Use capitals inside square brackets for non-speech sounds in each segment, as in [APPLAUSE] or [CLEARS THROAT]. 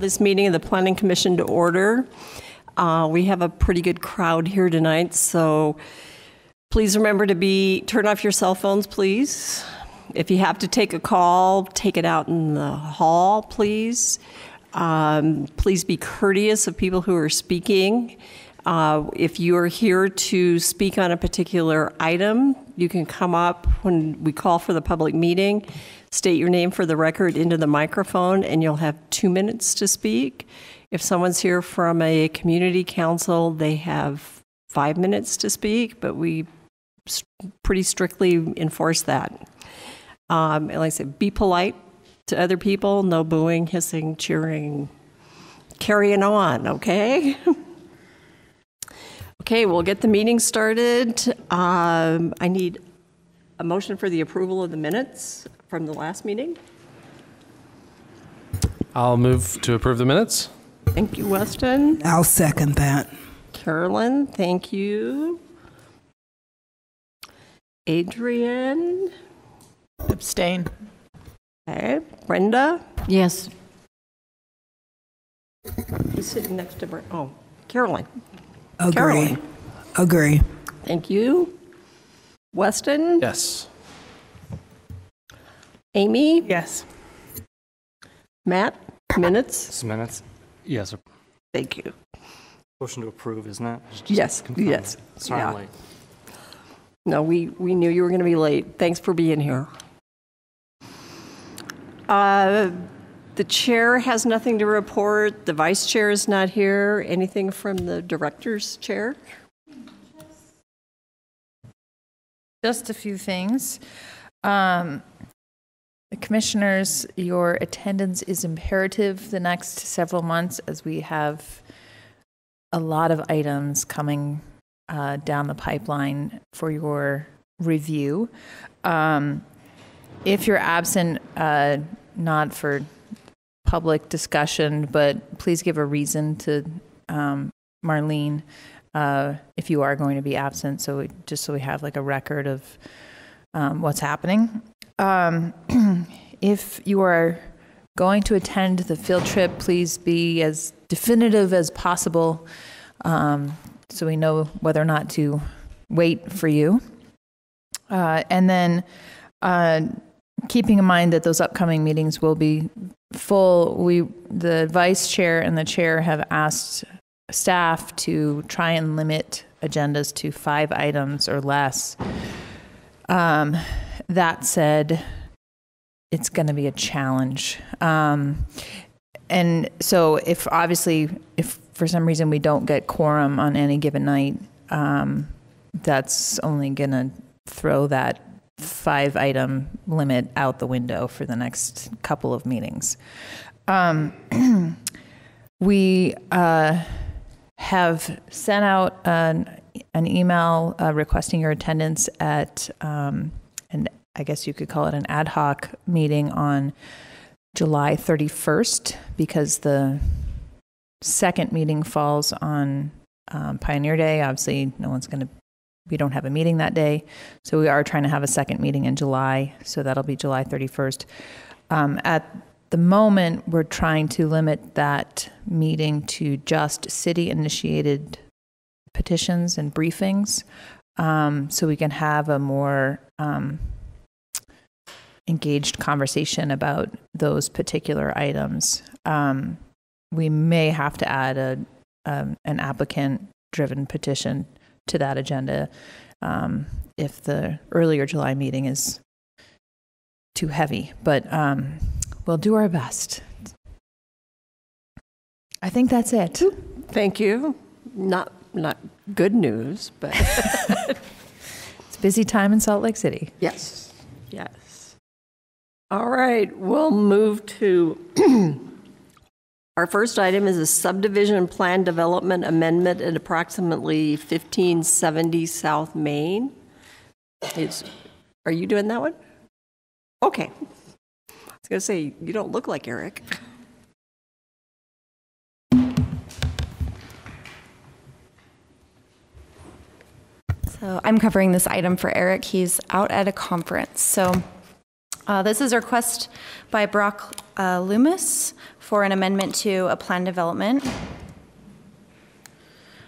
this meeting of the Planning Commission to order. Uh, We have a pretty good crowd here tonight, so please remember to be, turn off your cell phones, please. If you have to take a call, take it out in the hall, please. Um, Please be courteous of people who are speaking. Uh, If you are here to speak on a particular item, you can come up when we call for the public meeting, state your name for the record into the microphone, and you'll have two minutes to speak. If someone's here from a community council, they have five minutes to speak, but we pretty strictly enforce that. Um, and like I said, be polite to other people, no booing, hissing, cheering, carrying on, okay? [LAUGHS] Okay, we'll get the meeting started. Um, I need a motion for the approval of the minutes from the last meeting. I'll move to approve the minutes. Thank you, Weston. I'll second that. Carolyn, thank you. Adrian, Abstain. okay, Brenda, Yes. he's sitting next to, Bre- oh, Caroline, Agree. Caroline. Agree. thank you. Weston, Yes. Amy, Yes. Matt, minutes, This minutes? Yes, a thank you. motion to approve, isn't it? Just Yes, confirm. yes, Sorry, yeah. I'm late. No, we, we knew you were going to be late. Thanks for being here. Uh, The chair has nothing to report. The vice chair is not here. Anything from the director's chair? Just a few things. Um, the Commissioners, your attendance is imperative the next several months as we have a lot of items coming uh, down the pipeline for your review. Um, If you're absent, uh, not for public discussion, but please give a reason to um, Marlene uh, if you are going to be absent, so we- just so we have like a record of um, what's happening. Um, [CLEARS THROAT] if you are going to attend the field trip, please be as definitive as possible um, so we know whether or not to wait for you. Uh, and then uh, keeping in mind that those upcoming meetings will be full, we, the vice chair and the chair have asked staff to try and limit agendas to five items or less. Um, that said, it's going to be a challenge. Um, and so, if obviously, if for some reason we don't get quorum on any given night, um, that's only going to throw that five item limit out the window for the next couple of meetings. Um, [CLEARS THROAT] we uh, have sent out an, an email uh, requesting your attendance at, um, and I guess you could call it an ad hoc meeting on July 31st because the second meeting falls on um, Pioneer Day. Obviously, no one's going to, we don't have a meeting that day. So we are trying to have a second meeting in July. So that'll be July 31st. Um, at the moment, we're trying to limit that meeting to just city initiated petitions and briefings um, so we can have a more um, engaged conversation about those particular items. Um, we may have to add a um, an applicant driven petition to that agenda um, if the earlier July meeting is too heavy, but um, we'll do our best. I think that's it. Thank you. Not, not good news, but [LAUGHS] It's a busy time in Salt Lake City. yes, yes. All right, we'll move to, [CLEARS THROAT] our first item is a subdivision plan development amendment at approximately 1570 South Main. It's, are you doing that one? Okay. I was going to say, you don't look like Eric. So I'm covering this item for Eric. He's out at a conference. So uh, this is a request by Brock uh, Loomis for an amendment to a plan development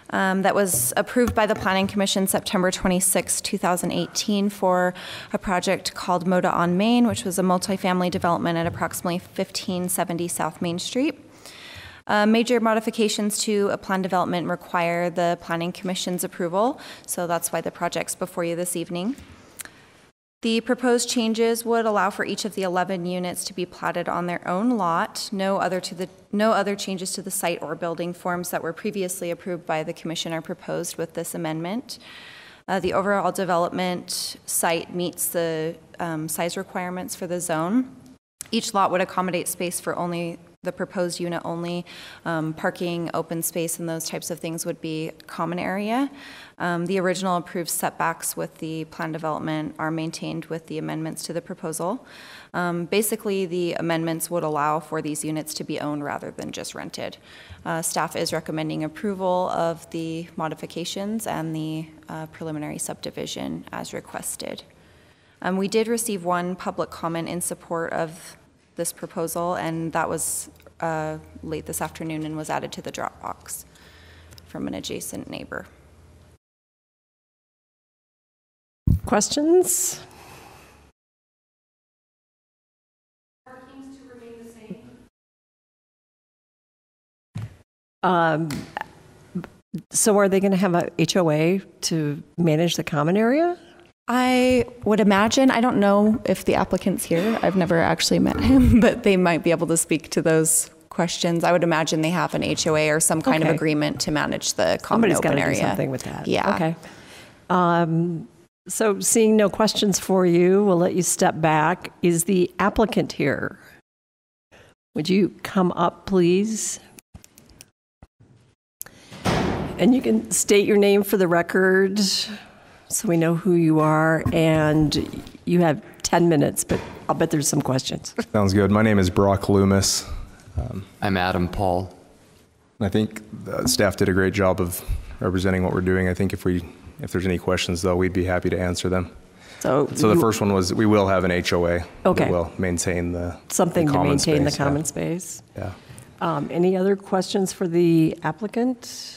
um, that was approved by the Planning Commission September 26, 2018, for a project called Moda on Main, which was a multifamily development at approximately 1570 South Main Street. Uh, Major modifications to a plan development require the Planning Commission's approval, so that's why the project's before you this evening. The proposed changes would allow for each of the 11 units to be platted on their own lot. No other to the, no other changes to the site or building forms that were previously approved by the commission are proposed with this amendment. Uh, The overall development site meets the um, size requirements for the zone. Each lot would accommodate space for only the proposed unit only. Um, Parking, open space, and those types of things would be common area. Um, The original approved setbacks with the plan development are maintained with the amendments to the proposal. Um, Basically, the amendments would allow for these units to be owned rather than just rented. Uh, Staff is recommending approval of the modifications and the uh, preliminary subdivision as requested. Um, We did receive one public comment in support of this proposal, and that was uh, late this afternoon and was added to the Dropbox from an adjacent neighbor. Questions? Um, So are they going to have a HOA to manage the common area? I would imagine, I don't know if the applicant's here, I've never actually met him, [LAUGHS] but they might be able to speak to those questions. I would imagine they have an HOA or some kind of Okay. agreement to manage the common Somebody's got open to do area. something with that. Yeah. Okay. Um, So seeing no questions for you, we'll let you step back. Is the applicant here? Would you come up, please? And you can state your name for the record so we know who you are. And you have 10 minutes, but I'll bet there's some questions. Sounds good. My name is Brock Loomis. I'm Adam Paul. I think the staff did a great job of representing what we're doing. I think if we, if there's any questions though, we'd be happy to answer them. So, So the you- first one was, we will have an HOA. Okay. That will maintain the. something the to common maintain the space, yeah. common space. Yeah. Um, Any other questions for the applicant?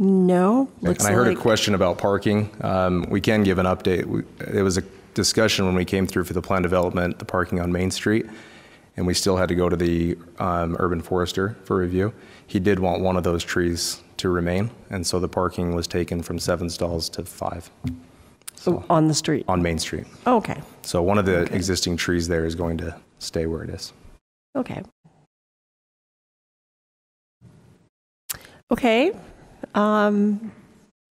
No? And I heard a question about parking. Um, We can give an update. We- There was a discussion when we came through for the plan development, the parking on Main Street, and we still had to go to the um, urban forester for review. He did want one of those trees to remain, and so the parking was taken from seven stalls to five Oh, On the street? on Main Street. Okay, So one of the existing trees there is going to stay where it is. okay. Okay, um,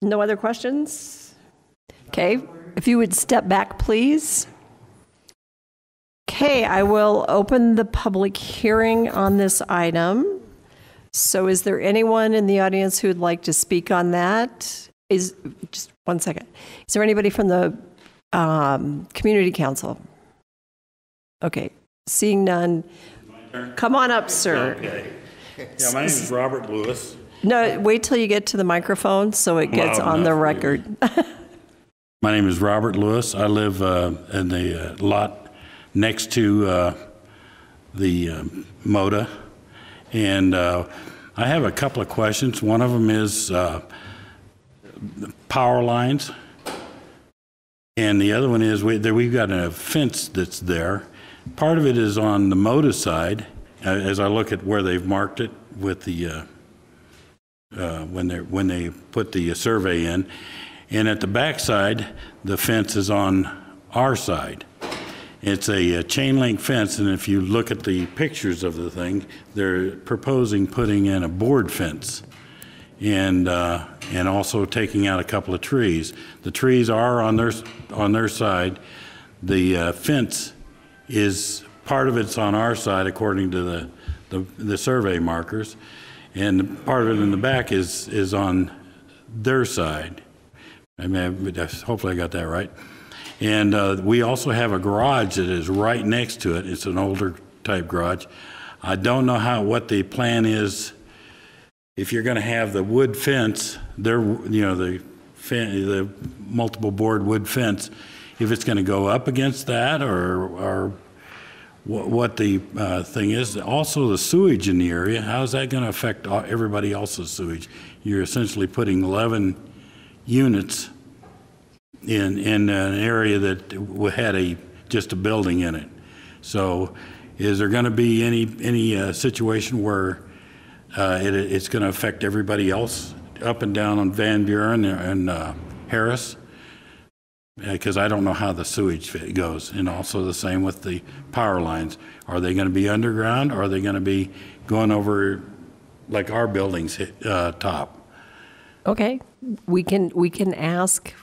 no other questions? Okay, if you would step back, please. Okay, I will open the public hearing on this item. So is there anyone in the audience who would like to speak on that? Is, just one second. Is there anybody from the um, community council? Okay, seeing none. Come on up, sir. Okay. Yeah, my name is Robert Lewis. No, wait till you get to the microphone so it gets Loud on the record. [LAUGHS] My name is Robert Lewis. I live uh, in the uh, lot next to uh, the um, Moda. And uh, I have a couple of questions. One of them is uh, power lines. And the other one is, we- there- we've got a fence that's there. Part of it is on the Moda side, uh, as I look at where they've marked it with the uh, when they when they put the survey in. And at the backside, the fence is on our side. It's a, uh chain link fence, and if you look at the pictures of the thing, they're proposing putting in a board fence and uh, and also taking out a couple of trees. The trees are on their on their side. The uh, fence is part of it's on our side according to the the, the survey markers, and part of it in the back is is on their side. I mean, hopefully I got that right. And uh, we also have a garage that is right next to it. It's an older type garage. I don't know how what the plan is if you're going to have the wood fence, there, you know, the the multiple board wood fence, if it's going to go up against that or or what, what the uh, thing is. Also, the sewage in the area, how's that going to affect everybody else's sewage? You're essentially putting 11 units in, in an area that had a, just a building in it. So is there going to be any, any uh, situation where uh, it, it's going to affect everybody else up and down on Van Buren and uh, Harris? Because I don't know how the sewage fit goes, and also the same with the power lines. Are they going to be underground, or are they going to be going over, like our buildings eh, uh, top? Okay, we can, we can ask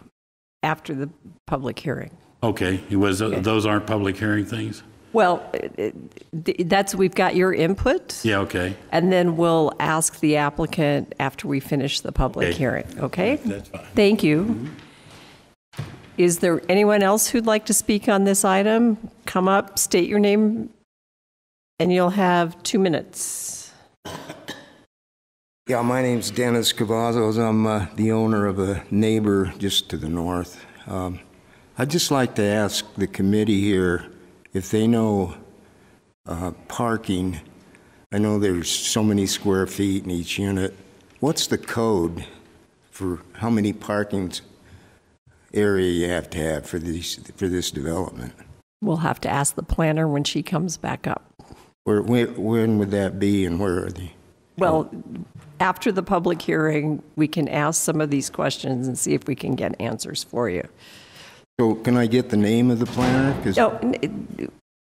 after the public hearing. Okay, it was, uh, those aren't public hearing things? Well, eh, eh, it- it- that's, we've got your input. Yeah, okay, And then we'll ask the applicant after we finish the public Okay. hearing, okay? that's fine. Thank you. Mm-hmm. Is there anyone else who'd like to speak on this item? Come up, state your name, and you'll have two minutes. Yeah, my name's Dennis Cavazos. I'm uh, the owner of a neighbor just to the north. Um, I'd just like to ask the committee here if they know uh, parking. I know there's so many square feet in each unit. What's the code for how many parking area you have to have for these for this development? We'll have to ask the planner when she comes back up. Where, where, when would that be, and where are they? Well, after the public hearing, we can ask some of these questions and see if we can get answers for you. So, can I get the name of the planner? No,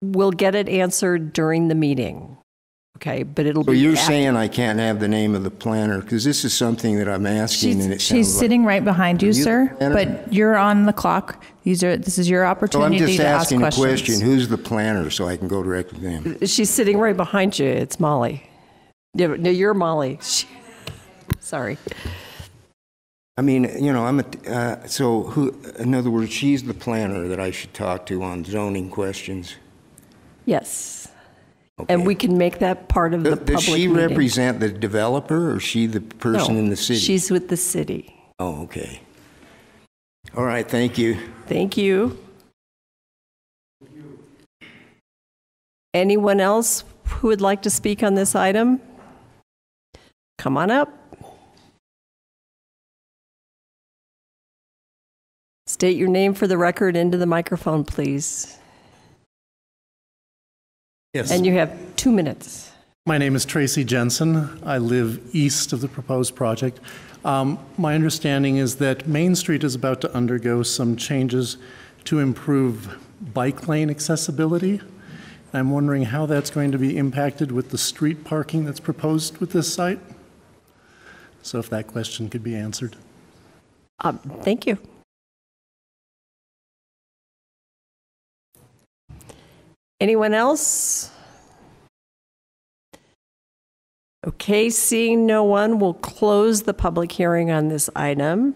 we'll get it answered during the meeting, okay? But it'll So be. you're after- saying I can't have the name of the planner, because this is something that I'm asking, and it She's, she's sounds like... sitting right behind you, you sir, the planner? but you're on the clock. These are, this is your So I'm opportunity just to ask asking a question, questions. who's the planner, so I can go direct to them? She's sitting right behind you. It's Molly. Yeah, No, you're Molly. She- Sorry. I mean, you know, I'm a, uh, so who, in other words, she's the planner that I should talk to on zoning questions? Yes. Okay. And we can make that part of the Does- public Does she meeting. represent the developer, or is she the person No, in the city? She's with the city. Oh, okay. All right, thank you. Thank you. Anyone else who would like to speak on this item? Come on up. State your name for the record into the microphone, please. Yes. And you have two minutes. My name is Tracy Jensen. I live east of the proposed project. Um, My understanding is that Main Street is about to undergo some changes to improve bike lane accessibility. I'm wondering how that's going to be impacted with the street parking that's proposed with this site? So if that question could be answered. Um, Thank you. Anyone else? Okay, seeing no one, we'll close the public hearing on this item.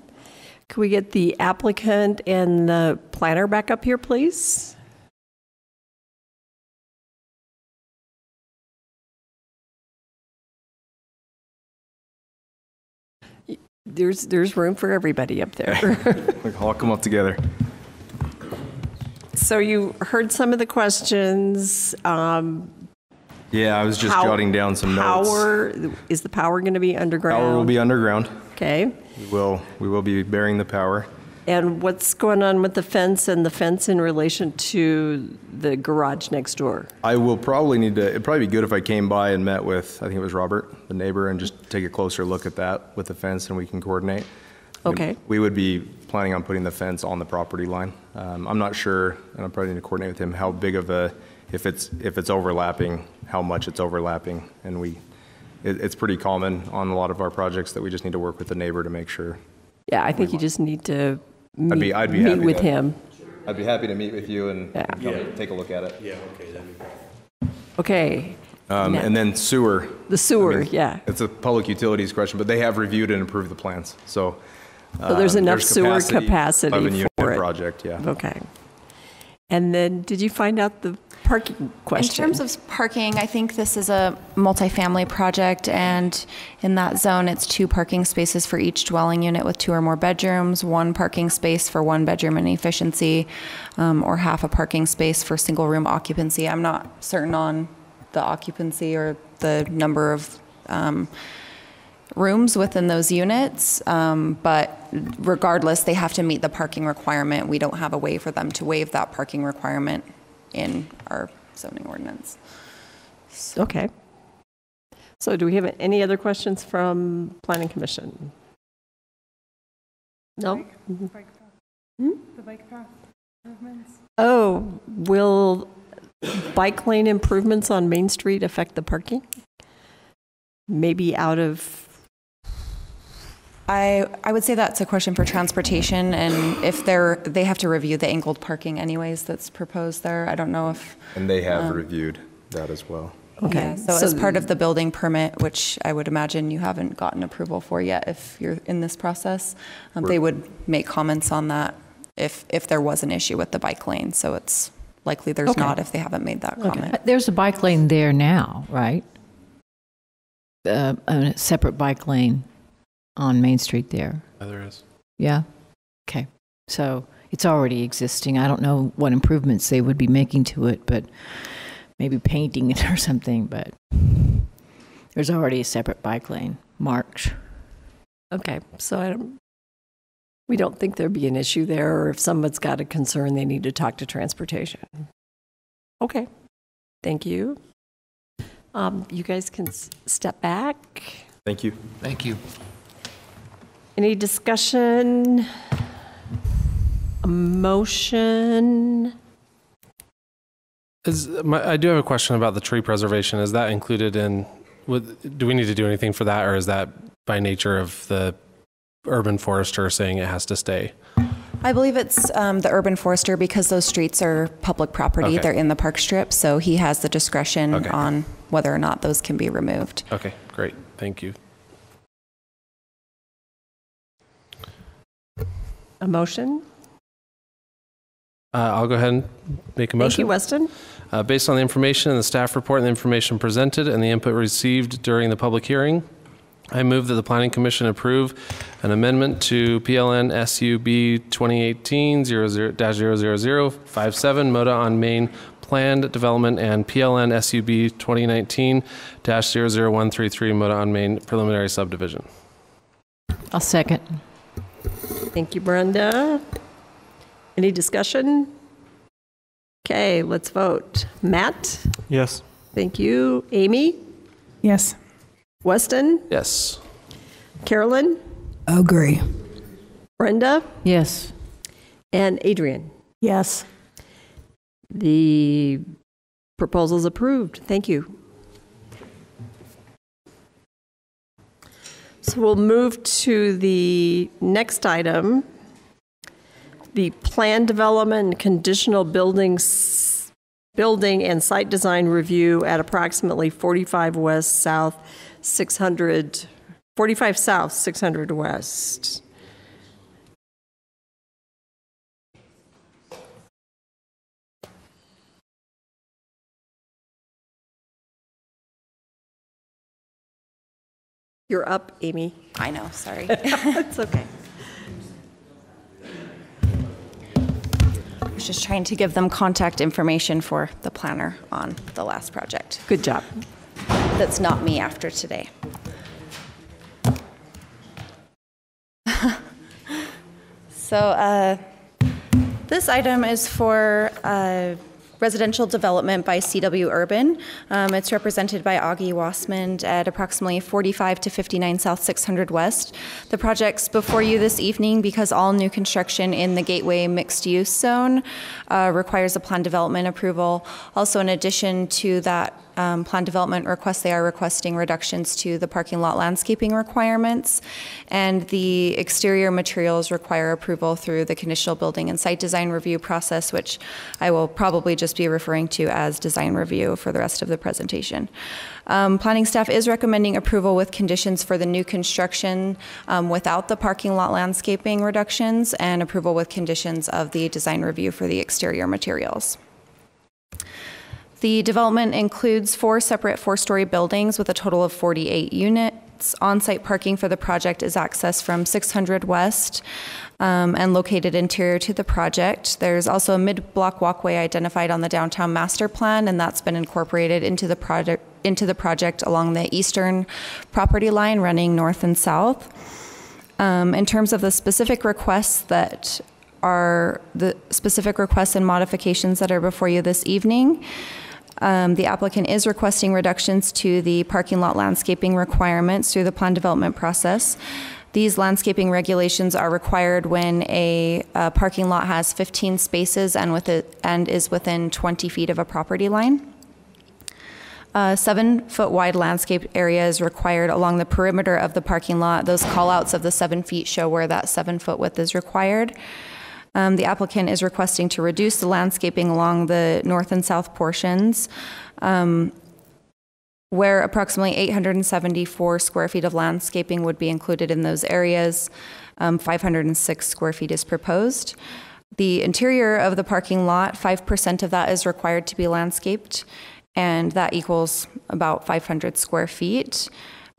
Can we get the applicant and the planner back up here, please? There's, there's room for everybody up there. [LAUGHS] I'll come up together. So you heard some of the questions. Um, Yeah, I was just How- jotting down some notes. Power, is the power going to be underground? Power will be underground. Okay. We will, we will be bearing the power. And what's going on with the fence and the fence in relation to the garage next door? I will probably need to, it'd probably be good if I came by and met with, I think it was Robert, the neighbor, and just take a closer look at that with the fence and we can coordinate. Okay. We would be planning on putting the fence on the property line. Um, I'm not sure, and I'm probably need to coordinate with him, how big of a, if it's, if it's overlapping, how much it's overlapping. And we, it, it's pretty common on a lot of our projects that we just need to work with the neighbor to make sure. Yeah, I think you just need to I'd be, I'd be meet with to- him. I'd be happy to meet with you and Yeah. come take a look at it. Yeah, okay, that'd be Okay. Um, And then sewer. The sewer, I mean, yeah. It's a public utilities question, but they have reviewed and approved the plans, so. So there's um, enough sewer Of a capacity unit for it. project, yeah. Okay. And then, did you find out the parking question. In terms of parking, I think this is a multifamily project, and in that zone, it's two parking spaces for each dwelling unit with two or more bedrooms, one parking space for one bedroom in efficiency, um, or half a parking space for single room occupancy. I'm not certain on the occupancy or the number of um, rooms within those units, um, but regardless, they have to meet the parking requirement. We don't have a way for them to waive that parking requirement in our zoning ordinance. Okay. So do we have any other questions from Planning Commission? No? Hmm? The bike path improvements? Oh, will bike lane improvements on Main Street affect the parking? Maybe out of, I, I would say that's a question for transportation, and if they're, they have to review the angled parking anyways that's proposed there. I don't know if, And they have Um, reviewed that as well. okay. yeah, so as part of the building permit, which I would imagine you haven't gotten approval for yet if you're in this process, um, they would make comments on that if, if there was an issue with the bike lane. So it's likely there's Okay. not if they haven't made that comment. There's a bike lane there now, right? Uh, a separate bike lane on Main Street there. Yeah, there is. Yeah? Okay. So it's already existing. I don't know what improvements they would be making to it, but maybe painting it [LAUGHS] or something, but there's already a separate bike lane marked. okay, so I don't, we don't think there'd be an issue there, or if someone's got a concern, they need to talk to transportation. Okay, thank you. Um, You guys can s- step back. Thank you. Thank you. Any discussion? A motion? Is, my, I do have a question about the tree preservation. Is that included in, would, do we need to do anything for that, or is that by nature of the urban forester saying it has to stay? I believe it's um, the urban forester because those streets are public property. Okay. They're in the park strip, so he has the discretion Okay. on whether or not those can be removed. Okay, great. Thank you. A motion? Uh, I'll go ahead and make a motion. Thank you, Weston. Uh, Based on the information in the staff report and the information presented and the input received during the public hearing, I move that the Planning Commission approve an amendment to PLN SUB 2018-00-00057 MODA on Main Planned Development and PLN SUB 2019-00133 MODA on Main Preliminary Subdivision. I'll second. Thank you, Brenda. Any discussion? Okay, let's vote. Matt? Yes. Thank you. Amy? Yes. Weston? Yes. Carolyn? Agree. Brenda? Yes. And Adrian? Yes. The proposal is approved. Thank you. So we'll move to the next item, the plan development and conditional buildings, building and site design review at approximately 45 West South 600, 45 South 600 West. You're up, Amy. I know, sorry. [LAUGHS] It's okay. I was just trying to give them contact information for the planner on the last project. Good job. That's not me after today. [LAUGHS] So uh, this item is for uh, residential development by CW Urban. Um, It's represented by Augie Wassman at approximately 45 to 59 South 600 West. The project's before you this evening because all new construction in the Gateway Mixed-Use Zone uh, requires a plan development approval. Also, in addition to that um, plan development request, they are requesting reductions to the parking lot landscaping requirements, and the exterior materials require approval through the conditional building and site design review process, which I will probably just be referring to as design review for the rest of the presentation. Um, Planning staff is recommending approval with conditions for the new construction um, without the parking lot landscaping reductions, and approval with conditions of the design review for the exterior materials. The development includes four separate four-story buildings with a total of 48 units. On-site parking for the project is accessed from 600 West um, and located interior to the project. There's also a mid-block walkway identified on the downtown master plan, and that's been incorporated into the project into the project along the eastern property line, running north and south. Um, in terms of the specific requests that are the specific requests and modifications that are before you this evening. Um, the applicant is requesting reductions to the parking lot landscaping requirements through the plan development process. These landscaping regulations are required when a, a parking lot has 15 spaces and, with it, and is within 20 feet of a property line. A seven foot wide landscape area is required along the perimeter of the parking lot. Those callouts of the seven feet show where that seven foot width is required. Um, the applicant is requesting to reduce the landscaping along the north and south portions. Um, where approximately 874 square feet of landscaping would be included in those areas, um, 506 square feet is proposed. The interior of the parking lot, 5% of that is required to be landscaped, and that equals about 500 square feet.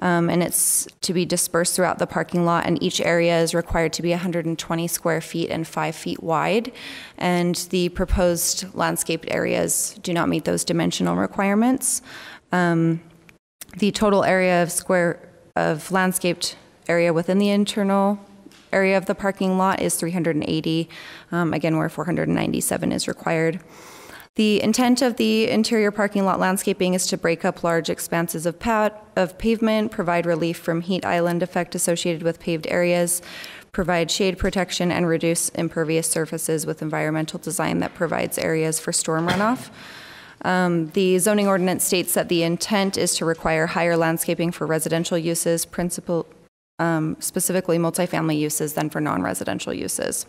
Um, and it's to be dispersed throughout the parking lot, and each area is required to be 120 square feet and five feet wide. And the proposed landscaped areas do not meet those dimensional requirements. Um, the total area of square of landscaped area within the internal area of the parking lot is 380, um, again, where 497 is required. The intent of the interior parking lot landscaping is to break up large expanses of, of pavement, provide relief from heat island effect associated with paved areas, provide shade protection, and reduce impervious surfaces with environmental design that provides areas for storm runoff. Um, the zoning ordinance states that the intent is to require higher landscaping for residential uses, principal, um, specifically multifamily uses, than for non-residential uses.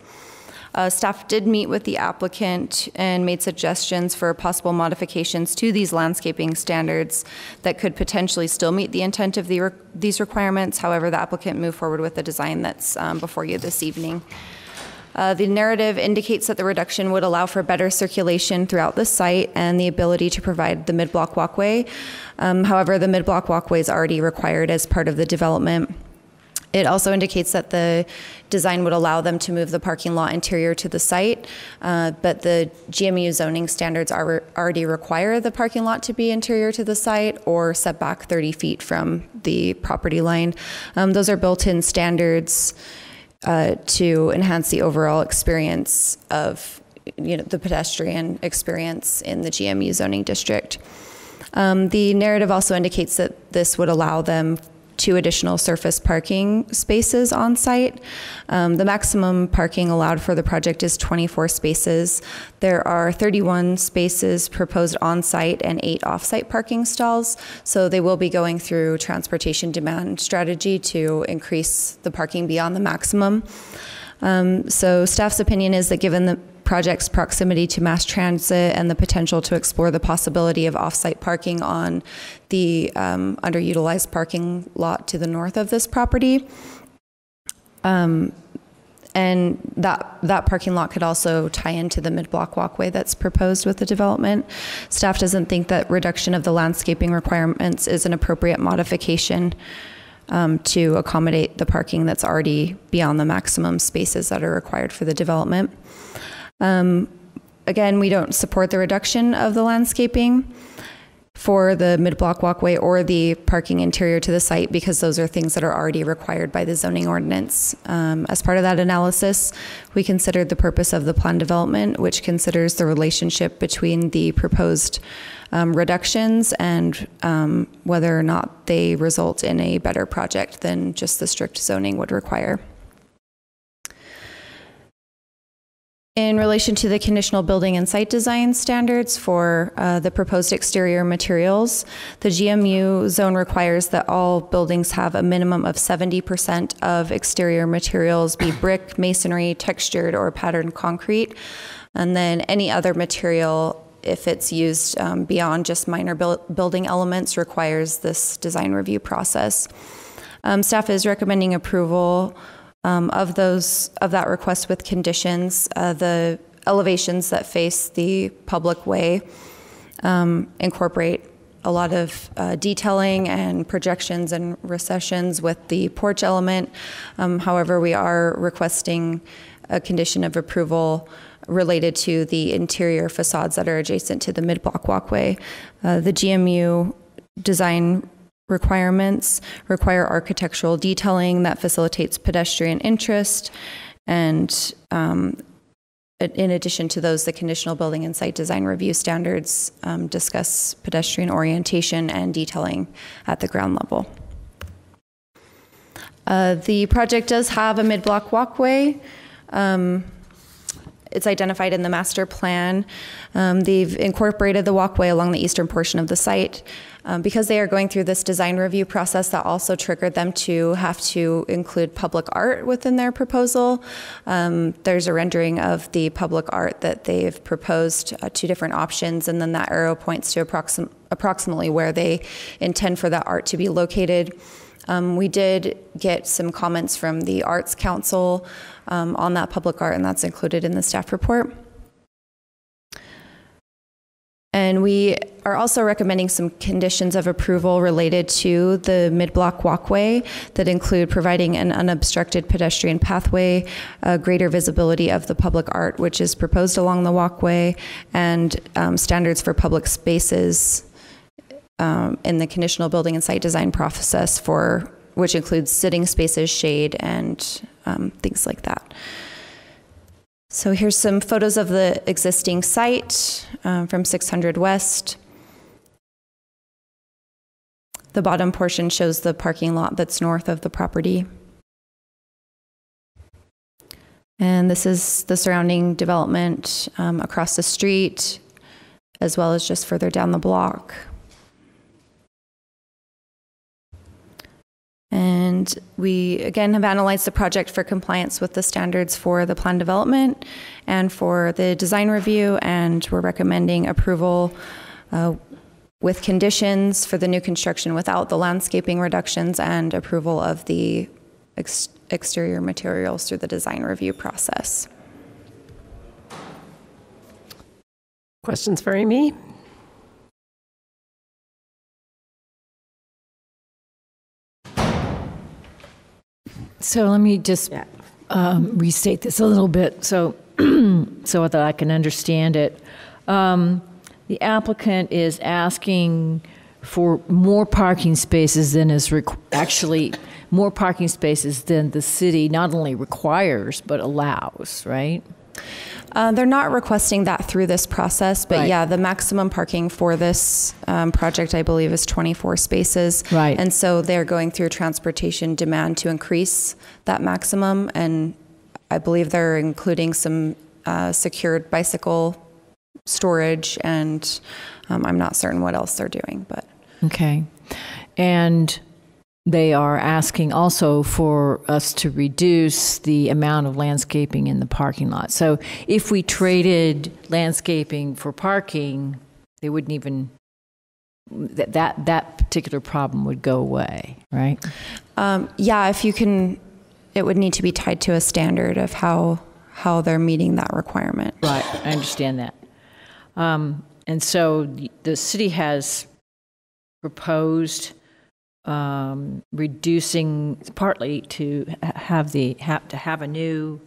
Uh, staff did meet with the applicant and made suggestions for possible modifications to these landscaping standards that could potentially still meet the intent of the re these requirements. However, the applicant moved forward with the design that's um, before you this evening. Uh, the narrative indicates that the reduction would allow for better circulation throughout the site and the ability to provide the mid-block walkway. Um, however, the mid-block walkway is already required as part of the development. It also indicates that the design would allow them to move the parking lot interior to the site, uh, but the GMU zoning standards are already require the parking lot to be interior to the site or set back 30 feet from the property line. Um, those are built-in standards uh, to enhance the overall experience of you know the pedestrian experience in the GMU zoning district. Um, the narrative also indicates that this would allow them two additional surface parking spaces on site. Um, the maximum parking allowed for the project is 24 spaces. There are 31 spaces proposed on site and eight off site parking stalls. So they will be going through transportation demand strategy to increase the parking beyond the maximum. Um, so staff's opinion is that given the project's proximity to mass transit and the potential to explore the possibility of off-site parking on the um, underutilized parking lot to the north of this property. Um, and that that parking lot could also tie into the mid-block walkway that's proposed with the development. Staff doesn't think that reduction of the landscaping requirements is an appropriate modification um, to accommodate the parking that's already beyond the maximum spaces that are required for the development. Um, again, we don't support the reduction of the landscaping for the mid-block walkway or the parking interior to the site because those are things that are already required by the zoning ordinance. Um, as part of that analysis, we considered the purpose of the plan development, which considers the relationship between the proposed um, reductions and um, whether or not they result in a better project than just the strict zoning would require. In relation to the conditional building and site design standards for uh, the proposed exterior materials, the GMU zone requires that all buildings have a minimum of 70% of exterior materials be [COUGHS] brick, masonry, textured, or patterned concrete. And then any other material, if it's used um, beyond just minor building elements, requires this design review process. Um, staff is recommending approval um, of those of that request with conditions. Uh, the elevations that face the public way um, incorporate a lot of uh, detailing and projections and recessions with the porch element. Um, however, we are requesting a condition of approval related to the interior facades that are adjacent to the mid-block walkway. Uh, the GMU design requirements require architectural detailing that facilitates pedestrian interest and um, in addition to those, the conditional building and site design review standards um, discuss pedestrian orientation and detailing at the ground level. Uh, the project does have a mid-block walkway. Um, it's identified in the master plan. Um, they've incorporated the walkway along the eastern portion of the site. Um, because they are going through this design review process, that also triggered them to have to include public art within their proposal. Um, there's a rendering of the public art that they've proposed, uh, two different options, and then that arrow points to approxim- approximately where they intend for that art to be located. Um, we did get some comments from the Arts Council um, on that public art, and that's included in the staff report. And we are also recommending some conditions of approval related to the mid-block walkway that include providing an unobstructed pedestrian pathway, greater visibility of the public art which is proposed along the walkway, and um, standards for public spaces um, in the conditional building and site design process for which includes sitting spaces, shade, and um, things like that. So here's some photos of the existing site um, from 600 West. The bottom portion shows the parking lot that's north of the property. And this is the surrounding development um, across the street, as well as just further down the block. And we, again, have analyzed the project for compliance with the standards for the plan development and for the design review, and we're recommending approval uh, with conditions for the new construction without the landscaping reductions and approval of the ex exterior materials through the design review process. Questions for Amy? So let me just um, restate this a little bit so, [CLEARS THROAT] so that I can understand it. Um, the applicant is asking for more parking spaces than is requ- actually more parking spaces than the city not only requires but allows, right? Uh, they're not requesting that through this process, but Right. yeah, the maximum parking for this um, project, I believe, is 24 spaces. Right. And so they're going through transportation demand to increase that maximum, and I believe they're including some uh, secured bicycle storage, and um, I'm not certain what else they're doing, but. Okay. And they are asking also for us to reduce the amount of landscaping in the parking lot. So if we traded landscaping for parking, they wouldn't even, that, that, that particular problem would go away, right? Um, yeah, if you can, it would need to be tied to a standard of how, how they're meeting that requirement. Right, I understand that. Um, and so the, the city has proposed um, reducing partly to have the have to have a new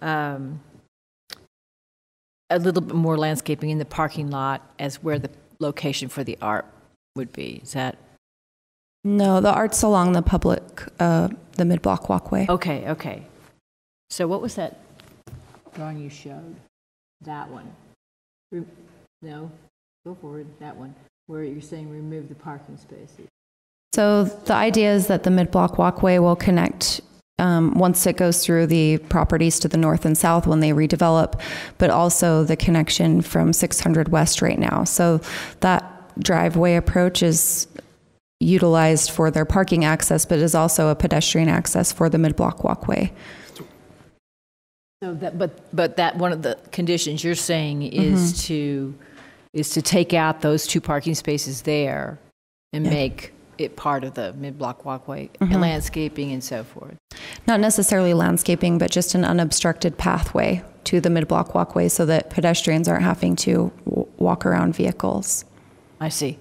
um, a little bit more landscaping in the parking lot as where the location for the art would be. Is that No, the art's along the public, uh, the mid-block walkway. okay? Okay. So what was that drawing you showed? That one. No, go forward. That one where you're saying remove the parking spaces. So the idea is that the mid-block walkway will connect um, once it goes through the properties to the north and south when they redevelop, but also the connection from 600 West right now. So that driveway approach is utilized for their parking access, but is also a pedestrian access for the mid-block walkway. So that, but, but that, one of the conditions you're saying is to, is to take out those two parking spaces there and Yeah. make it part of the mid-block walkway, and landscaping and so forth. Not necessarily landscaping, but just an unobstructed pathway to the mid-block walkway so that pedestrians aren't having to w- walk-around vehicles. I see.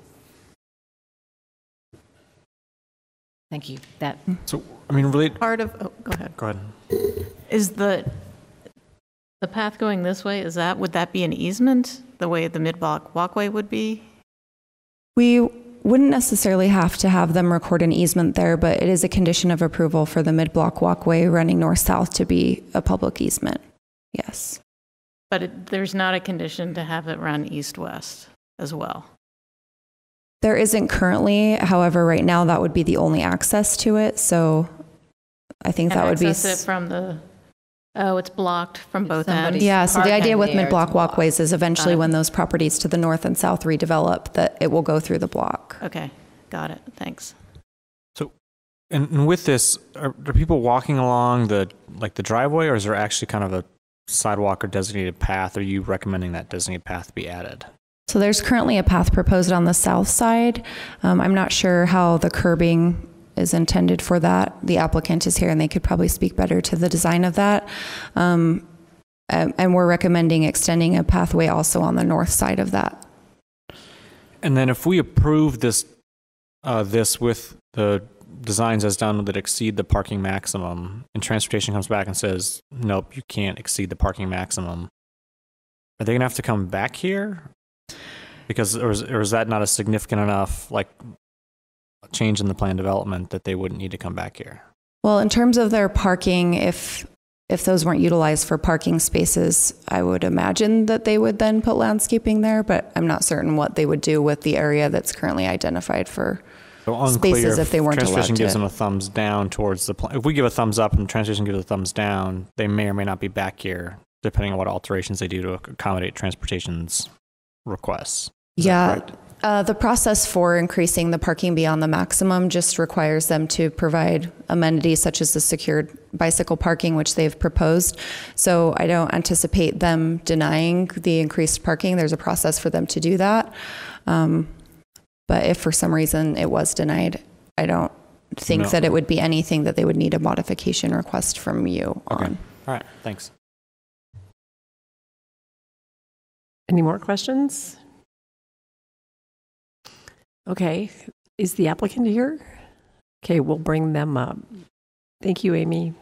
Thank you. That, mm. So, I mean, really, Part of, oh, go ahead. go ahead. Is the, the path going this way, is that, would that be an easement, the way the mid-block walkway would be? We wouldn't necessarily have to have them record an easement there, but it is a condition of approval for the mid-block walkway running north-south to be a public easement. Yes. But it- there's not a condition to have it run east-west as well? There isn't currently, however, right now that would be the only access to it, so I think And that would be. it from the, oh, it's blocked from both ends? Yeah, so the idea with there, mid-block walkways is eventually when those properties to the north and south redevelop, that it will go through the block. Okay, got it, thanks. And, and with this, are, are people walking along the like the driveway, or is there actually kind of a sidewalk or designated path? Are you recommending that designated path be added? So there's currently a path proposed on the south side. Um, I'm not sure how the curbing is intended for that. The applicant is here and they could probably speak better to the design of that. Um, and, we're recommending extending a pathway also on the north side of that. And then if we approve this, uh, this with the designs as done that exceed the parking maximum, and transportation comes back and says, nope, you can't exceed the parking maximum, are they gonna have to come back here? Because, or is, or is that not a significant enough, like, change in the plan development that they wouldn't need to come back here? Well, in terms of their parking, if if those weren't utilized for parking spaces, I would imagine that they would then put landscaping there, but I'm not certain what they would do with the area that's currently identified for So unclear spaces if they weren't allowed Transportation gives to. them a thumbs down towards the plan. If we give a thumbs up and transportation gives a thumbs down, they may or may not be back here, depending on what alterations they do to accommodate transportation's requests. Is Yeah? Uh, the process for increasing the parking beyond the maximum just requires them to provide amenities such as the secured bicycle parking, which they've proposed. So I don't anticipate them denying the increased parking. There's a process for them to do that. Um, But if for some reason it was denied, I don't think No. that it would be anything that they would need a modification request from you Okay. on. All right, thanks. Any more questions? Okay, is the applicant here? Okay, we'll bring them up. Thank you, Amy.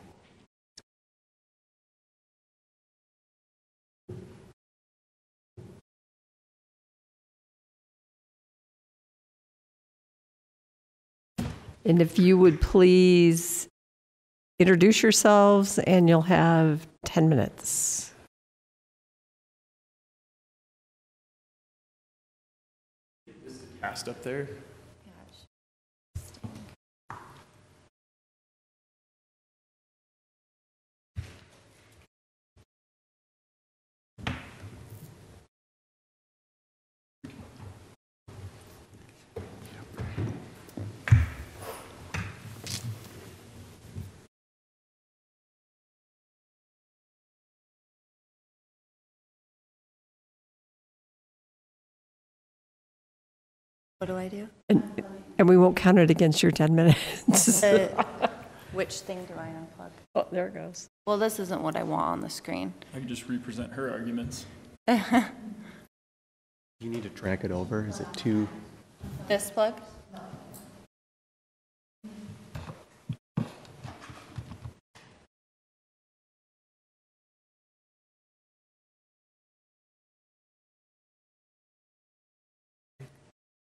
And if you would please introduce yourselves, and you'll have 10 minutes. Passed up there. What do I do? And, and we won't count it against your 10 minutes. [LAUGHS] Which thing do I unplug? Oh, there it goes. Well, this isn't what I want on the screen. I can just represent her arguments. [LAUGHS] You need to drag it over. Is it too? This plug?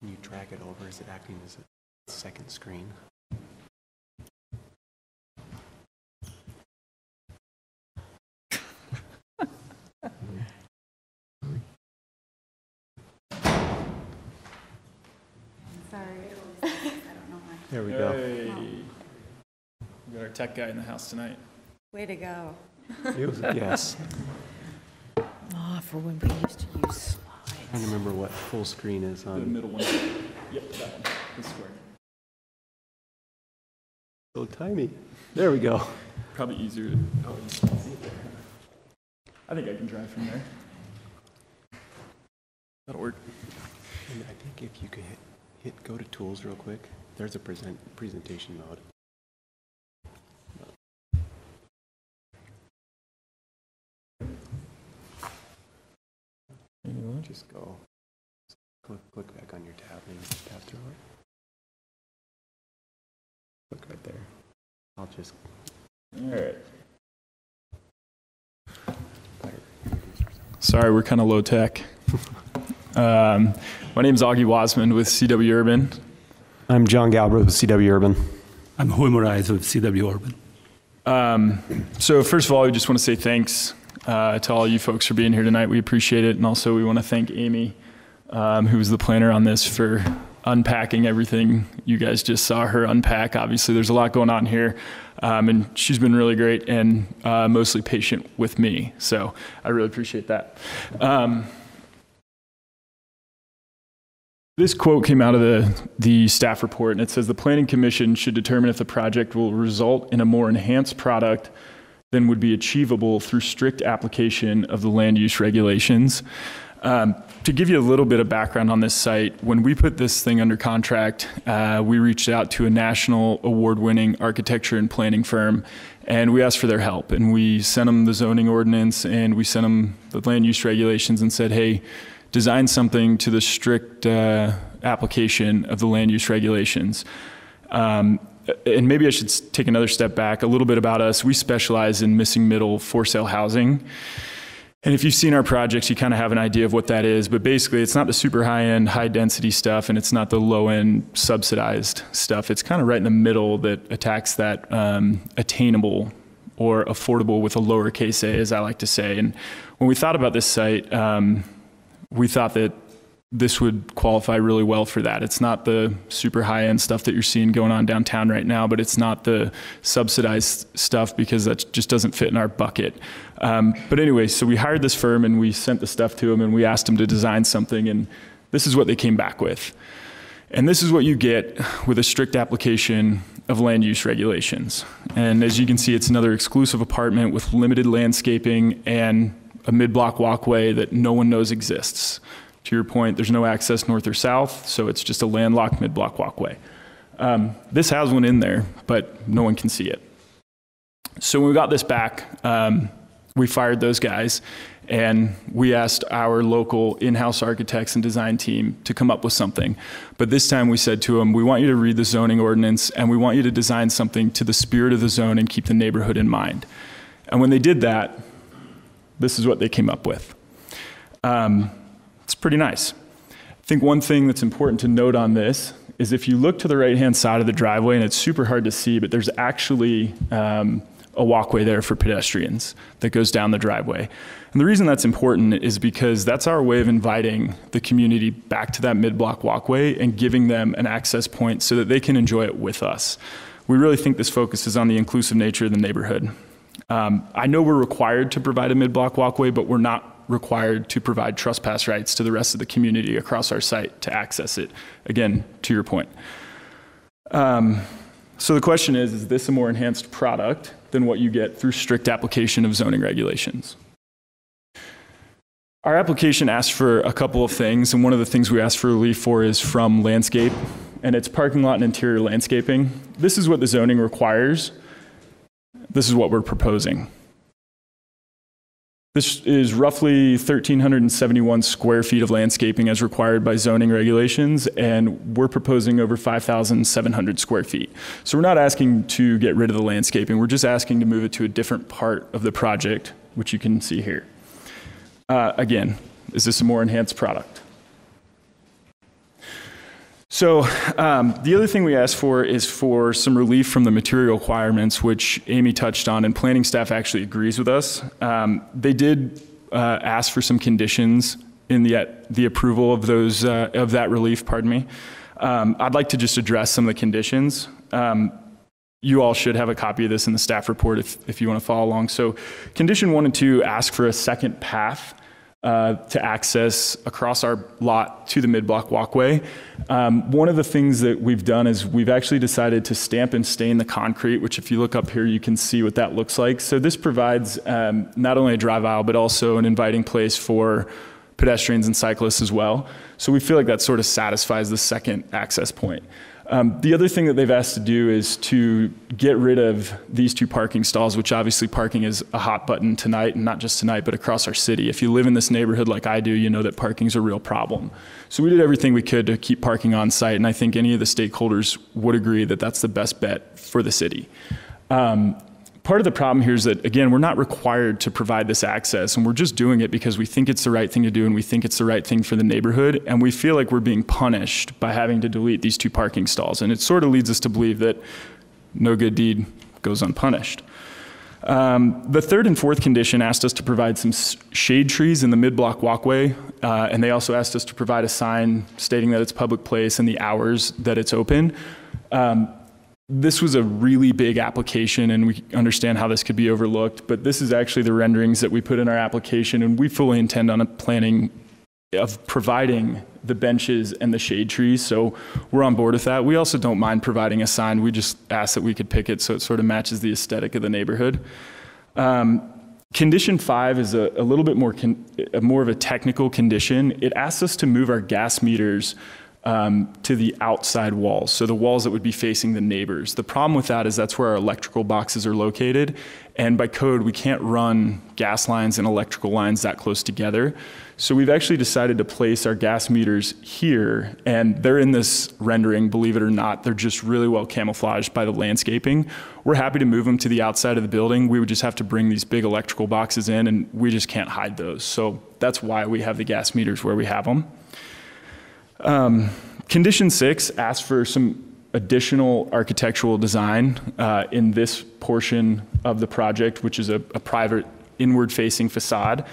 Can you drag it over? Is it acting as a second screen? Sorry, I don't know why. There we go. Hey. We got our tech guy in the house tonight. Way to go. It was, yes. oh, ah, for when we used to use Trying to remember what full screen is on. The middle one. Yep, that one. The square. So tiny. There we go. Probably easier to. Oh, I think I can drive from there. That'll work. And I think if you could hit, hit go to tools real quick, there's a present presentation mode. Just go. Click, click back on your tab and just tap through it. Click right there. I'll just. All right. Sorry, we're kind of low tech. [LAUGHS] um, my name is Augie Wasman with CW Urban. I'm John Galbraith with CW Urban. I'm Huy Moraes with CW Urban. Um, so first of all, we just want to say thanks uh, to all you folks for being here tonight. We appreciate it, and also we want to thank Amy, um, who was the planner on this, for unpacking everything you guys just saw her unpack. Obviously, there's a lot going on here, um, and she's been really great and uh, mostly patient with me. So I really appreciate that. Um, this quote came out of the, the staff report, and it says the Planning Commission should determine if the project will result in a more enhanced product than would be achievable through strict application of the land use regulations. Um, to give you a little bit of background on this site, when we put this thing under contract, uh, we reached out to a national award winning architecture and planning firm and we asked for their help. And we sent them the zoning ordinance and we sent them the land use regulations and said, hey, design something to the strict uh, application of the land use regulations. Um, and maybe I should take another step back a little bit about us. We specialize in missing middle for sale housing. And if you've seen our projects, you kind of have an idea of what that is. But basically, it's not the super high end, high density stuff, and it's not the low end, subsidized stuff. It's kind of right in the middle that attacks that um, attainable or affordable with a lowercase a, as I like to say. And when we thought about this site, um, we thought that this would qualify really well for that. It's not the super high end stuff that you're seeing going on downtown right now, but it's not the subsidized stuff because that just doesn't fit in our bucket. Um, but anyway, so we hired this firm and we sent the stuff to them and we asked them to design something, and this is what they came back with. And this is what you get with a strict application of land use regulations. And as you can see, it's another exclusive apartment with limited landscaping and a mid block walkway that no one knows exists. To your point, there's no access north or south, so it's just a landlocked mid block walkway. Um, this has one in there, but no one can see it. So when we got this back, um, we fired those guys and we asked our local in-house architects and design team to come up with something. But this time we said to them, we want you to read the zoning ordinance and we want you to design something to the spirit of the zone and keep the neighborhood in mind. And when they did that, this is what they came up with. Um, it's pretty nice. I think one thing that's important to note on this is if you look to the right hand side of the driveway, and it's super hard to see, but there's actually um, a walkway there for pedestrians that goes down the driveway. And the reason that's important is because that's our way of inviting the community back to that mid block walkway and giving them an access point so that they can enjoy it with us. We really think this focuses on the inclusive nature of the neighborhood. Um, I know we're required to provide a mid block walkway, but we're not required to provide trespass rights to the rest of the community across our site to access it. Again, to your point. Um, so the question is, is this a more enhanced product than what you get through strict application of zoning regulations? Our application asks for a couple of things, and one of the things we asked for relief for is from landscape, and it's parking lot and interior landscaping. This is what the zoning requires. This is what we're proposing. This is roughly 1,371 square feet of landscaping as required by zoning regulations, and we're proposing over 5,700 square feet. So we're not asking to get rid of the landscaping, we're just asking to move it to a different part of the project, which you can see here. Uh, again, is this a more enhanced product? So um, the other thing we asked for is for some relief from the material requirements, which Amy touched on, and planning staff actually agrees with us. Um, they did uh, ask for some conditions in the the approval of those uh, of that relief. Pardon me. Um, I'd like to just address some of the conditions. Um, you all should have a copy of this in the staff report if, if you want to follow along. So, condition one and two ask for a second path uh, to access across our lot to the mid-block walkway. Um, one of the things that we've done is we've actually decided to stamp and stain the concrete, which if you look up here, you can see what that looks like. So this provides um, not only a drive aisle, but also an inviting place for pedestrians and cyclists as well. So we feel like that sort of satisfies the second access point. Um, the other thing that they've asked to do is to get rid of these two parking stalls, which obviously parking is a hot button tonight, and not just tonight, but across our city. If you live in this neighborhood like I do, you know that parking's a real problem. So we did everything we could to keep parking on site, and I think any of the stakeholders would agree that that's the best bet for the city. Um, part of the problem here is that, again, we're not required to provide this access, and we're just doing it because we think it's the right thing to do and we think it's the right thing for the neighborhood, and we feel like we're being punished by having to delete these two parking stalls. And it sort of leads us to believe that no good deed goes unpunished. Um, the third and fourth condition asked us to provide some shade trees in the mid-block walkway, uh, and they also asked us to provide a sign stating that it's public place and the hours that it's open. Um, this was a really big application, and we understand how this could be overlooked, but this is actually the renderings that we put in our application, and we fully intend on a planning of providing the benches and the shade trees, so we're on board with that. We also don't mind providing a sign. We just ask that we could pick it so it sort of matches the aesthetic of the neighborhood. Um, Condition five is a, a little bit more, more of a technical condition. It asks us to move our gas meters um, to the outside walls, so the walls that would be facing the neighbors. The problem with that is that's where our electrical boxes are located, and by code, we can't run gas lines and electrical lines that close together. So we've actually decided to place our gas meters here, and they're in this rendering, believe it or not. They're just really well camouflaged by the landscaping. We're happy to move them to the outside of the building. We would just have to bring these big electrical boxes in, and we just can't hide those. So that's why we have the gas meters where we have them. Um, condition six asks for some additional architectural design uh, in this portion of the project, which is a, a private inward-facing facade.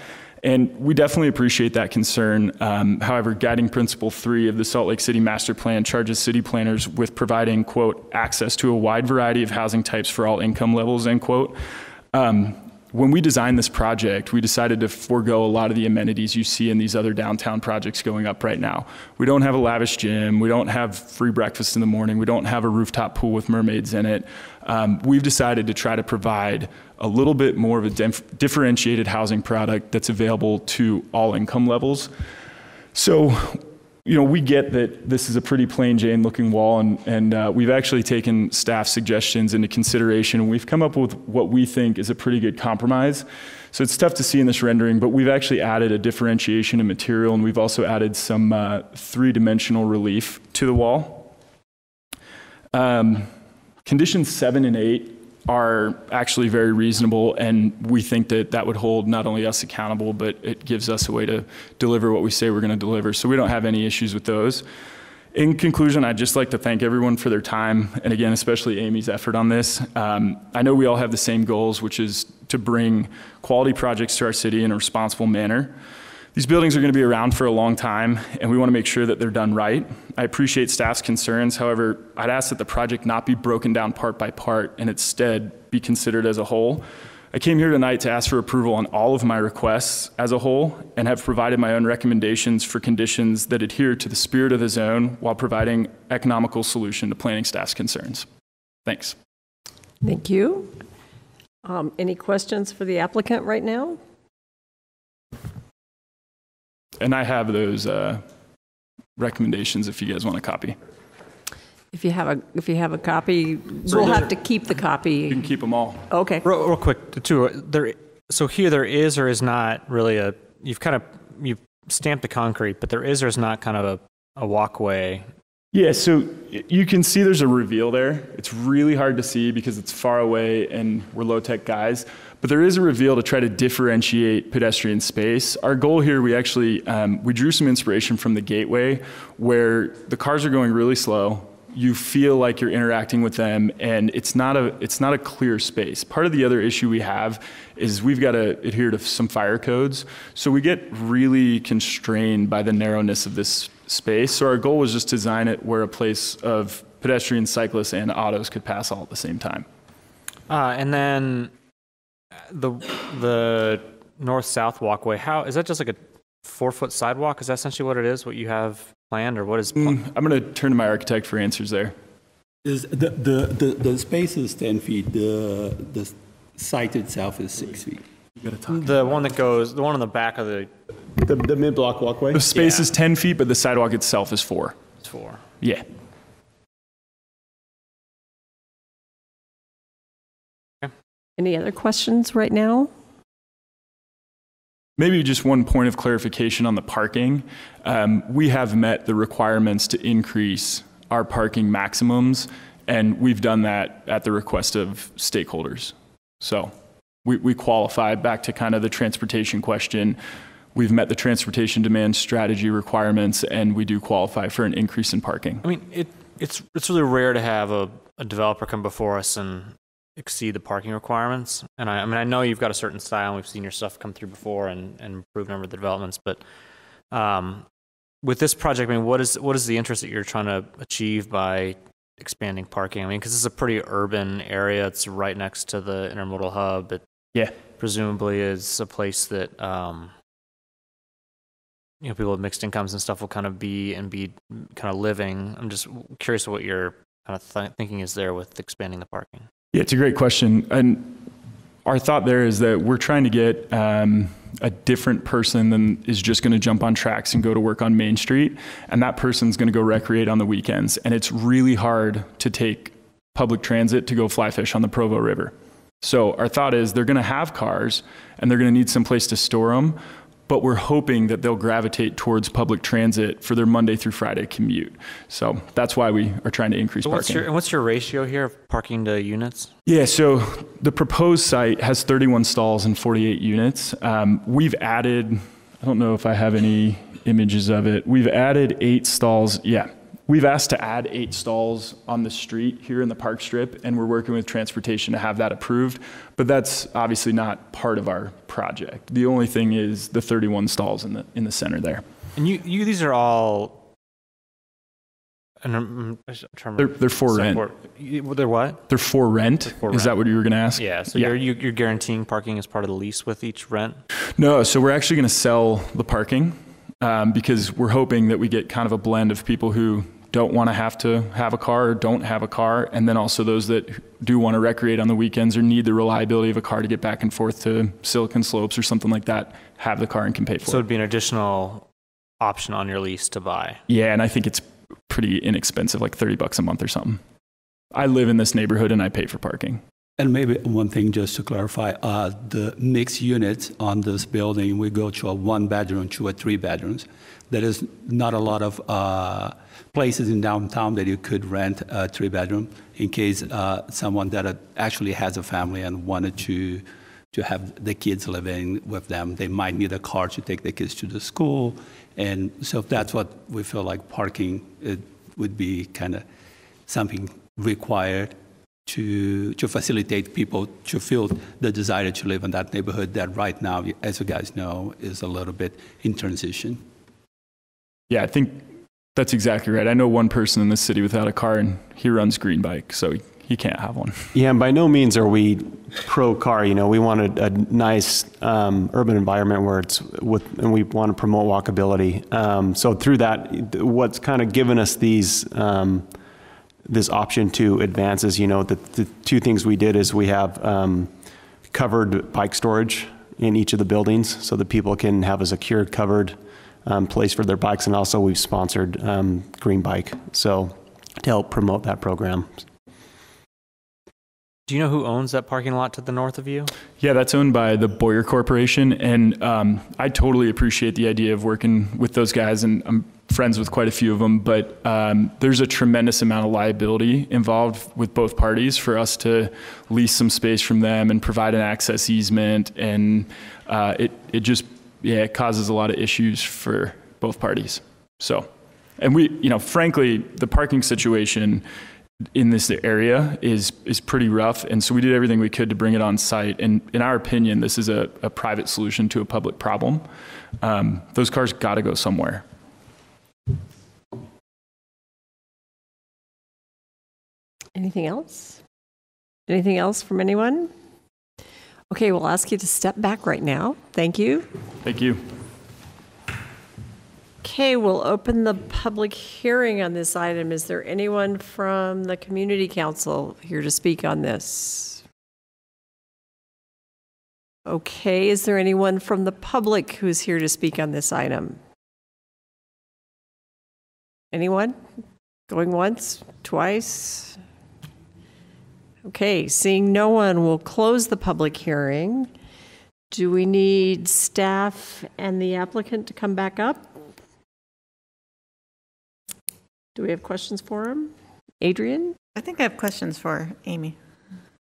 And we definitely appreciate that concern. Um, however, guiding principle three of the Salt Lake City Master Plan charges city planners with providing, quote, access to a wide variety of housing types for all income levels, end quote. Um, when we designed this project, we decided to forego a lot of the amenities you see in these other downtown projects going up right now. We don't have a lavish gym. We don't have free breakfast in the morning. We don't have a rooftop pool with mermaids in it. Um, we've decided to try to provide a little bit more of a dif- differentiated housing product that's available to all income levels. So you know, we get that this is a pretty plain Jane looking wall, and, and uh, we've actually taken staff suggestions into consideration, and we've come up with what we think is a pretty good compromise. So it's tough to see in this rendering, but we've actually added a differentiation in material, and we've also added some uh, three dimensional relief to the wall. Um, conditions seven and eight are actually very reasonable, and we think that that would hold not only us accountable, but it gives us a way to deliver what we say we're going to deliver. So we don't have any issues with those. In conclusion, I'd just like to thank everyone for their time, and again, especially Amy's effort on this. Um, I know we all have the same goals, which is to bring quality projects to our city in a responsible manner. These buildings are going to be around for a long time, and we want to make sure that they're done right. I appreciate staff's concerns. However, I'd ask that the project not be broken down part by part and instead be considered as a whole. I came here tonight to ask for approval on all of my requests as a whole and have provided my own recommendations for conditions that adhere to the spirit of the zone while providing economical solution to planning staff's concerns. Thanks. Thank you. Um, Any questions for the applicant right now? And I have those uh, recommendations if you guys want a copy. If you have a, if you have a copy, we'll have to keep the copy. You copy. can keep them all. Okay. Real, real quick, too. There, so here there is or is not really a. You've kind of you've stamped the concrete, but there is or is not kind of a, a walkway. Yeah, so you can see there's a reveal there. It's really hard to see because it's far away and we're low tech guys. But there is a reveal to try to differentiate pedestrian space. Our goal here, we actually um, we drew some inspiration from the gateway, where the cars are going really slow. You feel like you're interacting with them, and it's not a it's not a clear space. Part of the other issue we have is we've got to adhere to some fire codes, so we get really constrained by the narrowness of this space. So our goal was just to design it where a place of pedestrians, cyclists, and autos could pass all at the same time. Uh, and then the the north south walkway. How is that? Just like a four foot sidewalk? Is that essentially what it is? What you have planned, or what is? pl- Mm, I'm going to turn to my architect for answers there. Is the, the, the, the space is 10 feet, the, the site itself is six feet. The one that goes, the one on the back of the. The, the mid-block walkway? The space Yeah. is 10 feet, but the sidewalk itself is four. It's four. Yeah. Any other questions right now? Maybe just one point of clarification on the parking. Um, we have met the requirements to increase our parking maximums, and we've done that at the request of stakeholders. So we, we qualify back to kind of the transportation question. We've met the transportation demand strategy requirements, and we do qualify for an increase in parking. I mean, it, it's, it's really rare to have a, a developer come before us and exceed the parking requirements. And I, I mean, I know you've got a certain style, and we've seen your stuff come through before and, and improve number of the developments, but um, with this project, I mean, what is, what is the interest that you're trying to achieve by expanding parking? I mean, because it's a pretty urban area. It's right next to the intermodal hub. It Yeah. presumably is a place that um, you know people with mixed incomes and stuff will kind of be and be kind of living. I'm just curious what your kind of th- thinking is there with expanding the parking. Yeah, it's a great question. And our thought there is that we're trying to get um, a different person than is just going to jump on tracks and go to work on Main Street. And that person's going to go recreate on the weekends. And it's really hard to take public transit to go fly fish on the Provo River. So our thought is they're going to have cars and they're going to need some place to store them. But we're hoping that they'll gravitate towards public transit for their Monday through Friday commute. So that's why we are trying to increase So what's parking. your and what's your ratio here of parking to units? Yeah, so the proposed site has 31 stalls and 48 units. Um, we've added, I don't know if I have any images of it. We've added eight stalls. Yeah, we've asked to add eight stalls on the street here in the park strip, and we're working with transportation to have that approved. But that's obviously not part of our project. The only thing is the 31 stalls in the in the center there. And you, you these are all. And I'm, I'm trying to They're, they're for rent. you- They're what? They're for rent. for Is that what you were going to ask? Yeah. So you're you, you're guaranteeing parking as part of the lease with each rent. No, so we're actually going to sell the parking um, because we're hoping that we get kind of a blend of people who don't want to have to have a car or don't have a car, and then also those that do want to recreate on the weekends or need the reliability of a car to get back and forth to Silicon Slopes or something like that, have the car and can pay for So it. So it'd be an additional option on your lease to buy. Yeah, and I think it's pretty inexpensive, like 30 bucks a month or something. I live in this neighborhood and I pay for parking. And maybe one thing just to clarify, uh, the mixed units on this building, we go to a one bedroom to a three bedrooms. There is not a lot of uh, places in downtown that you could rent a three bedroom in case uh, someone that uh, actually has a family and wanted to to have the kids living with them. They might need a car to take the kids to the school, and so that's what we feel like parking it would be kind of something required to, to facilitate people to feel the desire to live in that neighborhood that right now, as you guys know, is a little bit in transition. Yeah, I think that's exactly right. I know one person in this city without a car and he runs Green Bike, so he, he can't have one. Yeah, and by no means are we pro car. You know, we want a, a nice um, urban environment where it's with, and we want to promote walkability. Um, so through that, what's kind of given us these um, this option to advance is, you know, the, the two things we did is we have um, covered bike storage in each of the buildings, so that people can have a secured, covered um, place for their bikes, and also we've sponsored um, Green Bike, so to help promote that program. Do you know who owns that parking lot to the north of you? Yeah, that's owned by the Boyer Corporation, and um, I totally appreciate the idea of working with those guys, and I'm friends with quite a few of them. But um, there's a tremendous amount of liability involved with both parties for us to lease some space from them and provide an access easement, and uh, it it just yeah it causes a lot of issues for both parties. So, and we you know frankly the parking situation in this area is is pretty rough, and so we did everything we could to bring it on site. And in our opinion, this is a, a private solution to a public problem. Um, those cars got to go somewhere. Anything else? Anything else from anyone? Okay, we'll ask you to step back right now. Thank you. Thank you. Okay, we'll open the public hearing on this item. Is there anyone from the community council here to speak on this? Okay, is there anyone from the public who's here to speak on this item? Anyone? Going once, twice? Okay, seeing no one, we'll close the public hearing. Do we need staff and the applicant to come back up? Do we have questions for him? Adrian? I think I have questions for Amy.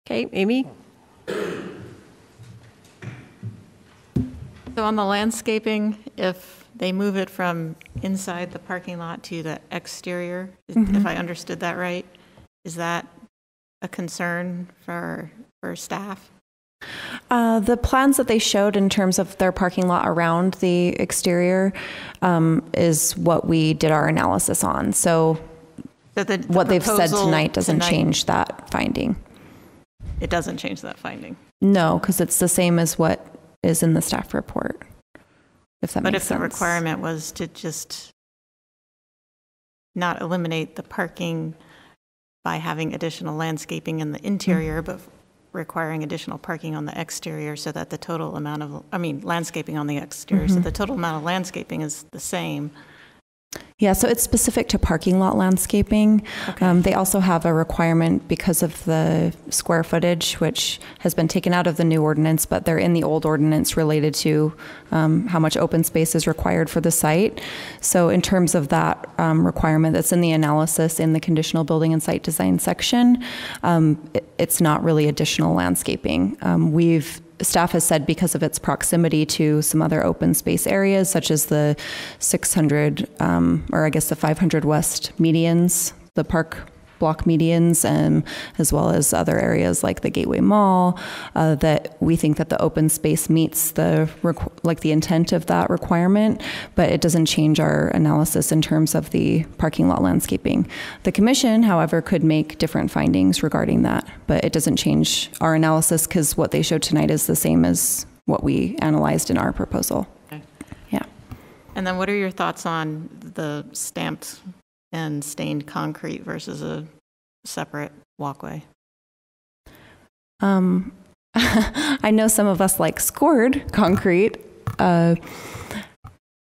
Okay, Amy? So on the landscaping, if they move it from inside the parking lot to the exterior, if mm-hmm. I understood that right, is that a concern for, for staff? Uh, The plans that they showed in terms of their parking lot around the exterior um, is what we did our analysis on. So So the- the what they've said tonight doesn't tonight- change that finding. It doesn't change that finding. No, because it's the same as what is in the staff report, if that But makes if the requirement was to just not eliminate the parking by having additional landscaping in the interior, but requiring additional parking on the exterior so that the total amount of, I mean, landscaping on the exterior, so Mhm. the total amount of landscaping is the same. Yeah, so it's specific to parking lot landscaping. Um, They also have a requirement because of the square footage, which has been taken out of the new ordinance, but they're in the old ordinance related to um, how much open space is required for the site. So in terms of that um, requirement that's in the analysis in the conditional building and site design section, um, it- it's not really additional landscaping. Um, We've staff has said because of its proximity to some other open space areas, such as the 600, um, or I guess the 500 West medians, the park block medians, um, as well as other areas like the Gateway Mall, uh, that we think that the open space meets the requ- like the intent of that requirement, but it doesn't change our analysis in terms of the parking lot landscaping. The commission, however, could make different findings regarding that, but it doesn't change our analysis because what they showed tonight is the same as what we analyzed in our proposal. Okay. Yeah. And then what are your thoughts on the stamped and stained concrete versus a separate walkway? Um, [LAUGHS] I know some of us like scored concrete. Uh,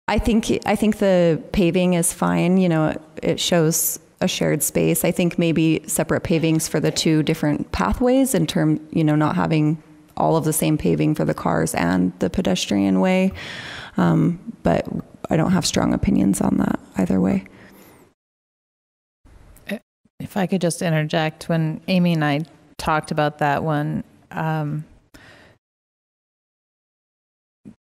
I think I think the paving is fine. You know, it, shows a shared space. I think maybe separate pavings for the two different pathways in term, you know, not having all of the same paving for the cars and the pedestrian way. Um, but I don't have strong opinions on that either way. If I could just interject, when Amy and I talked about that one, um,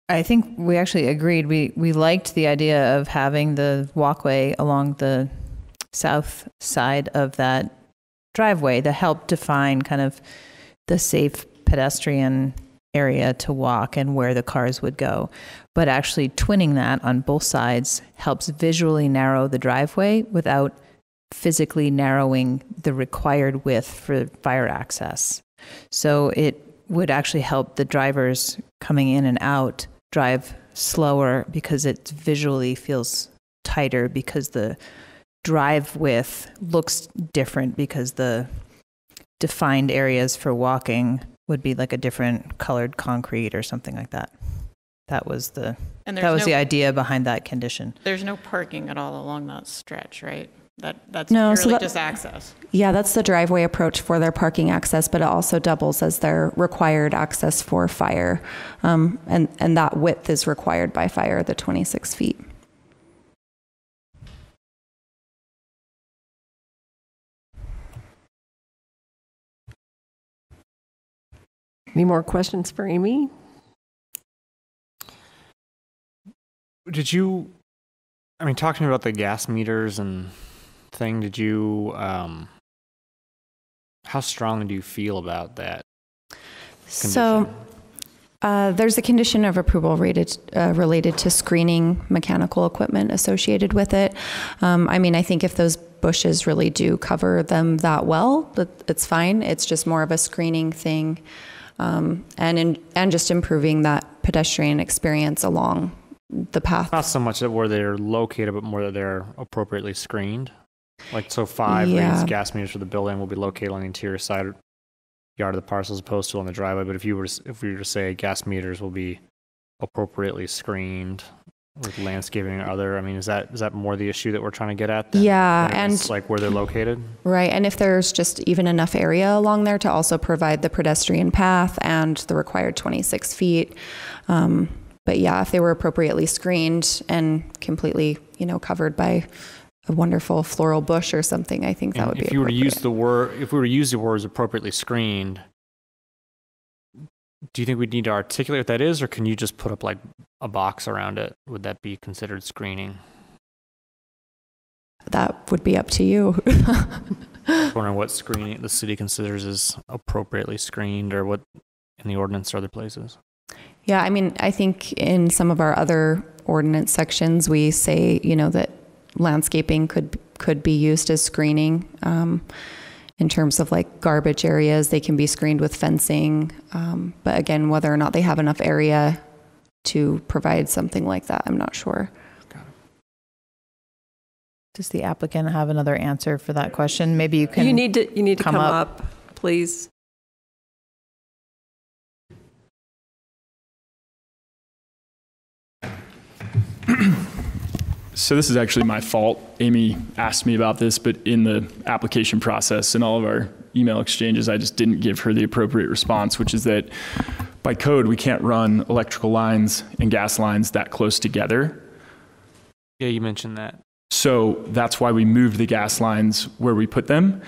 I think we actually agreed. We we liked the idea of having the walkway along the south side of that driveway to help define kind of the safe pedestrian area to walk and where the cars would go. But actually twinning that on both sides helps visually narrow the driveway without physically narrowing the required width for fire access. So it would actually help the drivers coming in and out drive slower because it visually feels tighter because the drive width looks different because the defined areas for walking would be like a different colored concrete or something like that. That was the And that was the idea behind that condition. There's no parking at all along that stretch, right? That, that's No, so that- just access. Yeah, that's the driveway approach for their parking access, but it also doubles as their required access for fire. Um, and, and that width is required by fire, the 26 feet. Any more questions for Amy? Did you, I mean, talking about the gas meters and thing, did you, um, how strongly do you feel about that? So uh, there's a condition of approval rated, uh, related to screening mechanical equipment associated with it. Um, I mean, I think if those bushes really do cover them that well, that it's fine. It's just more of a screening thing. Um, and in, and just improving that pedestrian experience along the path. Not so much that where they're located, but more that they're appropriately screened. Like, so five Yeah. reads gas meters for the building will be located on the interior side yard of the parcel as opposed to on the driveway. But if you were, to if we were to say gas meters will be appropriately screened, with landscaping or other? I mean, is that is that more the issue that we're trying to get at? than- Yeah, than and- like where they're located. Right, and if there's just even enough area along there to also provide the pedestrian path and the required 26 feet. Um, But yeah, if they were appropriately screened and completely, you know, covered by a wonderful floral bush or something, I think that And would be if you were to use the word, if we were to use the words appropriately screened, do you think we'd need to articulate what that is, or can you just put up like a box around it? Would that be considered screening? That would be up to you. Just wondering what screening the city considers as appropriately screened, or what in the ordinance or other places. Yeah, I mean, I think in some of our other ordinance sections, we say, you know, that landscaping could, could be used as screening. um, In terms of like garbage areas, they can be screened with fencing. um, But again, whether or not they have enough area to provide something like that, I'm not sure. Does the applicant have another answer for that question? Maybe you can. You need to, you need to come come up. up, please. [CLEARS THROAT] So this is actually my fault. Amy asked me about this, but in the application process and all of our email exchanges, I just didn't give her the appropriate response, which is that by code, we can't run electrical lines and gas lines that close together. Yeah, you mentioned that. So that's why we moved the gas lines where we put them.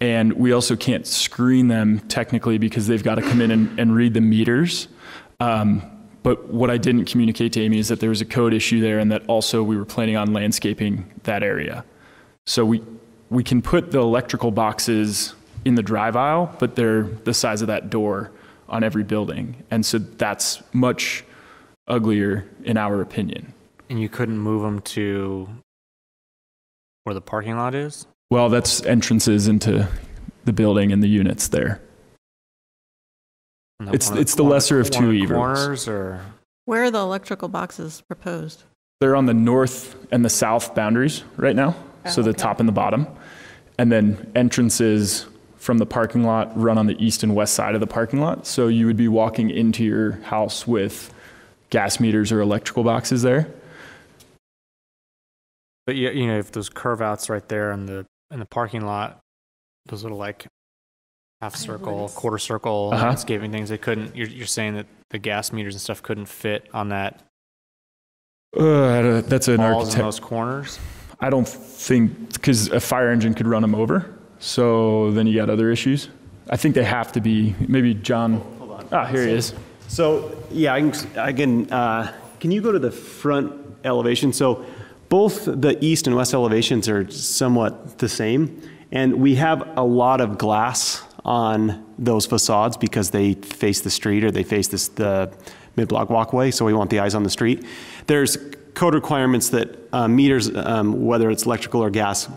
And we also can't screen them technically because they've got to come in and, and read the meters. Um, but what I didn't communicate to Amy is that there was a code issue there and that also we were planning on landscaping that area. So we, we can put the electrical boxes in the drive aisle, but they're the size of that door on every building. And so that's much uglier in our opinion. And you couldn't move them to where the parking lot is. Well, that's entrances into the building and the units there. On It's- on it's the on lesser of two evils. Corners or Where are the electrical boxes proposed? They're on the north and the south boundaries right now, oh, so the top and the bottom. And then entrances from the parking lot run on the east and west side of the parking lot. So you would be walking into your house with gas meters or electrical boxes there. But you, you know, if those curve outs right there in the in the parking lot, those little like half circle, quarter circle Uh-huh. landscaping things, they couldn't. You're, you're saying that the gas meters and stuff couldn't fit on that Uh, that's an walls in architect. those corners. I don't think, because a fire engine could run them over. So then you got other issues. I think they have to be, maybe John. Hold on. Ah, here he is. So, yeah, I can, I can, uh, can you go to the front elevation? So both the east and west elevations are somewhat the same. And we have a lot of glass on those facades because they face the street or they face this, the mid-block walkway, so we want the eyes on the street. There's code requirements that uh, meters, um, whether it's electrical or gas,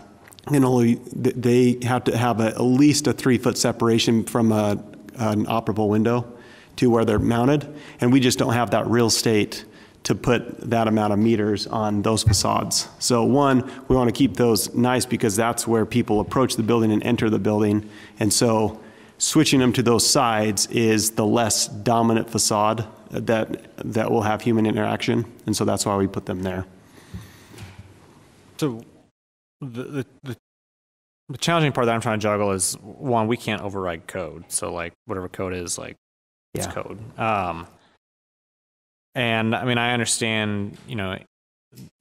can only, they have to have a- at least a three-foot separation from a, an operable window to where they're mounted, and we just don't have that real estate to put that amount of meters on those facades. So one, we want to keep those nice because that's where people approach the building and enter the building. And so switching them to those sides is the less dominant facade that, that will have human interaction. And so that's why we put them there. So the, the the challenging part that I'm trying to juggle is one, we can't override code. So like whatever code is, like it's Yeah. code. Um, and I mean, I understand, you know,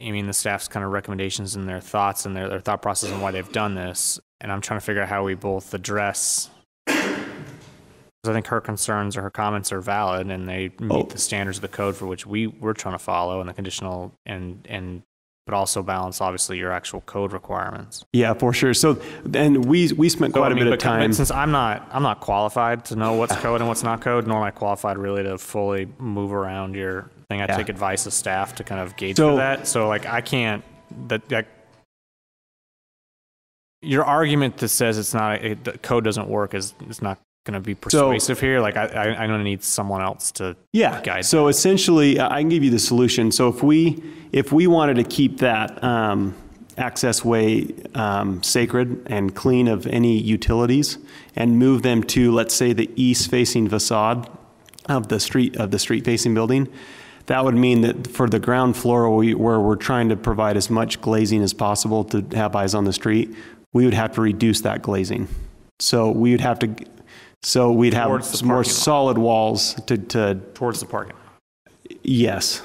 I mean, the staff's kind of recommendations and their thoughts and their, their thought process and why they've done this. And I'm trying to figure out how we both address. Because I think her concerns or her comments are valid and they meet Oh. the standards of the code for which we we're trying to follow and the conditional and and but also balance obviously your actual code requirements. Yeah, for sure. So, and we, we spent So, quite I a mean, bit of but- but time. Since I'm not, I'm not qualified to know what's [LAUGHS] code and what's not code, nor am I qualified really to fully move around your thing. I Yeah. take advice of staff to kind of gauge So- that. So like, I can't, that, that, your argument that says it's not, it, the code doesn't work is, is not going to be persuasive here. Like, I, I, I'm going to need someone else to Yeah. guide. So essentially, I I can give you the solution. So if we if we wanted to keep that um, access way um, sacred and clean of any utilities, and move them to let's say the east facing facade of the street of the street facing building, that would mean that for the ground floor, we, where we're trying to provide as much glazing as possible to have eyes on the street, we would have to reduce that glazing. So we would have to, so we'd have Towards the more parking lot. solid walls to, to, Towards the parking. yes.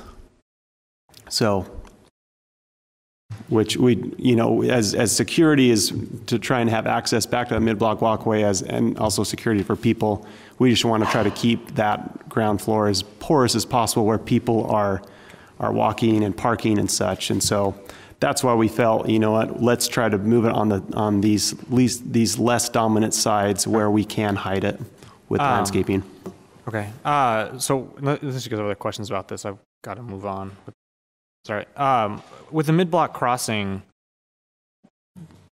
So, which we, you know, as, as security is to try and have access back to the mid-block walkway as, and also security for people, we just want to try to keep that ground floor as porous as possible where people are, are walking and parking and such. And so that's why we felt, you know what, let's try to move it on the, on these, least, these less dominant sides where we can hide it with Um, landscaping. Okay. Uh, so let- let's just get other questions about this. I've got to move on. Sorry. Um, with the mid-block crossing,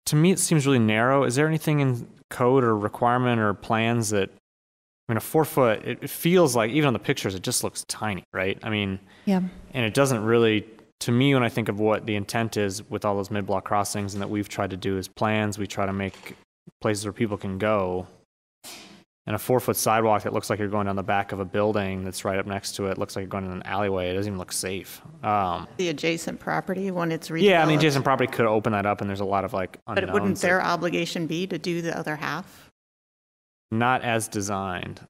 to me it seems really narrow. Is there anything in code or requirement or plans that? I mean, a four foot. It, it feels like even on the pictures, it just looks tiny, right? I mean, Yeah. and it doesn't really. To me, when I think of what the intent is with all those mid-block crossings and that we've tried to do as plans, we try to make places where people can go and a four foot sidewalk that looks like you're going down the back of a building that's right up next to it looks like you're going in an alleyway. It doesn't even look safe. Um, The adjacent property when it's redeveloped. yeah, I mean, Jason property could open that up, and there's a lot of like But unknowns. wouldn't that- their obligation be to do the other half? not as designed?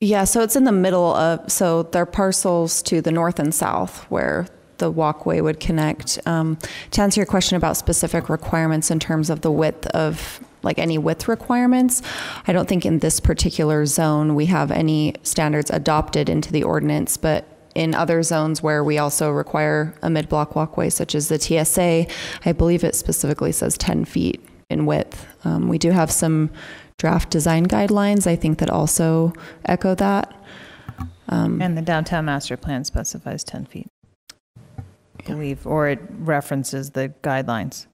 Yeah, so it's in the middle of, so there are parcels to the north and south where the walkway would connect. Um, to answer your question about specific requirements in terms of the width of, like any width requirements, I don't think in this particular zone we have any standards adopted into the ordinance, but in other zones where we also require a mid-block walkway, such as the TSA, I believe it specifically says 10 feet in width. Um, we do have some draft design guidelines, I think, that also echo that. Um, And the downtown master plan specifies 10 feet, believe, or it references the guidelines.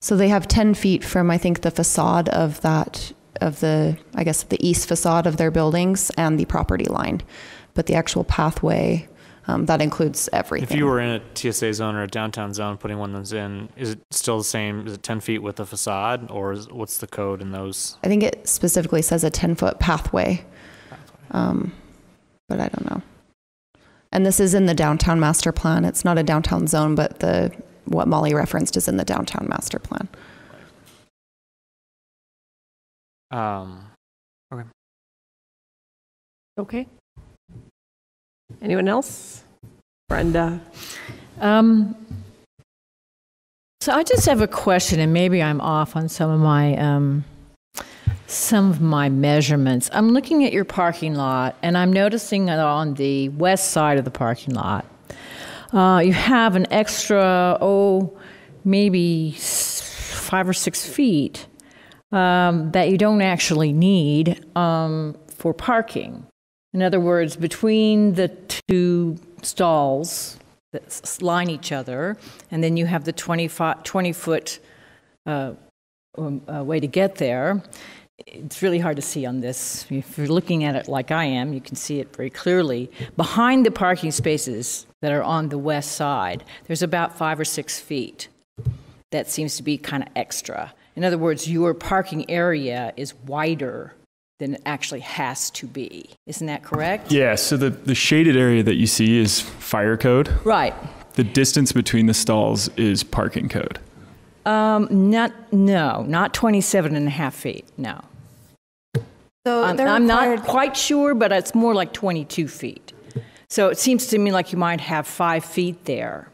So they have 10 feet from, I think, the facade of that, of the, I guess, the east facade of their buildings and the property line. But the actual pathway, um, that includes everything. If you were in a TSA zone or a downtown zone, putting one of those in, is it still the same? Is it 10 feet with the facade, or is, what's the code in those? I think it specifically says a 10-foot pathway. Um, but I don't know. And this is in the downtown master plan. It's not a downtown zone, but the, what Molly referenced is in the downtown master plan. Um, Okay. Anyone else? Brenda? Um, so I just have a question, and maybe I'm off on some of my um, some of my measurements. I'm looking at your parking lot, and I'm noticing that on the west side of the parking lot, uh, you have an extra oh, maybe five or six feet um, that you don't actually need um, for parking. In other words, between the two stalls that line each other, and then you have the 25 20 foot uh, um, uh, way to get there. It's really hard to see on this. If you're looking at it like I am, you can see it very clearly. Behind the parking spaces that are on the west side, there's about five or six feet that seems to be kind of extra. In other words, your parking area is wider than it actually has to be. Isn't that correct? Yeah, so the, the shaded area that you see is fire code. Right. The distance between the stalls is parking code. Um, not, no, not 27 and a half feet, no. So I'm, they're I'm not quite sure, but it's more like 22 feet. So it seems to me like you might have five feet there.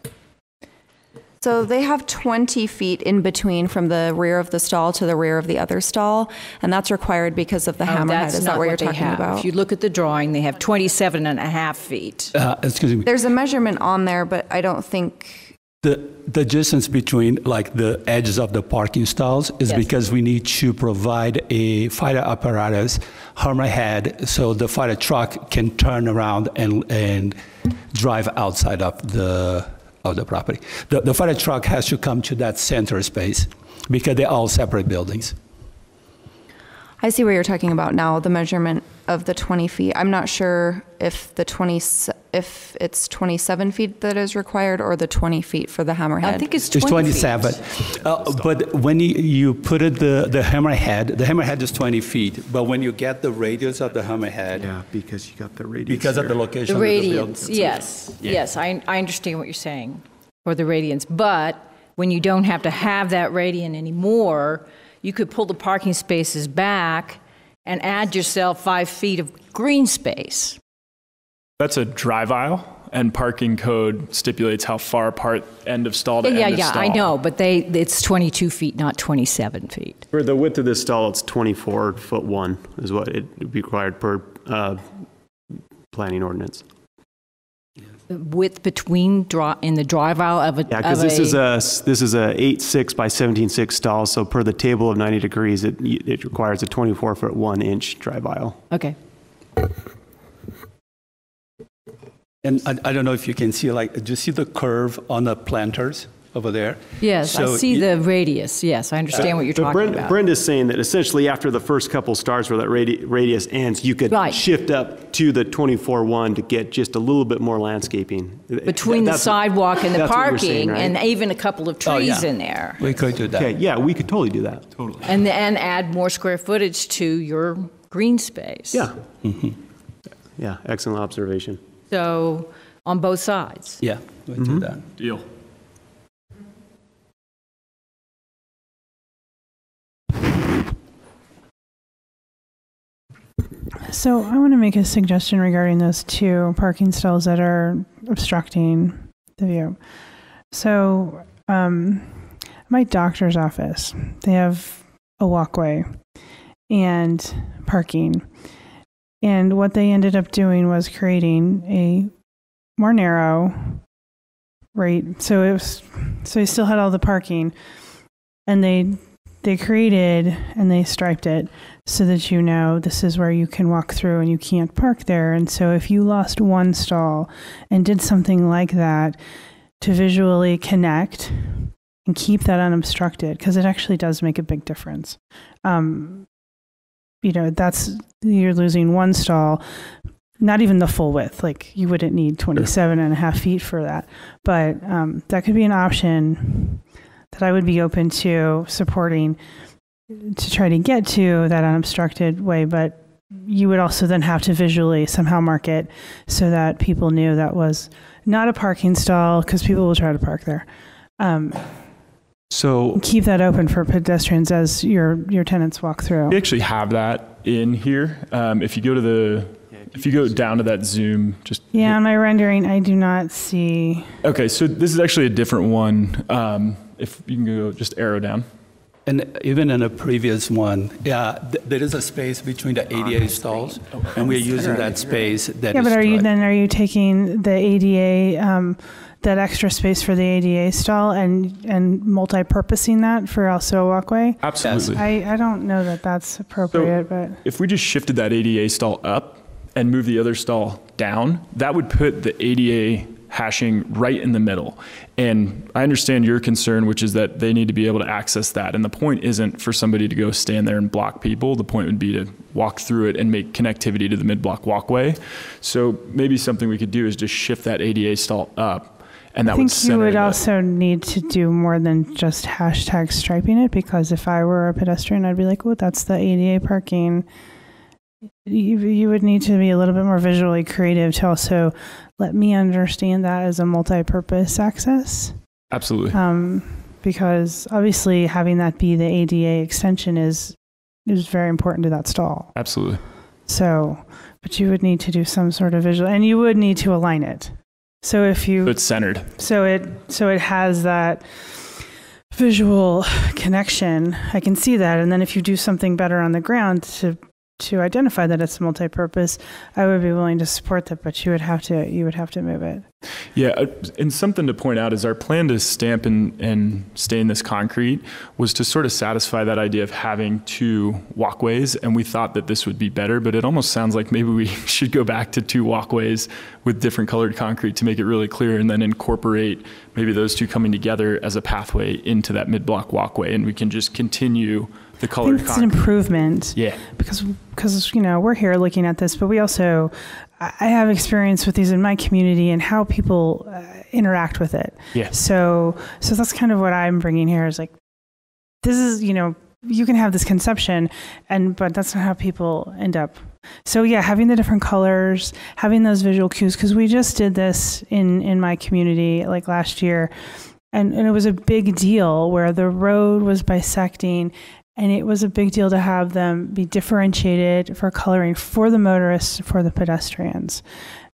So they have 20 feet in between from the rear of the stall to the rear of the other stall, and that's required because of the Oh, hammerhead. that's Is not that what you're talking have. about? If you look at the drawing, they have 27 and a half feet. Uh, excuse me. There's a measurement on there, but I don't think, The, the distance between like the edges of the parking stalls is Yes. because we need to provide a fire apparatus, hammerhead, so the fire truck can turn around and, and drive outside of the, of the property. The, the fire truck has to come to that center space because they're all separate buildings. I see what you're talking about now, the measurement of the 20 feet. I'm not sure if the 20, if it's 27 feet that is required or the 20 feet for the hammerhead. I think it's It's 20 feet. 27. Uh, But when you, you put it the, the hammerhead, the hammerhead is 20 feet, but when you get the radius of the hammerhead, Yeah, because you got the radius. because of the location The of the building. radiance, yes, yes, I, I understand what you're saying, for the radiance. But when you don't have to have that radian anymore, you could pull the parking spaces back and add yourself five feet of green space. That's a drive aisle, and parking code stipulates how far apart end of stall to Yeah, yeah, end of yeah, stall. I know, but they, it's 22 feet, not 27 feet. For the width of this stall, it's 24 foot 1 is what it required per uh, planning ordinance. Width between, dri- in the drive aisle of a. Yeah, because of this is a, this is a 8.6 by 17.6 stall, so per the table of 90 degrees, it, it requires a 24 foot 1 inch drive aisle. Okay. And I, I don't know if you can see, like, do you see the curve on the planters over there? Yes, I see you- the radius, yes, I understand what you're But talking Brenda- about. Brenda's saying that essentially after the first couple stars where that radi- radius ends, you could Right. shift up to the 24-1 to get just a little bit more landscaping. Between the sidewalk and the that's saying, parking, and even a couple of Oh, trees yeah. in there. We could do that. Okay, yeah, we could totally do that. Totally. And, and add more square footage to your green space. Yeah. Mm-hmm. Yeah, excellent observation. So, on both sides. Yeah, we do that. Deal. So I want to make a suggestion regarding those two parking stalls that are obstructing the view. So, um, my doctor's office, they have a walkway and parking. And what they ended up doing was creating a more narrow, right? So it was, so they still had all the parking, and they they created and they striped it so that you know this is where you can walk through and you can't park there. And so if you lost one stall and did something like that to visually connect and keep that unobstructed, because it actually does make a big difference. Um, you know, that's you're losing one stall, not even the full width. Like you wouldn't need 27 and a half feet for that. But um, that could be an option that I would be open to supporting to try to get to that unobstructed way. But you would also then have to visually somehow mark it so that people knew that was not a parking stall because people will try to park there. Um, So keep that open for pedestrians as your your tenants walk through. we actually have that in here. Um, if you go to the, if you go down to that zoom, just Yeah, on my rendering, I do not see. okay. So this is actually a different one. Um, if you can go just arrow down. And even in a previous one, yeah, th- there is a space between the ADA stalls, and we're using that space that Yeah, is but are you striped. then are you taking the ADA um, that extra space for the ADA stall and and multi-purposing that for also a walkway? Absolutely. I, I don't know that that's appropriate, but If we just shifted that ADA stall up and moved the other stall down, that would put the ADA hashing right in the middle. And I understand your concern, which is that they need to be able to access that. And the point isn't for somebody to go stand there and block people. The point would be to walk through it and make connectivity to the mid-block walkway. So maybe something we could do is just shift that ADA stall up, and that I would think you would also need to do more than just hashtag striping it because if I were a pedestrian, I'd be like, "Oh, that's the ADA parking." You, you would need to be a little bit more visually creative to also let me understand that as a multi-purpose access. Absolutely. um, because obviously having that be the ADA extension is is very important to that stall. Absolutely. So, but you would need to do some sort of visual, and you would need to align it. So if you So it's centered. so it so it has that visual connection. I can see that, and then if you do something better on the ground to to identify that it's multi-purpose, I would be willing to support that. But you would have to you would have to move it. Yeah, uh, and something to point out is our plan to stamp and, and stain this concrete was to sort of satisfy that idea of having two walkways, and we thought that this would be better, but it almost sounds like maybe we [LAUGHS] should go back to two walkways with different colored concrete to make it really clear, and then incorporate maybe those two coming together as a pathway into that mid-block walkway, and we can just continue the I think it's an improvement. Yeah. because because you know we're here looking at this, but we also I I have experience with these in my community and how people uh, interact with it. Yeah. So, so that's kind of what I'm bringing here is like, this is, you know, you can have this conception and, but that's not how people end up. So yeah, having the different colors, having those visual cues, because we just did this in, in my community like last year and, and it was a big deal where the road was bisecting and it was a big deal to have them be differentiated for coloring for the motorists, for the pedestrians.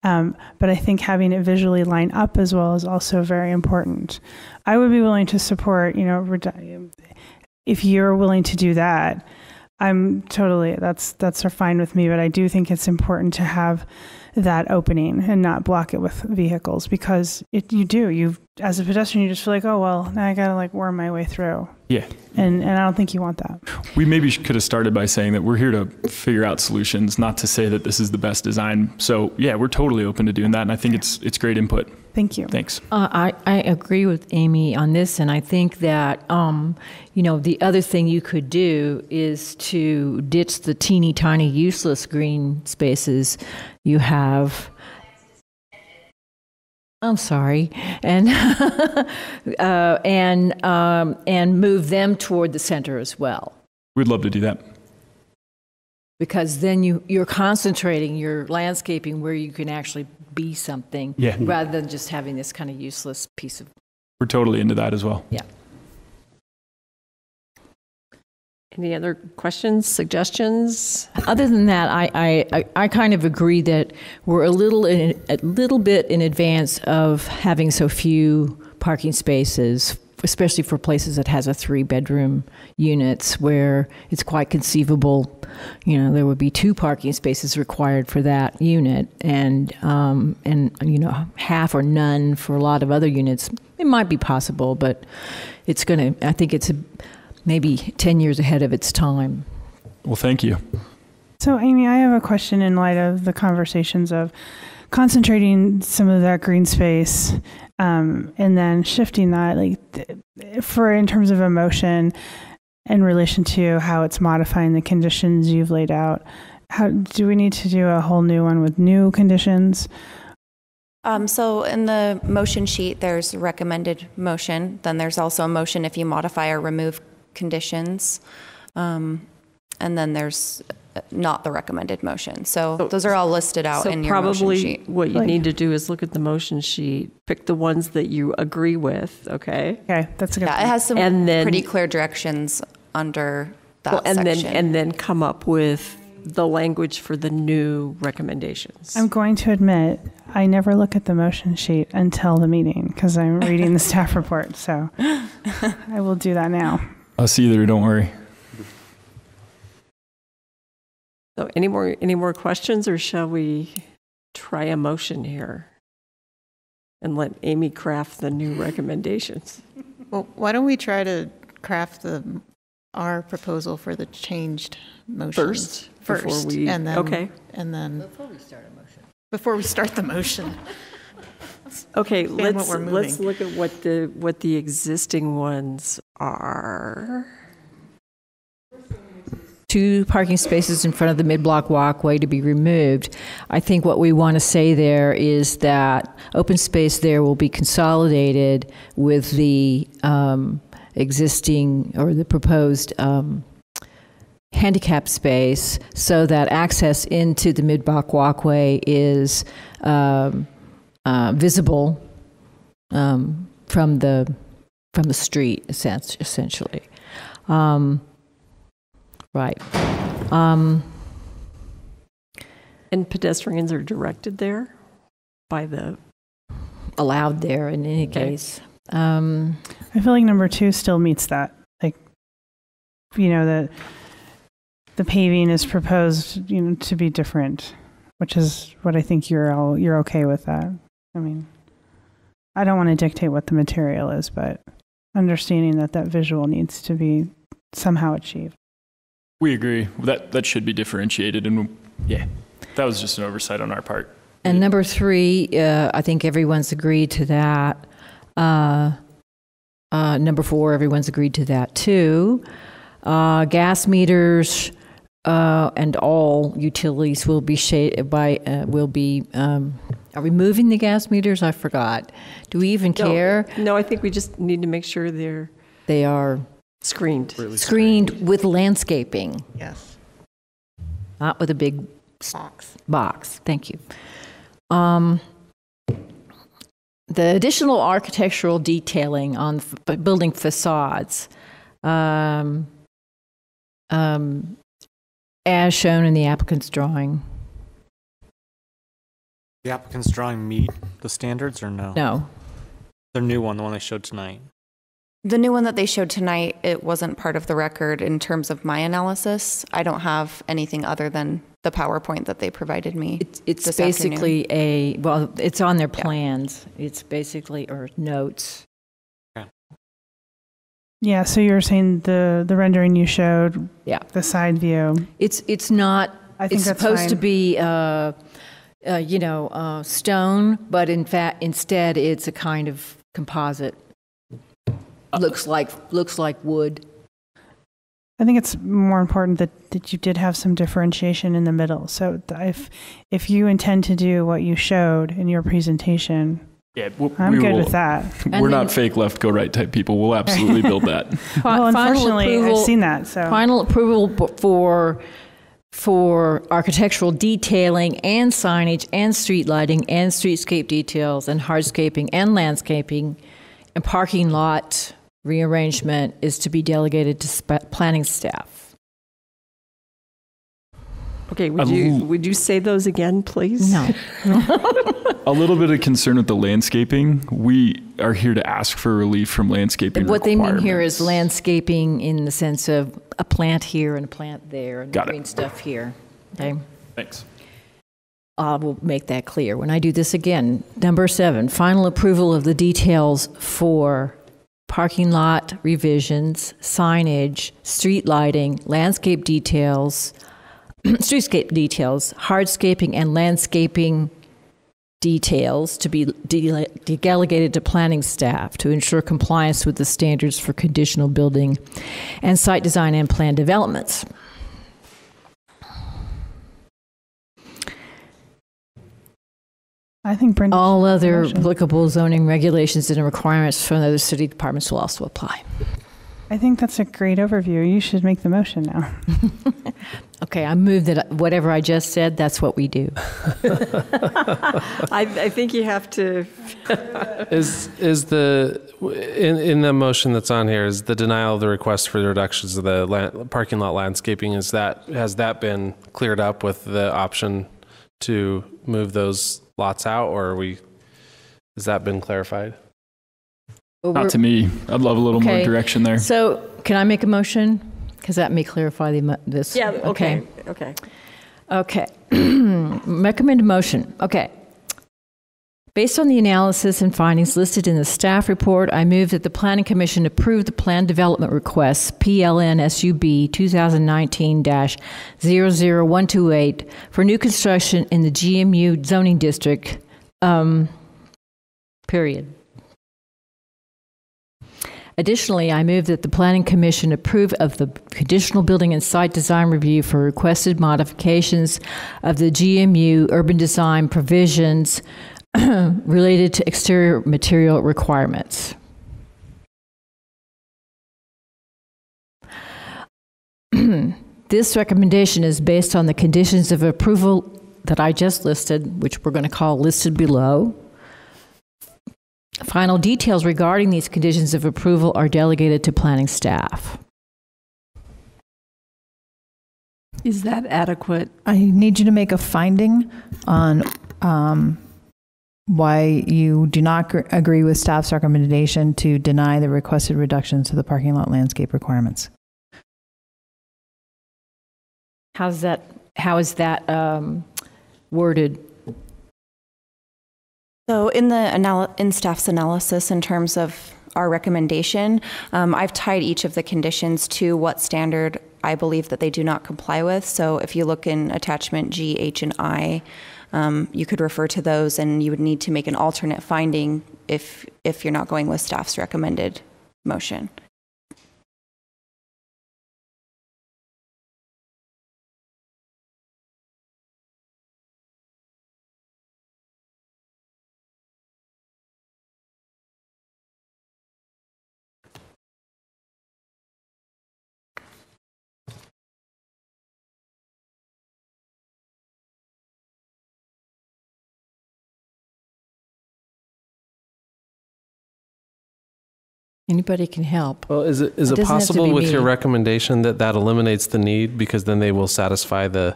Um, but I think having it visually line up as well is also very important. I would be willing to support, you know, if you're willing to do that. I'm totally that's that's fine with me, but I do think it's important to have that opening and not block it with vehicles because it you do you as a pedestrian you just feel like oh well now I gotta like worm my way through Yeah. and and I don't think you want that. We maybe could have started by saying that we're here to figure out solutions, not to say that this is the best design. So yeah, we're totally open to doing that, and I think it's it's great input. Thank you. Thanks. Uh, I, I agree with Amy on this, and I think that, um, you know, the other thing you could do is to ditch the teeny tiny useless green spaces you have. I'm sorry, and [LAUGHS] uh, and um, and move them toward the center as well, We'd love to do that. because then you you're concentrating your landscaping where you can actually be something, Yeah. rather than just having this kind of useless piece of We're totally into that as well. yeah. Any other questions, suggestions? Other than that, I, I, I- kind of agree that we're a little in, a little bit in advance of having so few parking spaces, especially for places that has a three bedroom units where it's quite conceivable, you know, there would be two parking spaces required for that unit, and um, and you know half or none for a lot of other units. It might be possible, but it's going to. I think it's a, maybe ten years ahead of its time. Well, thank you. So, Amy, I have a question in light of the conversations of concentrating some of that green space um, and then shifting that, like, for in terms of emotion in relation to how it's modifying the conditions you've laid out. How do we need to do a whole new one with new conditions? Um, so in the motion sheet, there's recommended motion. Then there's also a motion if you modify or remove conditions. Um, and then there's uh, not the recommended motion. So those are all listed out So in your motion probably sheet. what you Like- need to do is look at the motion sheet, pick the ones that you agree with, okay? Okay, that's a good. Yeah, it has some And then- pretty clear directions under that Well, and section. then and then come up with the language for the new recommendations. I'm going to admit I never look at the motion sheet until the meeting because I'm reading the [LAUGHS] staff report. So [LAUGHS] I will do that now. Us either, don't worry. So any more any more questions, or shall we try a motion here and let Amy craft the new recommendations? Well, why don't we try to craft the, our proposal for the changed motion? First, before First, we- and then. okay. And then. Before we start a motion. Before we start the motion. Okay, Understand let's what we're let's look at what the what the existing ones are. two parking spaces in front of the mid-block walkway to be removed. I think what we want to say there is that open space there will be consolidated with the um, existing or the proposed um, handicap space so that access into the mid-block walkway is um, uh, visible um, from the from the street, essen- essentially. Um, Right. Um, And pedestrians are directed there by the allowed there in any Okay. case. Um, I feel like number two still meets that. Like, you know, the the paving is proposed, you know, to be different, which is what I think you're all you're okay with that. I mean, I don't want to dictate what the material is, but understanding that that visual needs to be somehow achieved. We agree. That that should be differentiated, and yeah, that was just an oversight on our part. and number three, uh, I think everyone's agreed to that. Uh, uh, number four, everyone's agreed to that too. Uh, gas meters uh, and all utilities will be shaded by, uh, will be, um, are we moving the gas meters? I forgot. Do we even No, care? No, I think we just need to make sure they're They are screened. screened with landscaping, Yes. not with a big Box. box. Thank you. Um, the additional architectural detailing on f- building facades, um, um, as shown in the applicant's drawing. The applicant's drawing meet the standards or no? No. The new one, the one they showed tonight. The new one that they showed tonight, it wasn't part of the record in terms of my analysis. I don't have anything other than the PowerPoint that they provided me. It's, it's this afternoon. basically a, well, it's on their plans. It's basically, or notes. Yeah, so you're saying the, the rendering you showed, Yeah. the side view. It's, it's not, I think it's that's supposed to be, uh, uh, you know, uh, stone, but in fact, instead, it's a kind of composite. Looks like, looks like wood. I think it's more important that, that you did have some differentiation in the middle. So if, if you intend to do what you showed in your presentation, Yeah, w- I'm we good will- with that. [LAUGHS] We're then- not fake left, go right type people. We'll absolutely build that. [LAUGHS] Fi- Well, final unfortunately, I've seen that, so. Final approval for, for architectural detailing and signage and street lighting and streetscape details and hardscaping and landscaping and parking lot rearrangement is to be delegated to sp- planning staff. Okay, would you, Um, would you say those again, please? No. [LAUGHS] [LAUGHS] A little bit of concern with the landscaping. We are here to ask for relief from landscaping What they mean here is landscaping in the sense of a plant here and a plant there and Got it. green stuff here. Okay? Thanks. I will make that clear when I do this again. Number seven, final approval of the details for parking lot revisions, signage, street lighting, landscape details, [CLEARS THROAT] streetscape details, hardscaping and landscaping details to be de- delegated to planning staff to ensure compliance with the standards for conditional building and site design and plan developments. I think Brenda. All other motion. applicable zoning regulations and requirements from other city departments will also apply. I think that's a great overview. You should make the motion now. [LAUGHS] Okay, I move that whatever I just said, that's what we do. I, I think you have to, [LAUGHS] Is, is the, in, in the motion that's on here, is the denial of the request for the reductions of the land, parking lot landscaping, is that, has that been cleared up with the option to move those lots out, or are we, has that been clarified? Well, Not to me. I'd love a little more direction there. So, can I make a motion? Because that may clarify the, this. yeah, okay, okay. Okay. [CLEARS THROAT] Recommend a motion. Okay. Based on the analysis and findings listed in the staff report, I move that the Planning Commission approve the plan development Request PLN SUB 2019-00128 for new construction in the GMU zoning district, um, period. Additionally, I move that the Planning Commission approve of the conditional building and site design review for requested modifications of the GMU urban design provisions [CLEARS THROAT] related to exterior material requirements. [CLEARS THROAT] This recommendation is based on the conditions of approval that I just listed, which we're going to call listed below. Final details regarding these conditions of approval are delegated to planning staff. Is that adequate? I need you to make a finding on um, why you do not gr- agree with staff's recommendation to deny the requested reductions to the parking lot landscape requirements. How's that, how is that um, worded? So in the in staff's analysis, in terms of our recommendation, um, I've tied each of the conditions to what standard I believe that they do not comply with. So if you look in attachment G, H, and I, um, you could refer to those, and you would need to make an alternate finding if if you're not going with staff's recommended motion. Anybody can help. Well, is it, is It it doesn't have to possible be with your recommendation that that eliminates the need because then they will satisfy the,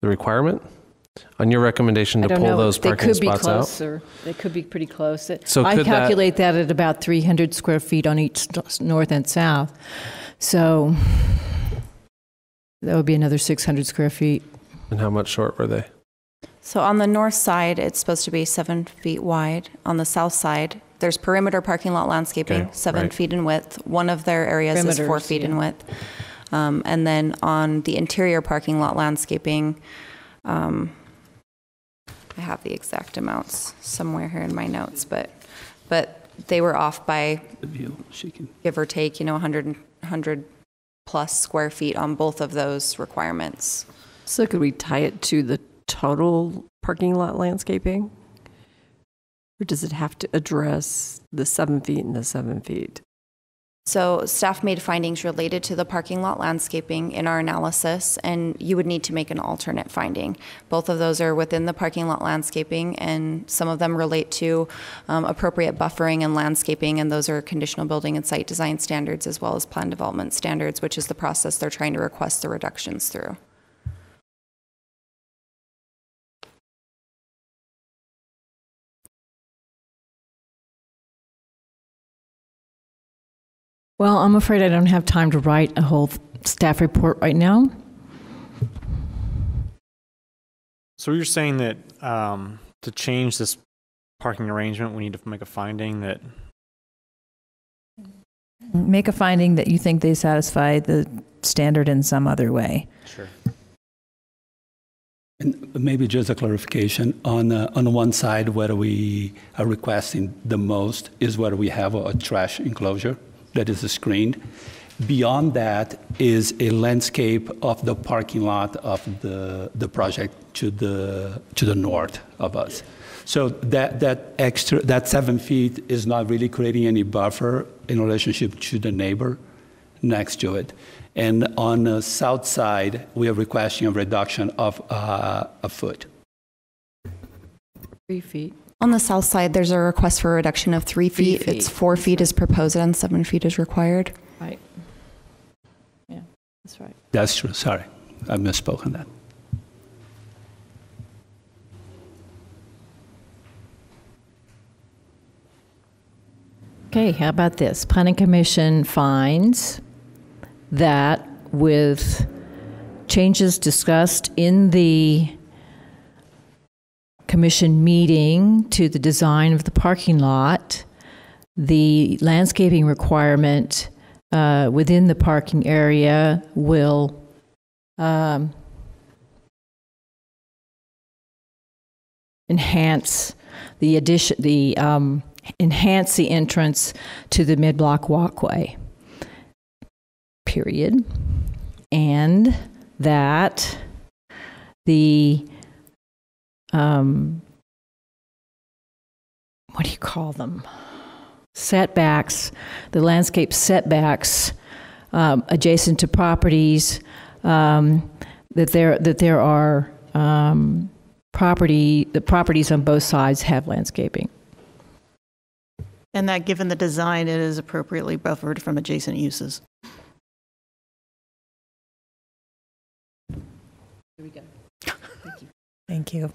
the requirement? On your recommendation to don't pull know. those They parking could be spots out? closer. They could be pretty close. It- So I could that- calculate that at about 300 square feet on each north and south. So that would be another 600 square feet. And how much short were they? So on the north side, it's supposed to be seven feet wide. On the south side, there's perimeter parking lot landscaping, Okay, seven right. feet in width. One of their areas is four Perimeters, feet in width. Um, And then on the interior parking lot landscaping, um, I have the exact amounts somewhere here in my notes, but, but they were off by, The view, she can. give or take, you know, 100, 100 plus square feet on both of those requirements. So could we tie it to the total parking lot landscaping? Or does it have to address the seven feet and the seven feet? So staff made findings related to the parking lot landscaping in our analysis, and you would need to make an alternate finding. Both of those are within the parking lot landscaping, and some of them relate to um, appropriate buffering and landscaping, and those are conditional building and site design standards as well as plan development standards, which is the process they're trying to request the reductions through. Well, I'm afraid I don't have time to write a whole staff report right now. So you're saying that um, to change this parking arrangement, we need to make a finding that Make a finding that you think they satisfy the standard in some other way. Sure. And maybe just a clarification, on, uh, on one side, where we are requesting the most is where we have a trash enclosure that is screened. Beyond that is a landscape of the parking lot of the, the project to the, to the north of us. So that, that extra, that seven feet is not really creating any buffer in relationship to the neighbor next to it. And on the south side, we are requesting a reduction of uh, a foot. Three feet. On the south side, there's a request for a reduction of three Three feet. It's four feet is proposed and seven feet is required. Right. Yeah, that's right. That's true, sorry, I misspoke on that. Okay, how about this? Planning Commission finds that with changes discussed in the commission meeting to the design of the parking lot, the landscaping requirement uh, within the parking area will um, enhance the addition, the um, enhance the entrance to the mid-block walkway. Period. And that the um, what do you call them? Setbacks, the landscape setbacks um, adjacent to properties, um, that there that there are um, property the properties on both sides have landscaping. And that given the design, it is appropriately buffered from adjacent uses. Here we go. Thank you. Thank you.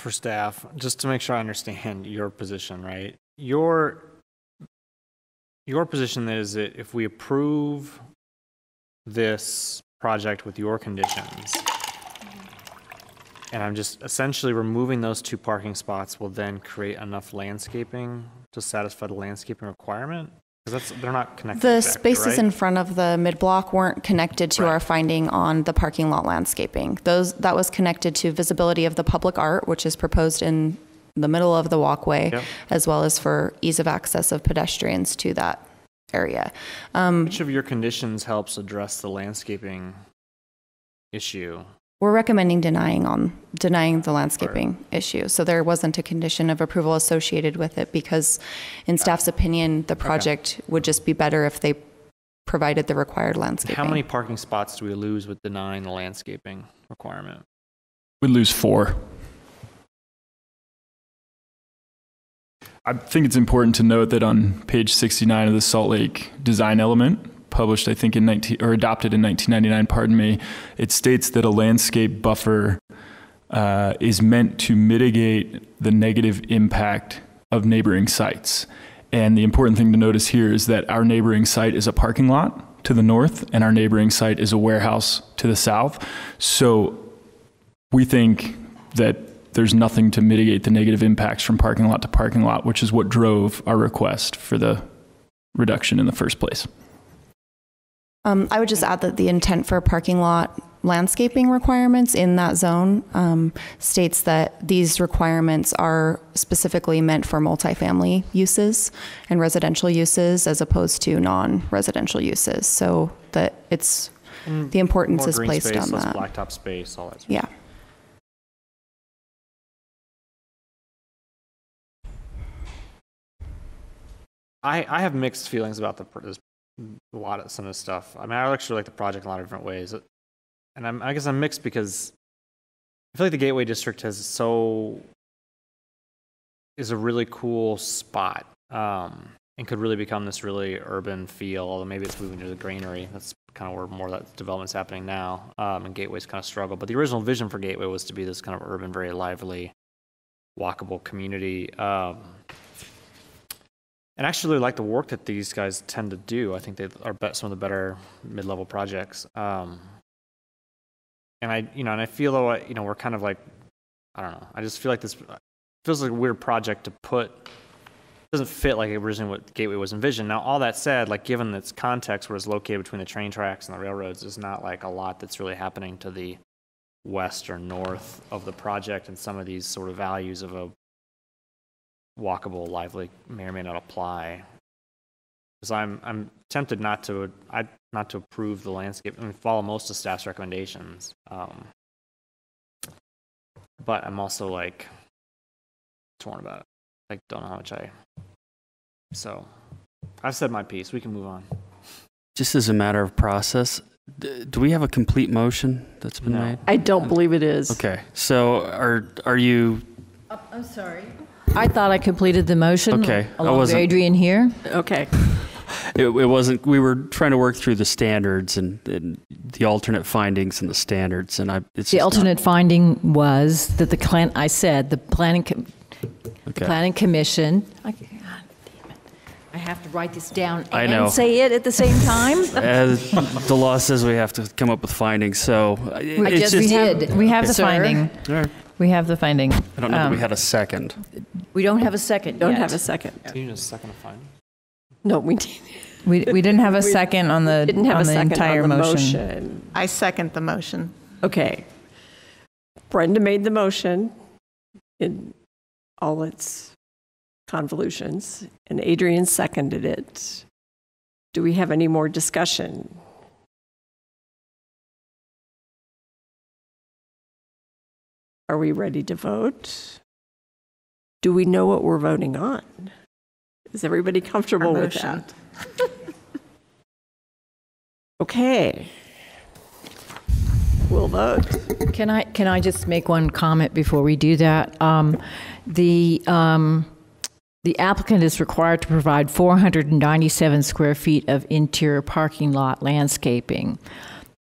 For staff, just to make sure I understand your position, right? Your your position is that if we approve this project with your conditions, and I'm just essentially removing those two parking spots will then create enough landscaping to satisfy the landscaping requirement? Because they're not connected The exactly, spaces right? in front of the mid-block weren't connected to Right. our finding on the parking lot landscaping. Those, that was connected to visibility of the public art, which is proposed in the middle of the walkway, Yep. as well as for ease of access of pedestrians to that area. Um, Which of your conditions helps address the landscaping issue? We're recommending denying on, denying the landscaping issue. So there wasn't a condition of approval associated with it because in staff's opinion, the project would just be better if they provided the required landscaping. How many parking spots do we lose with denying the landscaping requirement? We lose four. I think it's important to note that on page 69 of the Salt Lake design element, published I think in 19 or adopted in 1999, pardon me, it states that a landscape buffer uh, is meant to mitigate the negative impact of neighboring sites. And the important thing to notice here is that our neighboring site is a parking lot to the north, and our neighboring site is a warehouse to the south. So we think that there's nothing to mitigate the negative impacts from parking lot to parking lot, which is what drove our request for the reduction in the first place. Um, I would just add that the intent for parking lot landscaping requirements in that zone um, states that these requirements are specifically meant for multifamily uses and residential uses as opposed to non-residential uses. So that it's the importance is placed space, on less that. blacktop space, all that. Yeah. I, I have mixed feelings about the this, a lot of some of the stuff. I mean, I actually like the project a lot of different ways, and I'm, I guess I'm mixed because I feel like the Gateway District has so is a really cool spot um, and could really become this really urban feel. Although maybe it's moving to the Granary. That's kind of where more of that development's happening now, um, and Gateway's kind of struggle. But the original vision for Gateway was to be this kind of urban, very lively, walkable community. Um, and actually like the work that these guys tend to do. I think they are some of the better mid-level projects. Um, and I, you know, and I feel though, you know, we're kind of like, I don't know. I just feel like this feels like a weird project to put. Doesn't fit like originally what Gateway was envisioned. Now, all that said, like given its context, where it's located between the train tracks and the railroads, there's not like a lot that's really happening to the west or north of the project, and some of these sort of values of a walkable, lively may or may not apply. Because I'm I'm tempted not to I not to approve the landscape. I mean, follow most of staff's recommendations. Um, but I'm also like torn about it. Like don't know how much I. So, I've said my piece. We can move on. Just as a matter of process, do we have a complete motion that's been No. made? I don't believe it is. Okay, so are, are you, I'm sorry. I thought I completed the motion. Okay, I Along with wasn't- Adrian here. Okay. it, it wasn't, we were trying to work through the standards and, and the alternate findings and the standards, and I, it's The just not- alternate finding was that the plan, I said, the planning, com- the Okay. planning commission, I, God damn it. I have to write this down I know. and say it at the same time? As [LAUGHS] the law says we have to come up with findings, so uh, I it's just just. did. We have the Sir. finding. All right. We have the finding. I don't know that we Um, had a second. We don't have a second Don't yet. have a second. Do you need a second to find? No, we did- We, we didn't have a second on the, didn't have on a the second entire on the motion. motion. I second the motion. Okay. Brenda made the motion in all its convolutions, and Adrian seconded it. Do we have any more discussion? Are we ready to vote? Do we know what we're voting on? Is everybody comfortable with motion. that? Okay. We'll vote. Can I, can I just make one comment before we do that? Um, The, um, the applicant is required to provide 497 square feet of interior parking lot landscaping.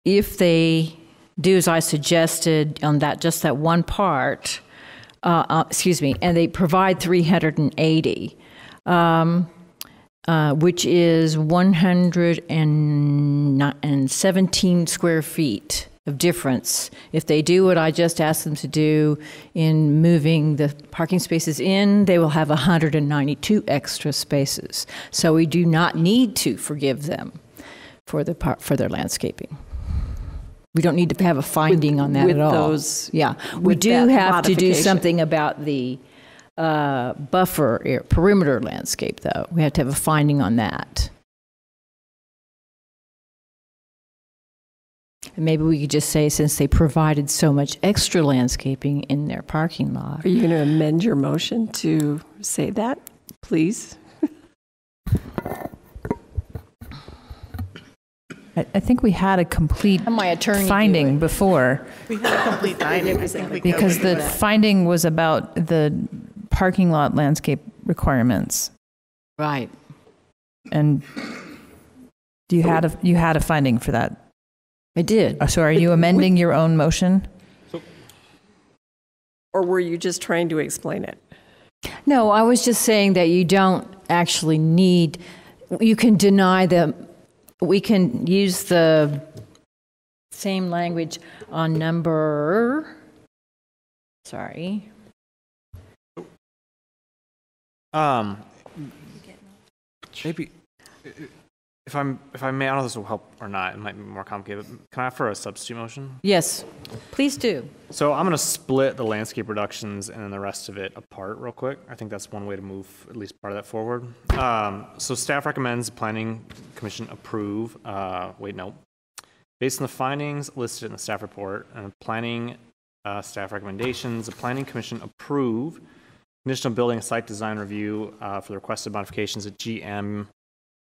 If they do as I suggested on that, just that one part, uh, uh, excuse me, and they provide 380, um, uh, which is 117 square feet of difference. If they do what I just asked them to do in moving the parking spaces in, they will have 192 extra spaces. So we do not need to forgive them for the for their landscaping. We don't need to have a finding on that with at all. those- yeah, we do have to do something about the uh, buffer ar- perimeter landscape, though. We have to have a finding on that. And maybe we could just say, since they provided so much extra landscaping in their parking lot. Are you going to amend your motion to say that, please? [LAUGHS] I, I think we had a complete My attorney do finding before. We had a complete finding. I think we go Because the that. finding was about the parking lot landscape requirements. Right. And you had a, you had a finding for that. I did. Uh, So are you amending your own motion? Or were you just trying to explain it? No, I was just saying that you don't actually need, you can deny the, we can use the same language on number, sorry. Um, maybe if I'm if I may, I don't know if this will help or not. It might be more complicated. But can I offer a substitute motion? Yes, please do. So I'm going to split the landscape reductions and then the rest of it apart real quick. I think that's one way to move at least part of that forward. Um, so staff recommends the planning commission approve. Uh, wait, no. Based on the findings listed in the staff report and planning uh, staff recommendations, the planning commission approve conditional building site design review uh, for the requested modifications at GM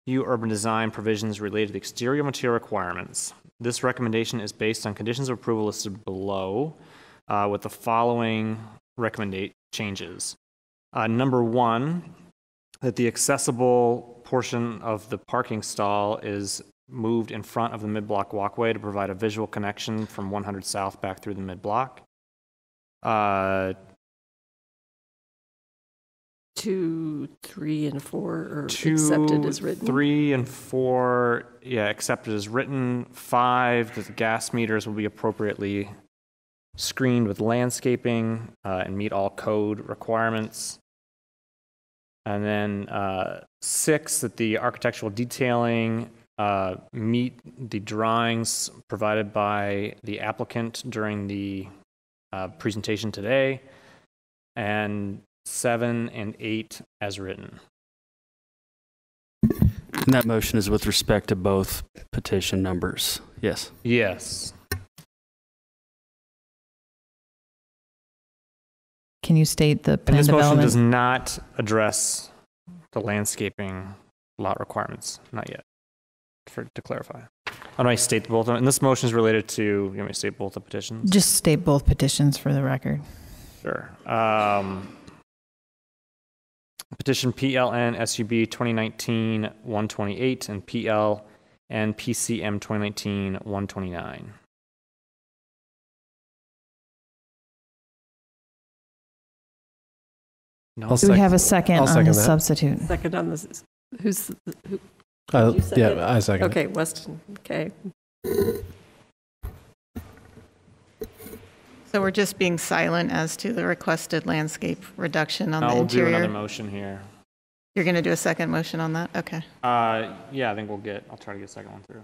U urban design provisions related to exterior material requirements. This recommendation is based on conditions of approval listed below uh, with the following recommendation changes. Uh, number one, that the accessible portion of the parking stall is moved in front of the mid-block walkway to provide a visual connection from 100 South back through the mid-block. Uh, Two, three, and four are two, accepted as written. Three and four, yeah, accepted as written. Five, that the gas meters will be appropriately screened with landscaping uh, and meet all code requirements. And then uh, six, that the architectural detailing uh, meet the drawings provided by the applicant during the uh, presentation today. And seven and eight as written. And that motion is with respect to both petition numbers. Yes. Yes. Can you state the And plan this motion does not address the landscaping lot requirements, not yet, for, to clarify. How do I state both of them? And this motion is related to, you want me to state both the petitions? Just state both petitions for the record. Sure. Um, petition PLN SUB 2019-128 and PL and PCM 2019-129. No. Do we have a second I'll on second the that. substitute? Second on this, who's, who? Uh, second? yeah, I second it. Okay, Weston, okay. So we're just being silent as to the requested landscape reduction on the I'll do another interior? motion here. You're going to do a second motion on that? Okay. Uh, yeah, I think we'll get, I'll try to get a second one through.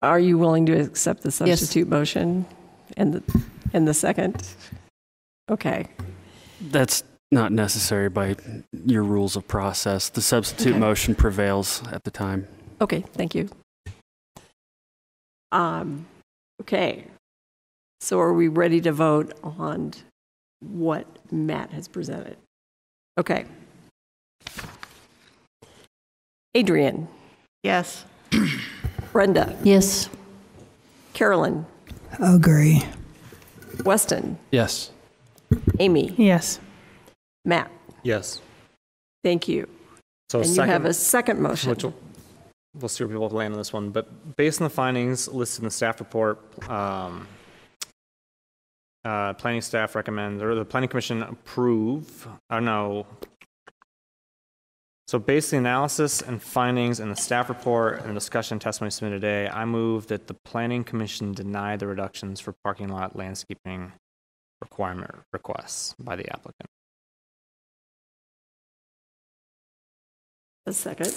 Are you willing to accept the substitute motion and the, and the second? Okay, That's not necessary by your rules of process. The substitute Okay. motion prevails at the time. okay, thank you. Um, okay, so are we ready to vote on what Matt has presented? Okay. Adrian, Yes. [CLEARS THROAT] Brenda, Yes. Carolyn, Agree. Weston, Yes. Amy, Yes. Matt, Yes. thank you. So And you have a second motion. which will, we'll see where people land on this one, but based on the findings listed in the staff report, um, uh, planning staff recommends, or the planning commission approve, oh no. So based on the analysis and findings in the staff report and the discussion testimony submitted today, I move that the planning commission deny the reductions for parking lot landscaping requirement requests by the applicant. A second.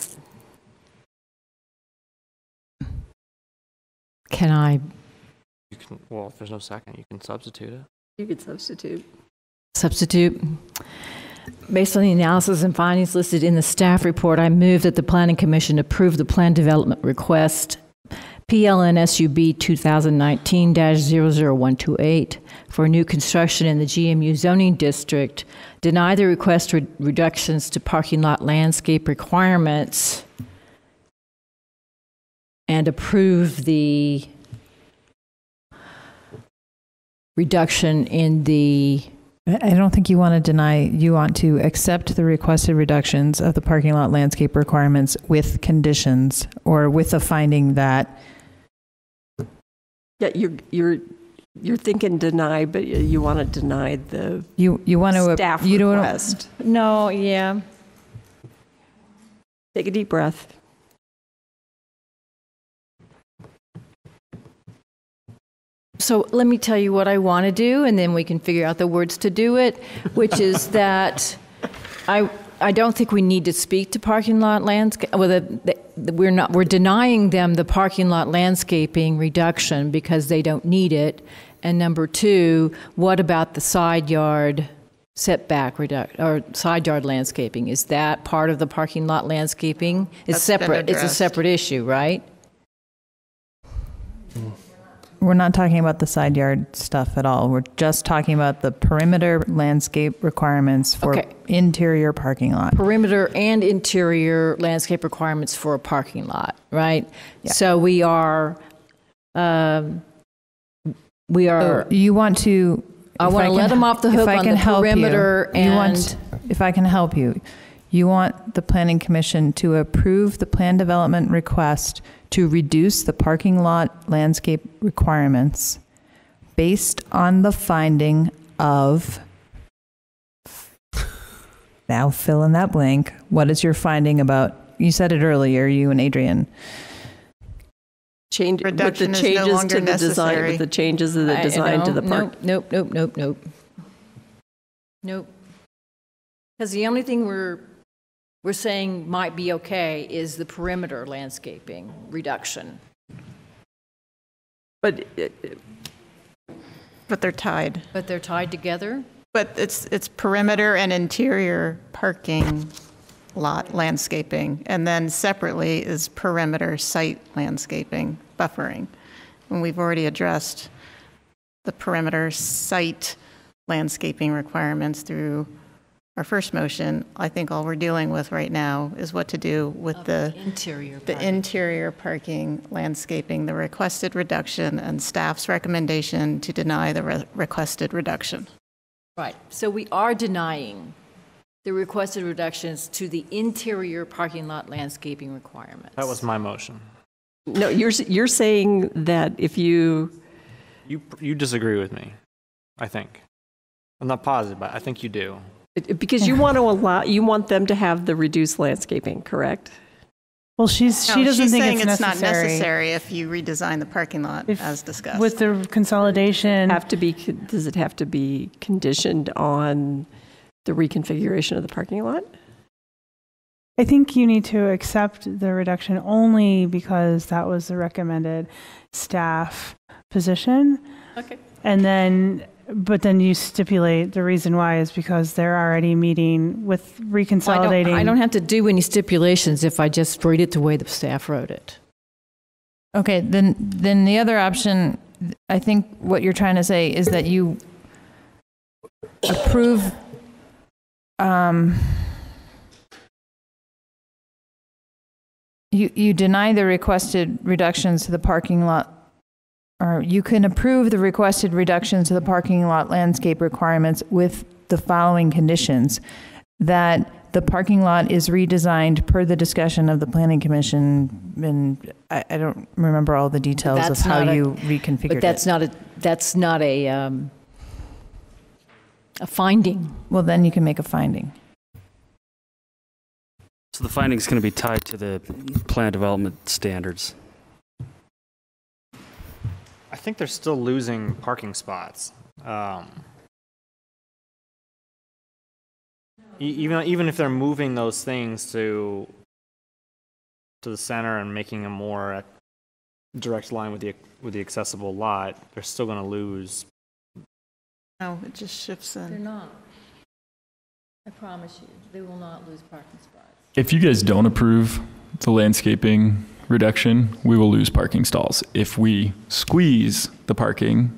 Can I You can, well, if there's no second, you can substitute it. You could substitute. substitute? Based on the analysis and findings listed in the staff report, I move that the Planning Commission approve the plan development request PLNSUB 2019-00128 for new construction in the GMU zoning district, deny the request re- reductions to parking lot landscape requirements, and approve the reduction in the I I don't think you want to deny, you want to accept the requested reductions of the parking lot landscape requirements with conditions or with a finding that, Yeah, you're, you're, you're thinking deny, but you- you want to deny the you, you want to. staff you don't- request. No, yeah. Take a deep breath. So let me tell you what I want to do, and then we can figure out the words to do it, which is [LAUGHS] that I, I don't think we need to speak to parking lot landscape, well, the, the, we're not, we're denying them the parking lot landscaping reduction because they don't need it. And number two, what about the side yard setback reduc, or side yard landscaping? Is that part of the parking lot landscaping? It's That's separate, it's a separate issue, right? Hmm. We're not talking about the side yard stuff at all. We're just talking about the perimeter landscape requirements for Okay. interior parking lot. perimeter and interior landscape requirements for a parking lot, right? So we are, um, we are, So You want to. I if wanna can- let them off the if hook I on can the help you, perimeter you want- If I can help you, you want the planning commission to approve the plan development request to reduce the parking lot landscape requirements based on the finding of, [LAUGHS] now fill in that blank. What is your finding about, you said it earlier, you and Adrian. Change, with the Reduction is no changes longer to the design, necessary. with the changes of the I- design to the park. Nope, nope, nope, nope, nope. Nope. Because the only thing we're, we're saying might be okay is the perimeter landscaping reduction. But it- But they're tied. But they're tied together? But it's, it's perimeter and interior parking lot landscaping, and then separately is perimeter site landscaping, buffering. And we've already addressed the perimeter site landscaping requirements through our first motion. I think all we're dealing with right now is what to do with the Interior the parking. interior parking landscaping, the requested reduction, and staff's recommendation to deny the re- requested reduction. Right, so we are denying the requested reductions to the interior parking lot landscaping requirements. That was my motion. No, you're, you're saying that if you, You, you disagree with me, I think. I'm not positive, but I think you do. Because you want to allow, you want them to have the reduced landscaping, correct? Well, she's, she No, doesn't she's think saying it's it's not necessary. necessary if you redesign the parking lot If- as discussed. With the consolidation, Have to be, does it have to be conditioned on the reconfiguration of the parking lot? I think you need to accept the reduction only because that was the recommended staff position. Okay. And then, but then you stipulate the reason why is because they're already meeting with Well, I don't- I don't have to do any stipulations if I just read it the way the staff wrote it. Okay, then, then the other option, I think what you're trying to say is that you approve, um, you, you deny the requested reductions to the parking lot, or you can approve the requested reductions to the parking lot landscape requirements with the following conditions. That the parking lot is redesigned per the discussion of the planning commission, and I, I don't remember all the details of That's how not a- you reconfigured But that's it. not a, that's not a, um, a finding. Well, then you can make a finding. So the finding's going to be tied to the plan development standards. I think they're still losing parking spots. Um, even even if they're moving those things to to the center and making a more uh, direct line with the with the accessible lot, they're still going to lose. No, it just shifts They're in. not. I promise you, they will not lose parking spots. If you guys don't approve the landscaping reduction, we will lose parking stalls. If we squeeze the parking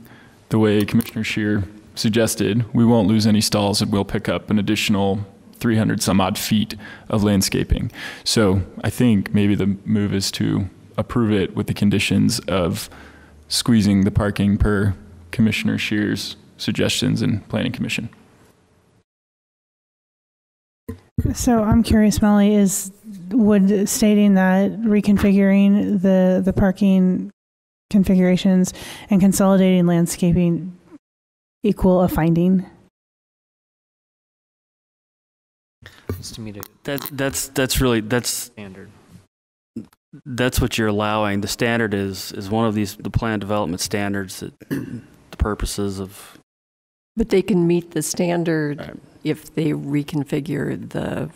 the way Commissioner Scheer suggested, we won't lose any stalls and we'll pick up an additional 300 some odd feet of landscaping. So I think maybe the move is to approve it with the conditions of squeezing the parking per Commissioner Scheer's suggestions and Planning Commission. So I'm curious, Molly, is would stating that reconfiguring the the parking configurations and consolidating landscaping equal a finding? to me That, that's, that's really, that's, standard. that's what you're allowing. The standard is, is one of these, the plan development standards that the purposes of, But they can meet the standard if they reconfigure the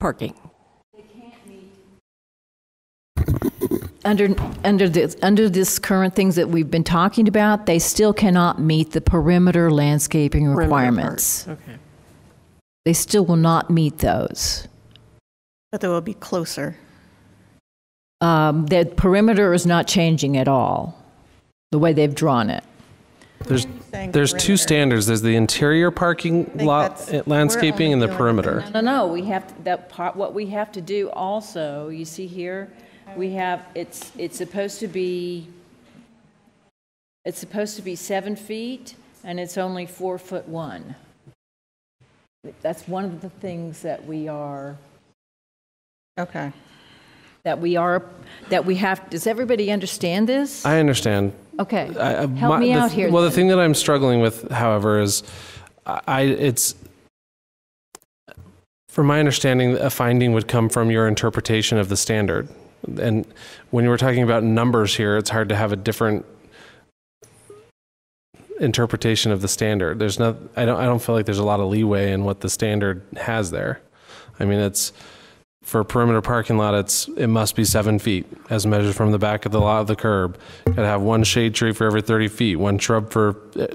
parking. Under, under this, under this current things that we've been talking about, they still cannot meet the perimeter landscaping Perimeter requirements. Okay. They still will not meet those. But they will be closer. Um, the perimeter is not changing at all, the way they've drawn it. There's, saying there's two standards. There's the interior parking lot that's- uh, landscaping and the only doing perimeter. No, no, we have, to- that part, what we have to do also, you see here, we have, it's, it's supposed to be, it's supposed to be seven feet, and it's only four foot one. That's one of the things that we are, Okay. that we are, that we have, does everybody understand this? I understand. Okay, I- I- help my- me out th- here. Well, the thing that I'm struggling with, however, is I, I- it's, from my understanding, a finding would come from your interpretation of the standard. And when you were talking about numbers here, it's hard to have a different interpretation of the standard. There's not, I don't, I don't feel like there's a lot of leeway in what the standard has there. I mean, it's, for a perimeter parking lot, it's, it must be seven feet as measured from the back of the lot of the curb. Got to have one shade tree for every 30 feet, one shrub for uh,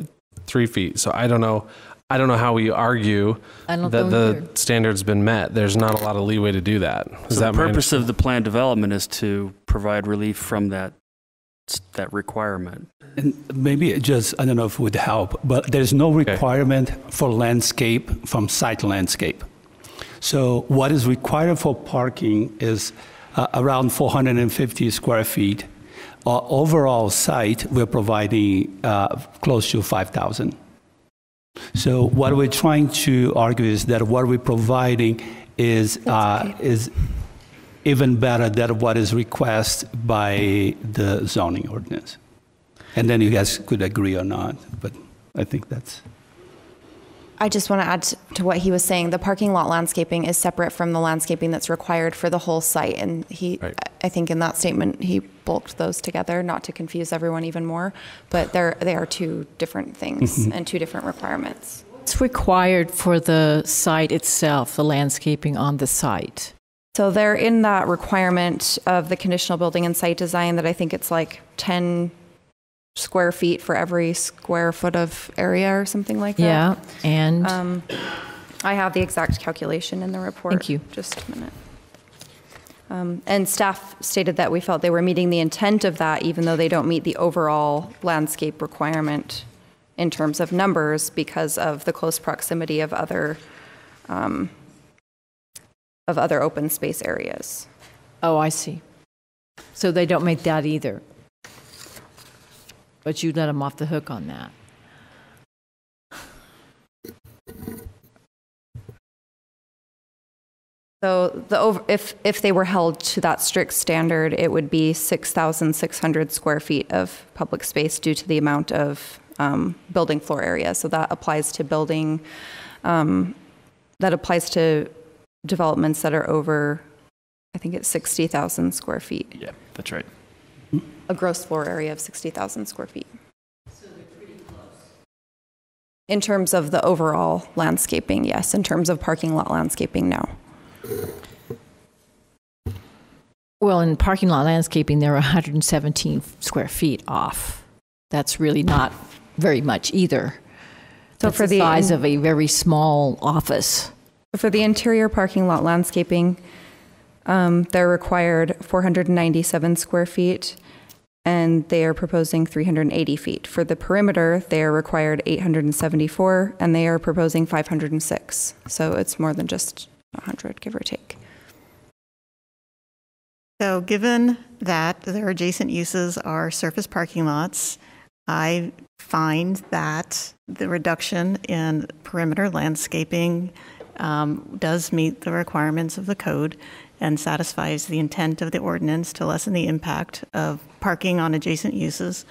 three feet. So I don't know, I don't know how we argue I don't that know the either. standard's been met. There's not a lot of leeway to do that. Is so that the my purpose of the plan development is to provide relief from that, that requirement. And maybe it just, I don't know if it would help, but there's no requirement for landscape from site landscape. So what is required for parking is uh, around 450 square feet. Our overall site, we're providing uh, close to 5,000. So what we're trying to argue is that what we're providing is, uh, is even better than what is requested by the zoning ordinance. And then you guys could agree or not, but I think that's. I just want to add to- to what he was saying. The parking lot landscaping is separate from the landscaping that's required for the whole site. And he, I think in that statement, he bulked those together, not to confuse everyone even more. But they're, they are two different things Mhm. and two different requirements. It's required for the site itself, the landscaping on the site. So they're in that requirement of the conditional building and site design that I think it's like 10 square feet for every square foot of area or something like that. Yeah, and Um, I have the exact calculation in the report. Thank you. Just a minute. Um, And staff stated that we felt they were meeting the intent of that, even though they don't meet the overall landscape requirement in terms of numbers because of the close proximity of other, um, of other open space areas. Oh, I see. So they don't make that either. But you let them off the hook on that. So the, over- if, if they were held to that strict standard, it would be 6,600 square feet of public space due to the amount of um, building floor area. So that applies to building, um, that applies to developments that are over, I think it's 60,000 square feet, Yeah, that's right. A gross floor area of 60,000 square feet. In terms of the overall landscaping, yes. In terms of parking lot landscaping, no. Well, in parking lot landscaping, they're 117 square feet off. That's really not very much either. So That's for the the size in- of a very small office. For the interior parking lot landscaping, um, they're required 497 square feet, and they are proposing 380 feet. For the perimeter, they are required 874, and they are proposing 506. So it's more than just 100, give or take. So given that their adjacent uses are surface parking lots, I find that the reduction in perimeter landscaping um, does meet the requirements of the code and satisfies the intent of the ordinance to lessen the impact of parking on adjacent uses.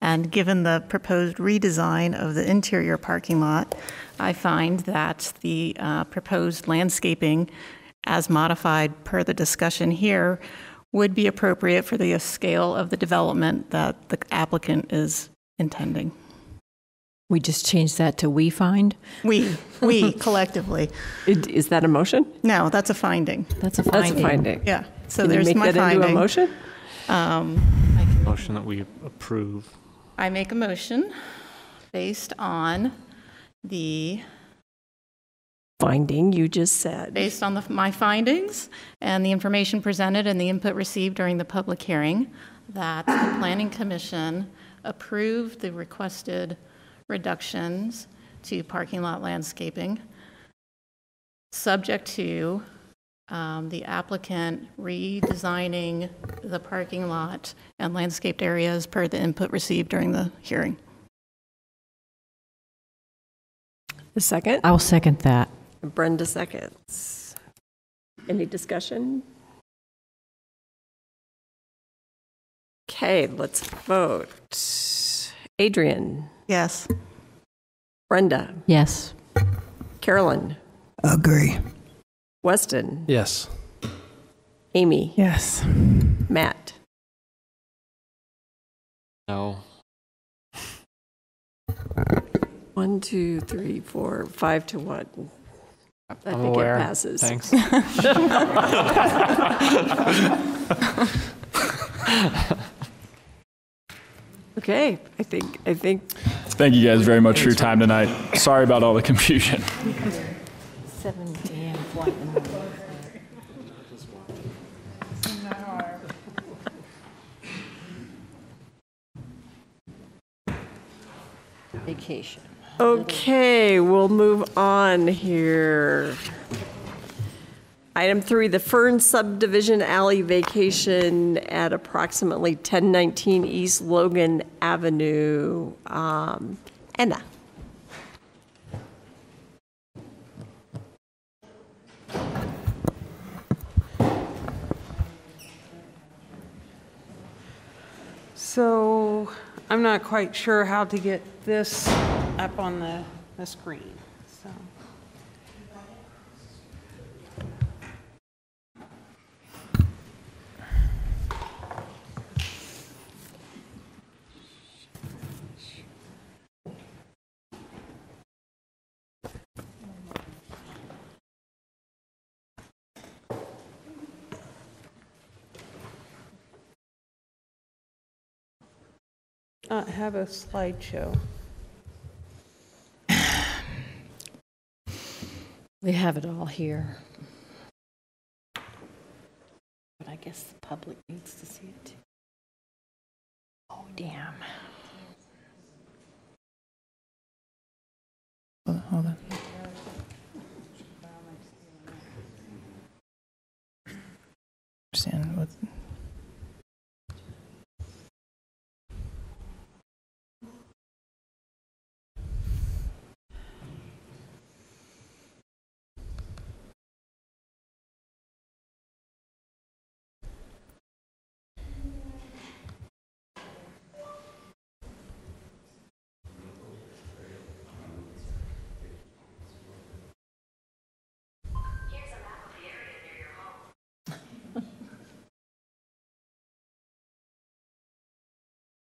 And given the proposed redesign of the interior parking lot, I find that the uh, proposed landscaping, as modified per the discussion here, would be appropriate for the scale of the development that the applicant is intending. We just changed that to we find? We, we [LAUGHS] collectively. It- Is that a motion? No, that's a finding. That's a finding. That's a finding. finding. Yeah, so Can you there's make my that into a finding. motion? Um, Motion that we approve. I make a motion based on the, Finding you just said. based on the, my findings and the information presented and the input received during the public hearing, that the Planning Commission approved the requested reductions to parking lot landscaping, subject to um, the applicant redesigning the parking lot and landscaped areas per the input received during the hearing. The second? I'll second that. Brenda seconds. Any discussion? Okay, let's vote. Adrian, Yes. Brenda, Yes. Carolyn, Agree. Weston, Yes. Amy, Yes. Matt. No. One, two, three, four, five to one. I I'm think it aware. passes. Thanks. [LAUGHS] Okay, I think, I think, Thank you guys very much for your time tonight. Sorry about all the confusion. 17. Vacation. okay, we'll move on here. Item three, the Fern subdivision alley vacation at approximately 1019 East Logan Avenue. Um, Anna. So I'm not quite sure how to get this up on the, the screen, so. Uh, have a slideshow. We have it all here. But I guess the public needs to see it too. Oh, damn. Hold on, hold on. Understand what?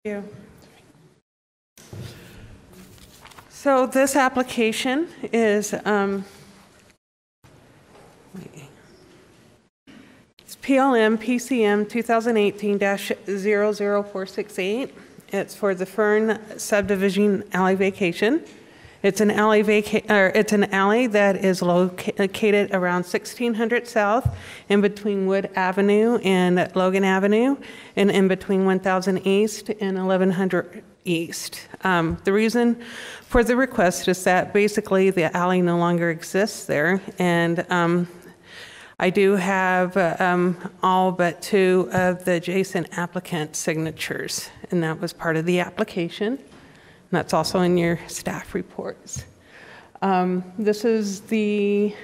You. So this application is, um, it's PLN PCM 2018-00468. It's for the Fern subdivision alley vacation. It's an alley vaca, or it's an alley that is located around 1600 South, in between Wood Avenue and Logan Avenue, and in between 1000 East and 1100 East. Um, The reason for the request is that basically the alley no longer exists there, and um, I do have uh, um, all but two of the adjacent applicant signatures, and that was part of the application. That's also in your staff reports. Um, This is the,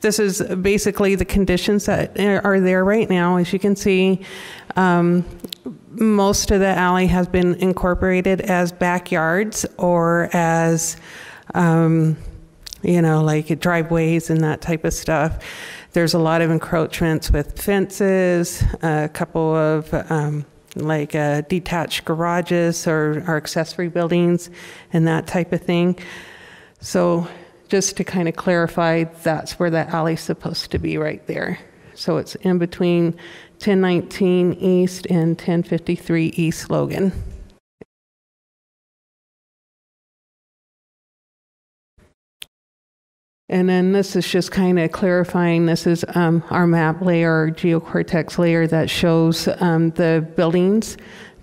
this is basically the conditions that are there right now. As you can see, um, most of the alley has been incorporated as backyards or as, um, you know, like driveways and that type of stuff. There's a lot of encroachments with fences, a couple of um, like uh, detached garages or, or accessory buildings and that type of thing. So just to kind of clarify, that's where that alley's supposed to be right there. So it's in between 1019 East and 1053 East Logan. And then this is just kind of clarifying, this is um, our map layer, geocortex layer that shows um, the buildings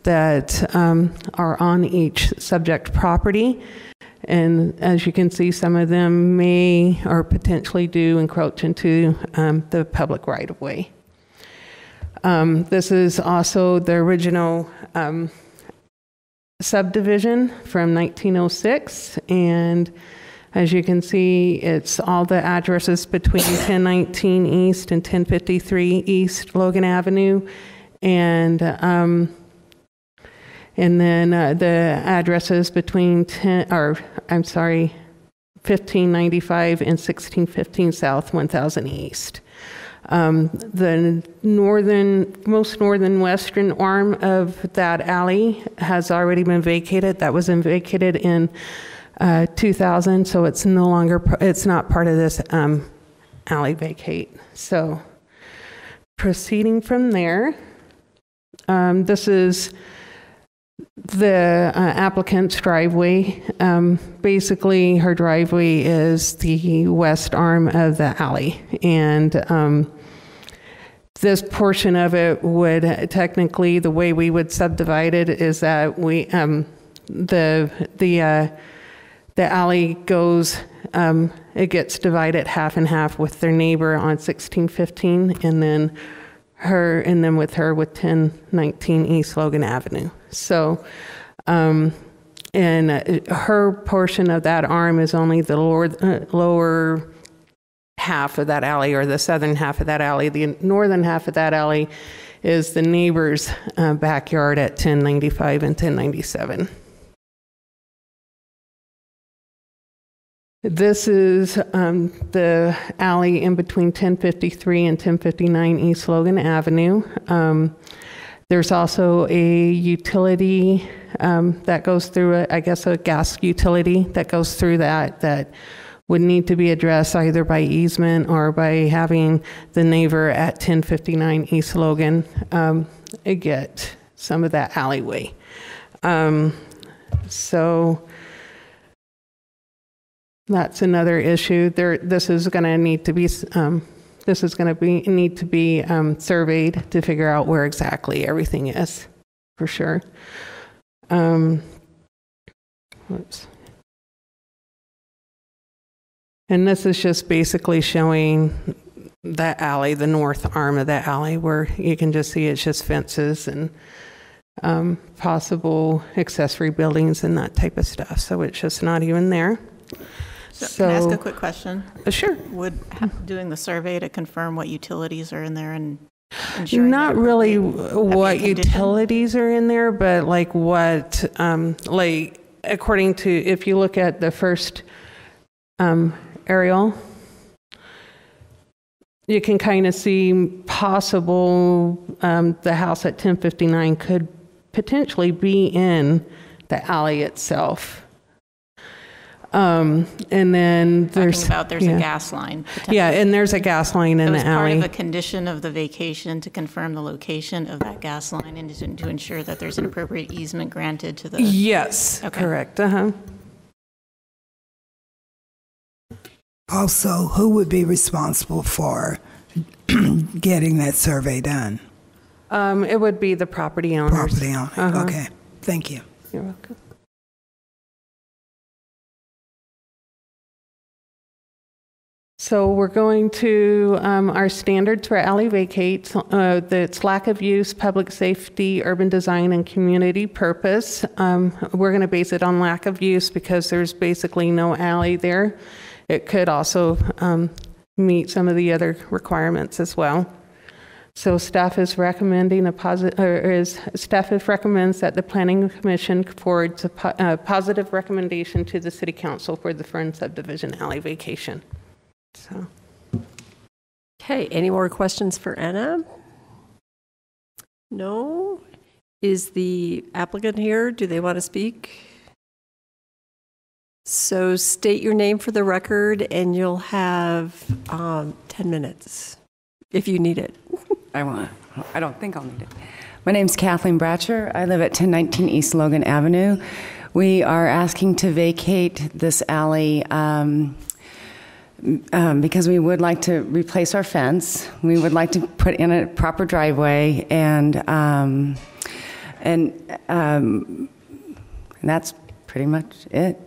that um, are on each subject property. And as you can see, some of them may or potentially do encroach into um, the public right of way. Um, this is also the original um, subdivision from 1906. And as you can see, it's all the addresses between [COUGHS] 1019 East and 1053 East Logan Avenue. And um, and then uh, the addresses between 10, or I'm sorry, 1595 and 1615 South, 1000 East. Um, the northern, most northern western arm of that alley has already been vacated. That was vacated in uh, 2000, so it's no longer, it's not part of this um, alley vacate. So proceeding from there, um, this is the uh, applicant's driveway. Um, basically, her driveway is the west arm of the alley, and um, this portion of it would technically, the way we would subdivide it is that we um, the the uh, the alley goes. Um, it gets divided half and half with their neighbor on 1615, and then her, and then with her with 1019 East Logan Avenue. So, um, and uh, her portion of that arm is only the lower, uh, lower half of that alley or the southern half of that alley. The northern half of that alley is the neighbor's uh, backyard at 1095 and 1097. This is um, the alley in between 1053 and 1059 East Logan Avenue. Um, there's also a utility um, that goes through it, I guess a gas utility that goes through that that would need to be addressed either by easement or by having the neighbor at 1059 East Logan um, get some of that alleyway. Um, so that's another issue. There, this is going to need to be um, this is going to be need to be um, surveyed to figure out where exactly everything is, for sure. Um, whoops. And this is just basically showing that alley, the north arm of that alley, where you can just see it's just fences and um, possible accessory buildings and that type of stuff. So it's just not even there. So, can I ask a quick question? Uh, sure. Would doing the survey to confirm what utilities are in there and Not really what utilities are in there, but like what, um, like, according to, if you look at the first um, aerial, you can kind of see possible, um, the house at 1059 could potentially be in the alley itself. Um, and then there's Talking about there's yeah. a gas line. Yeah, and there's a gas line in So the is part of alley. a condition of the vacation to confirm the location of that gas line and to to ensure that there's an appropriate easement granted to the? Yes, Okay. correct. Uh huh. Also, who would be responsible for [CLEARS THROAT] getting that survey done? Um, it would be the property owners. Property owner. Uh-huh. Okay. Thank you. You're welcome. So we're going to um, our standards for alley vacates. Uh, that's lack of use, public safety, urban design, and community purpose. Um, we're going to base it on lack of use because there's basically no alley there. It could also um, meet some of the other requirements as well. So staff is recommending a positive, or is staff is recommends that the planning commission forwards a, po- a positive recommendation to the city council for the Fern subdivision alley vacation. So. Okay, any more questions for Anna? No? Is the applicant here? Do they want to speak? So state your name for the record and you'll have um, 10 minutes if you need it. [LAUGHS] I want. I don't think I'll need it. My name's Kathleen Bratcher. I live at 1019 East Logan Avenue. We are asking to vacate this alley um, um, because we would like to replace our fence. We would like to put in a proper driveway, and um, and um, and that's pretty much it.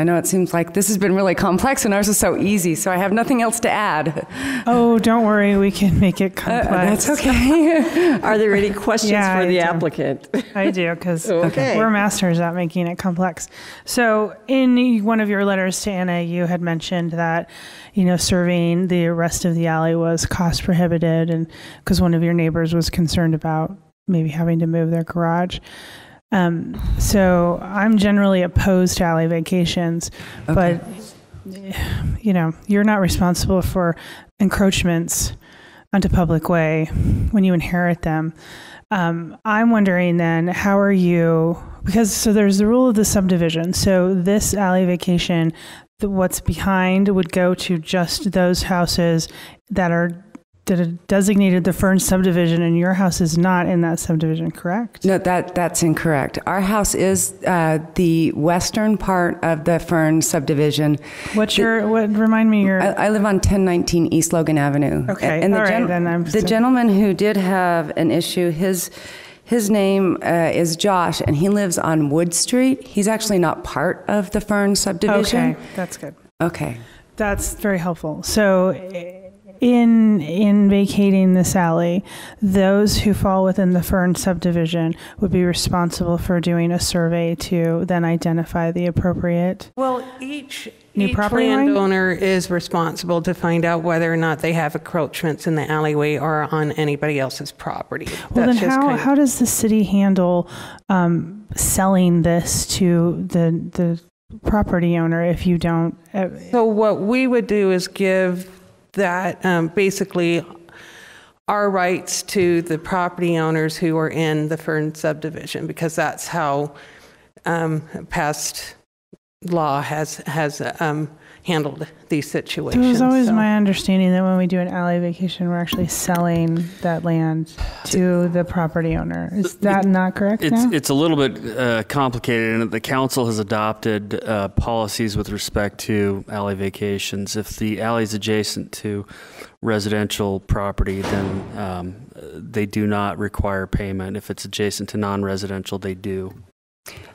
I know it seems like this has been really complex, and ours is so easy. So I have nothing else to add. Oh, don't worry, we can make it uh, uh, complex. that's okay. [LAUGHS] Are there any questions Yeah, for I the do. applicant? I do because [LAUGHS] Okay. we're masters at making it complex. So, in one of your letters to Anna, you had mentioned that you know surveying the rest of the alley was cost prohibited, and because one of your neighbors was concerned about maybe having to move their garage. Um, so, I'm generally opposed to alley vacations, but you know, you're not responsible for encroachments onto public way when you inherit them. Um, I'm wondering then, how are you? Because so there's the rule of the subdivision. So this alley vacation, the, what's behind would go to just those houses that are designated the Fern subdivision, and your house is not in that subdivision, correct? No, that that's incorrect. Our house is uh, the western part of the Fern subdivision. What's your what? Remind me your. I, I live on 1019 East Logan Avenue. Okay, and the all right, then I'm the gentleman who did have an issue, his his name uh, is Josh, and he lives on Wood Street. He's actually not part of the Fern subdivision. Okay, that's good. Okay. That's very helpful. So, in in vacating this alley, those who fall within the Fern subdivision would be responsible for doing a survey to then identify the appropriate. Well, each New each property line? landowner is responsible to find out whether or not they have encroachments in the alleyway or on anybody else's property. Well, That's then just how, kind of- how does the city handle um, selling this to the the property owner if you don't? Uh, So what we would do is give that, um, basically, our rights to the property owners who are in the Fern subdivision, because that's how um, past law has, has um, handled these It was always so. my understanding that when we do an alley vacation, we're actually selling that land to the property owner. Is that not correct It's, now? it's a little bit uh, complicated and the council has adopted uh, policies with respect to alley vacations. If the alley is adjacent to residential property, then um, they do not require payment. If it's adjacent to non-residential, they do.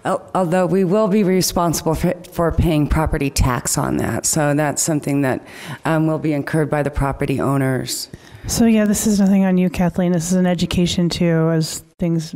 Al- Although we will be responsible for, for paying property tax on that, so that's something that um, will be incurred by the property owners. So yeah, this is nothing on you, Kathleen. This is an education too, as things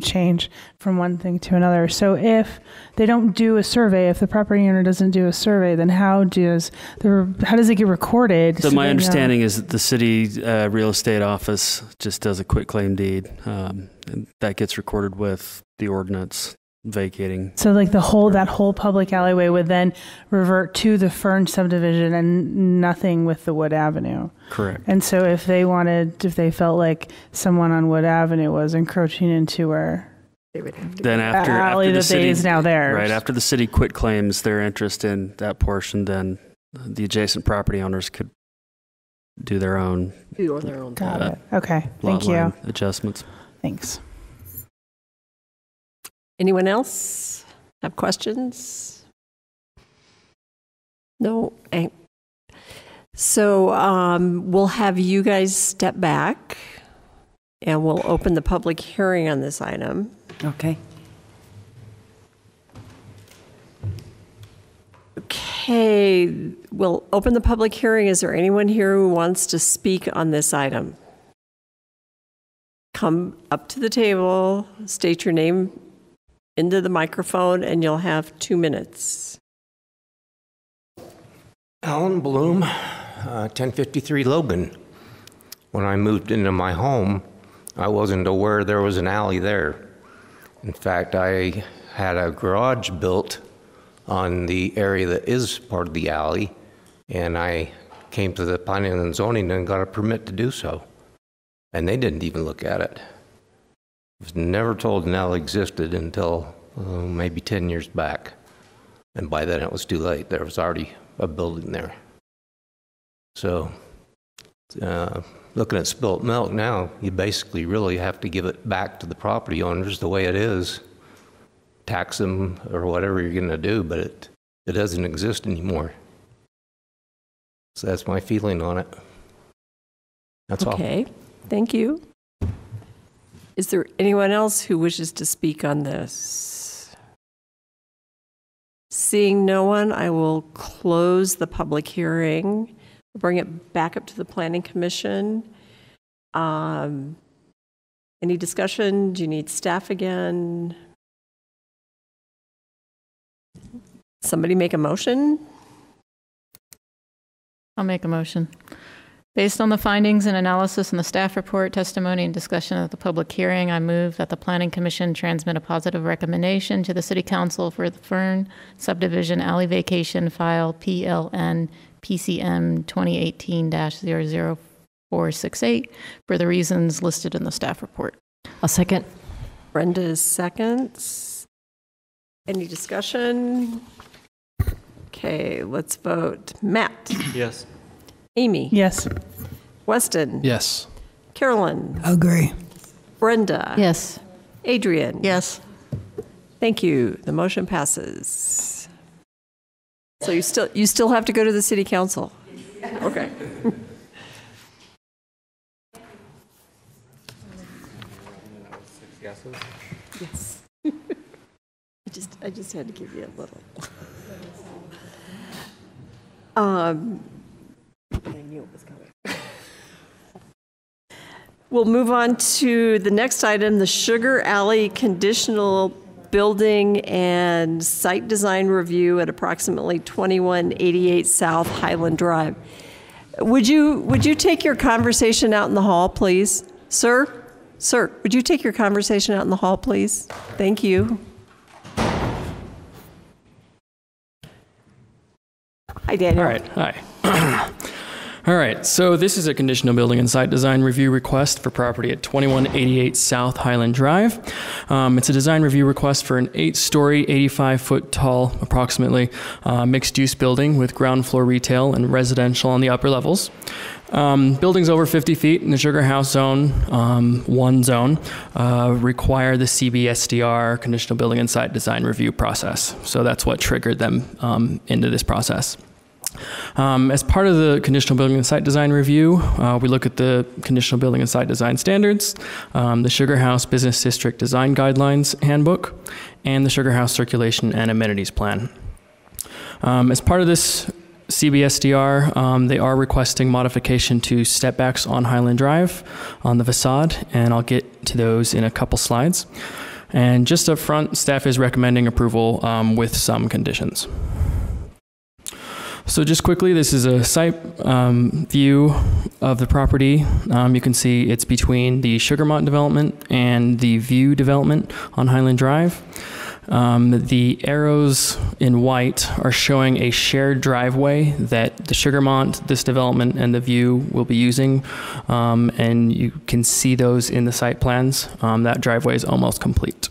change from one thing to another. So if they don't do a survey, if the property owner doesn't do a survey, then how does the how does it get recorded? So they my know? understanding is that the city uh, real estate office just does a quick claim deed. Um, and that gets recorded with the ordinance vacating. So like the whole that whole public alleyway would then revert to the Fern subdivision and nothing with the Wood Avenue. Correct. And so if they wanted, if they felt like someone on Wood Avenue was encroaching into where they would Then after, alley after the city is now theirs. right after the city quit claims their interest in that portion, then the adjacent property owners could do their own Do on their own. Got uh, it. Okay. Thank you. adjustments. Thanks. Anyone else have questions? No? So um, we'll have you guys step back and we'll open the public hearing on this item. Okay. Okay. Okay, we'll open the public hearing. Is there anyone here who wants to speak on this item? Come up to the table, state your name into the microphone, and you'll have two minutes. Alan Bloom, uh, 1053 Logan. When I moved into my home, I wasn't aware there was an alley there. In fact, I had a garage built on the area that is part of the alley, and I came to the planning and zoning and got a permit to do so. And they didn't even look at it. I was never told alley existed until uh, maybe 10 years back. And by then it was too late. There was already a building there. So, uh, looking at spilt milk now, you basically really have to give it back to the property owners the way it is. Tax them or whatever you're going to do, but it, it doesn't exist anymore. So that's my feeling on it. That's all. Okay, thank you. Is there anyone else who wishes to speak on this? Seeing no one, I will close the public hearing, bring it back up to the Planning Commission. Um, Any discussion? Do you need staff again? Somebody make a motion? I'll make a motion. Based on the findings and analysis in the staff report, testimony, and discussion at the public hearing, I move that the Planning Commission transmit a positive recommendation to the City Council for the Fern subdivision alley vacation file PLN PCM 2018-00468 for the reasons listed in the staff report. A second. Brenda seconds. Any discussion? Okay, let's vote. Matt? Yes. Amy? Yes. Weston? Yes. Carolyn? Agree. Brenda? Yes. Adrian? Yes. Thank you. The motion passes. So you still, you still have to go to the city council? Okay. Yes. [LAUGHS] I just, I just had to give you a little. Um, I knew it was coming. We'll move on to the next item, the Sugar Alley Conditional Building and Site Design Review at approximately 2188 South Highland Drive. Would you, would you take your conversation out in the hall, please? Sir? Sir, would you take your conversation out in the hall, please? Thank you. Hi, Daniel. All right, hi. [CLEARS THROAT] All right, so this is a conditional building and site design review request for property at 2188 South Highland Drive. Um, it's a design review request for an eight story, 85 foot tall, approximately, uh, mixed use building with ground floor retail and residential on the upper levels. Um, buildings over 50 feet in the Sugar House Zone, um, one zone, uh, require the CBSDR conditional building and site design review process. So that's what triggered them um, into this process. Um, as part of the conditional building and site design review, uh, we look at the conditional building and site design standards, um, the Sugar House Business District Design Guidelines Handbook, and the Sugar House Circulation and Amenities Plan. Um, as part of this CBSDR, um, they are requesting modification to stepbacks on Highland Drive on the facade, and I'll get to those in a couple slides. And just up front, staff is recommending approval um, with some conditions. So just quickly, this is a site um, view of the property. Um, you can see it's between the Sugarmont development and the View development on Highland Drive. Um, the arrows in white are showing a shared driveway that the Sugarmont, this development, and the View will be using. Um, and you can see those in the site plans. Um, that driveway is almost complete.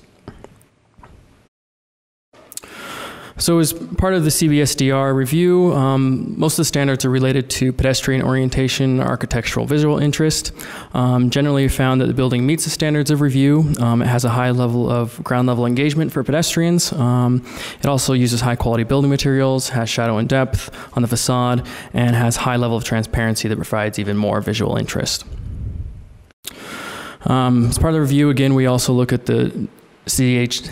So, as part of the CBSDR review, um, most of the standards are related to pedestrian orientation, architectural visual interest. Um, generally, found that the building meets the standards of review. Um, it has a high level of ground level engagement for pedestrians. Um, it also uses high quality building materials, has shadow and depth on the facade, and has high level of transparency that provides even more visual interest. Um, as part of the review, again, we also look at the CH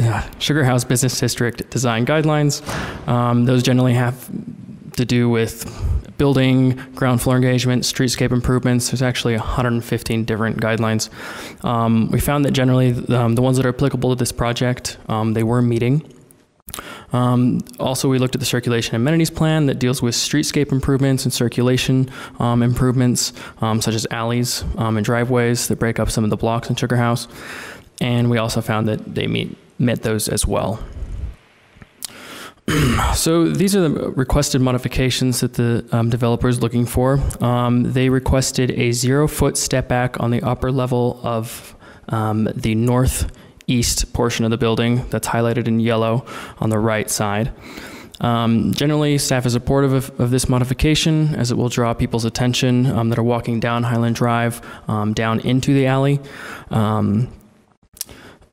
uh, Sugar House Business District design guidelines. Um, those generally have to do with building, ground floor engagement, streetscape improvements. There's actually 115 different guidelines. Um, we found that generally um, the ones that are applicable to this project, um, they were meeting. Um, also, we looked at the circulation amenities plan that deals with streetscape improvements and circulation um, improvements, um, such as alleys and driveways that break up some of the blocks in Sugar House. And we also found that they meet, met those as well. [CLEARS THROAT] so these are the requested modifications that the um, developer is looking for. Um, they requested a zero-foot step back on the upper level of um, the northeast portion of the building that's highlighted in yellow on the right side. Um, generally, staff is supportive of, of, this modification as it will draw people's attention um, that are walking down Highland Drive um, down into the alley.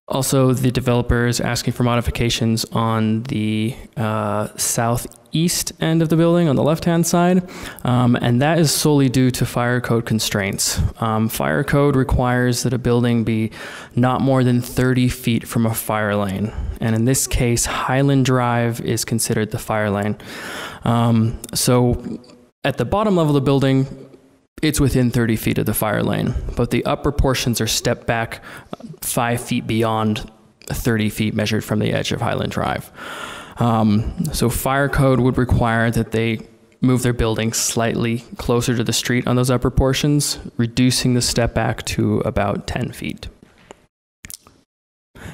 Also, the developer is asking for modifications on the uh, southeast end of the building on the left hand side, um, and that is solely due to fire code constraints. Um, fire code requires that a building be not more than 30 feet from a fire lane, and in this case, Highland Drive is considered the fire lane. Um, so, at the bottom level of the building, it's within 30 feet of the fire lane, but the upper portions are stepped back five feet beyond 30 feet measured from the edge of Highland Drive. Um, so fire code would require that they move their building slightly closer to the street on those upper portions, reducing the step back to about 10 feet.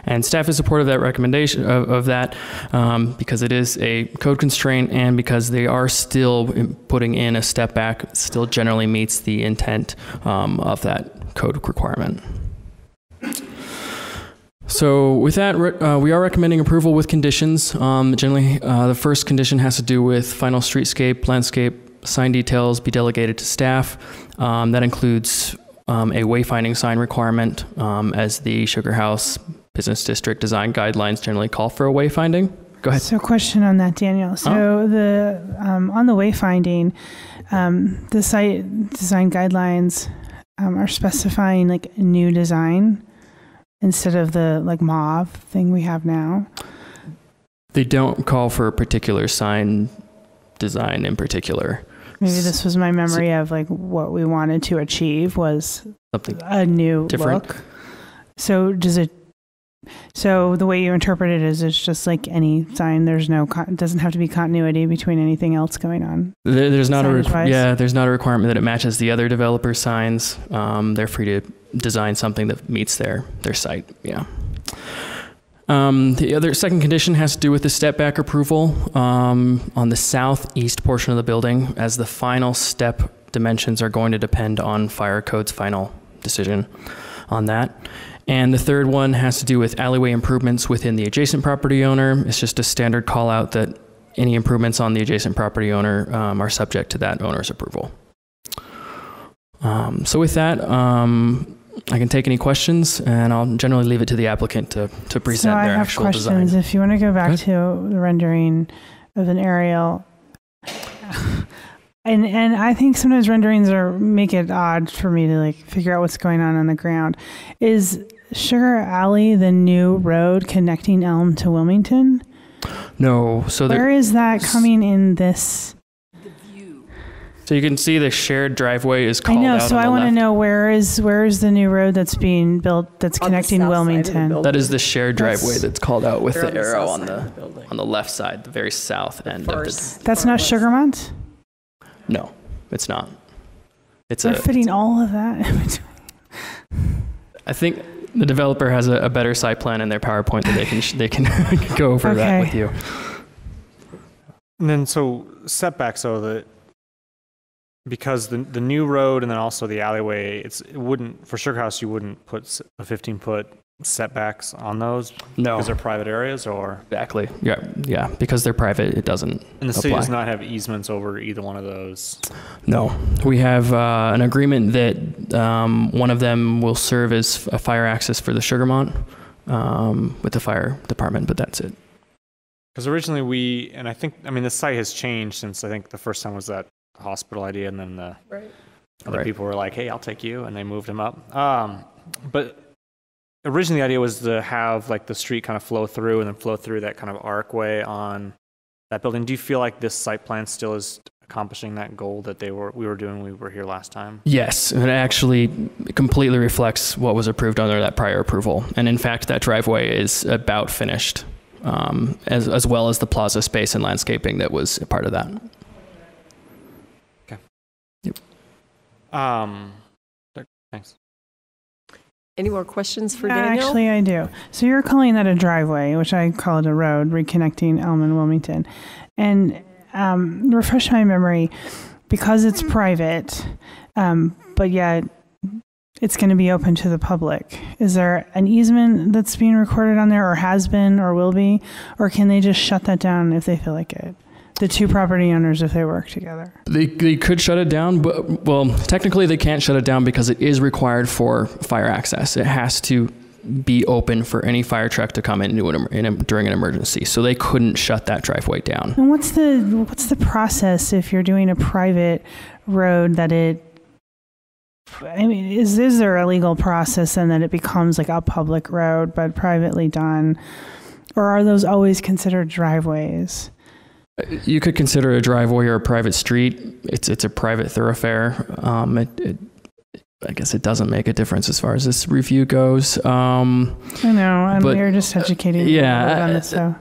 And staff is supportive of that recommendation of, of that um, because it is a code constraint and because they are still putting in a step back, still generally meets the intent um, of that code requirement. So with that, uh, we are recommending approval with conditions. Um, generally, uh, the first condition has to do with final streetscape, landscape, sign details be delegated to staff. Um, that includes um, a wayfinding sign requirement um, as the Sugar House Business District design guidelines generally call for a wayfinding. Go ahead. So, question on that, Daniel. So, Uh-huh. the um, on the wayfinding, um, the site design guidelines um, are specifying like new design instead of the like mauve thing we have now. They don't call for a particular sign design in particular. Maybe this was my memory of like what we wanted to achieve was Something a new different. look. So does it? So the way you interpret it is it's just like any sign. There's no con- doesn't have to be continuity between anything else going on. There, there's not a re- yeah. There's not a requirement that it matches the other developer signs. Um, they're free to design something that meets their their site. Yeah. Um, the other second condition has to do with the step back approval um, on the southeast portion of the building, as the final step dimensions are going to depend on fire code's final decision on that. And the third one has to do with alleyway improvements within the adjacent property owner. It's just a standard call out that any improvements on the adjacent property owner um, are subject to that owner's approval. Um, so with that, um, I can take any questions, and I'll generally leave it to the applicant to, to present so I their have actual questions. design. If you want to go back Go to the rendering of an aerial, and and I think sometimes renderings are make it odd for me to like figure out what's going on on the ground. Is Sugar Alley the new road connecting Elm to Wilmington? No, so there, Where is that coming in this? so you can see the shared driveway is I know. out So on I want to know where is where is the new road that's being built that's connecting Wilmington? That is the shared driveway that's called out with the on the arrow on the, the on the left side, the very south end of the. That's not Sugarmont. No, it's not. It's They're a. fitting all of that. in between. I think the developer has a, a better site plan in their PowerPoint that they can they can [LAUGHS] go over that with you. And then so setbacks, so that because the the new road and then also the alleyway, it's it wouldn't for Sugar House you wouldn't put a 15 foot setbacks on those No. because they're private areas or Exactly. Yeah, yeah. Because they're private, it doesn't. and the city apply. does not have easements over either one of those. No, we have uh, an agreement that um, one of them will serve as a fire access for the Sugarmont um, with the fire department, but that's it. Because originally we, and I think, I mean, the site has changed since I think the first time was that hospital idea, and then the other Right. people were like, "Hey, I'll take you," and they moved him up. Um, but originally the idea was to have like the street kind of flow through and then flow through that kind of arcway on that building. Do you feel like this site plan still is accomplishing that goal that they were we were doing when we were here last time? Yes, and it actually completely reflects what was approved under that prior approval. And in fact, that driveway is about finished, um, as, as well as the plaza space and landscaping that was a part of that. Okay. Yep. Um, thanks. Any more questions for Yeah, Daniel? Actually, I do. So you're calling that a driveway, which I call it a road, reconnecting Elm and Wilmington. And um, refresh my memory, because it's private, um, but yet it's going to be open to the public. Is there an easement that's being recorded on there, or has been, or will be, or can they just shut that down if they feel like it? The two property owners, if they work together. They, they could shut it down, but well, technically they can't shut it down because it is required for fire access. It has to be open for any fire truck to come in, into an, in a, during an emergency. So they couldn't shut that driveway down. And what's the what's the process if you're doing a private road that it I mean, is is there a legal process and that it becomes like a public road but privately done? Or are those always considered driveways? You could consider a driveway or a private street. It's it's a private thoroughfare. Um, it, it, I guess it doesn't make a difference as far as this review goes. Um, I know, and But, we're just educating yeah, on this. So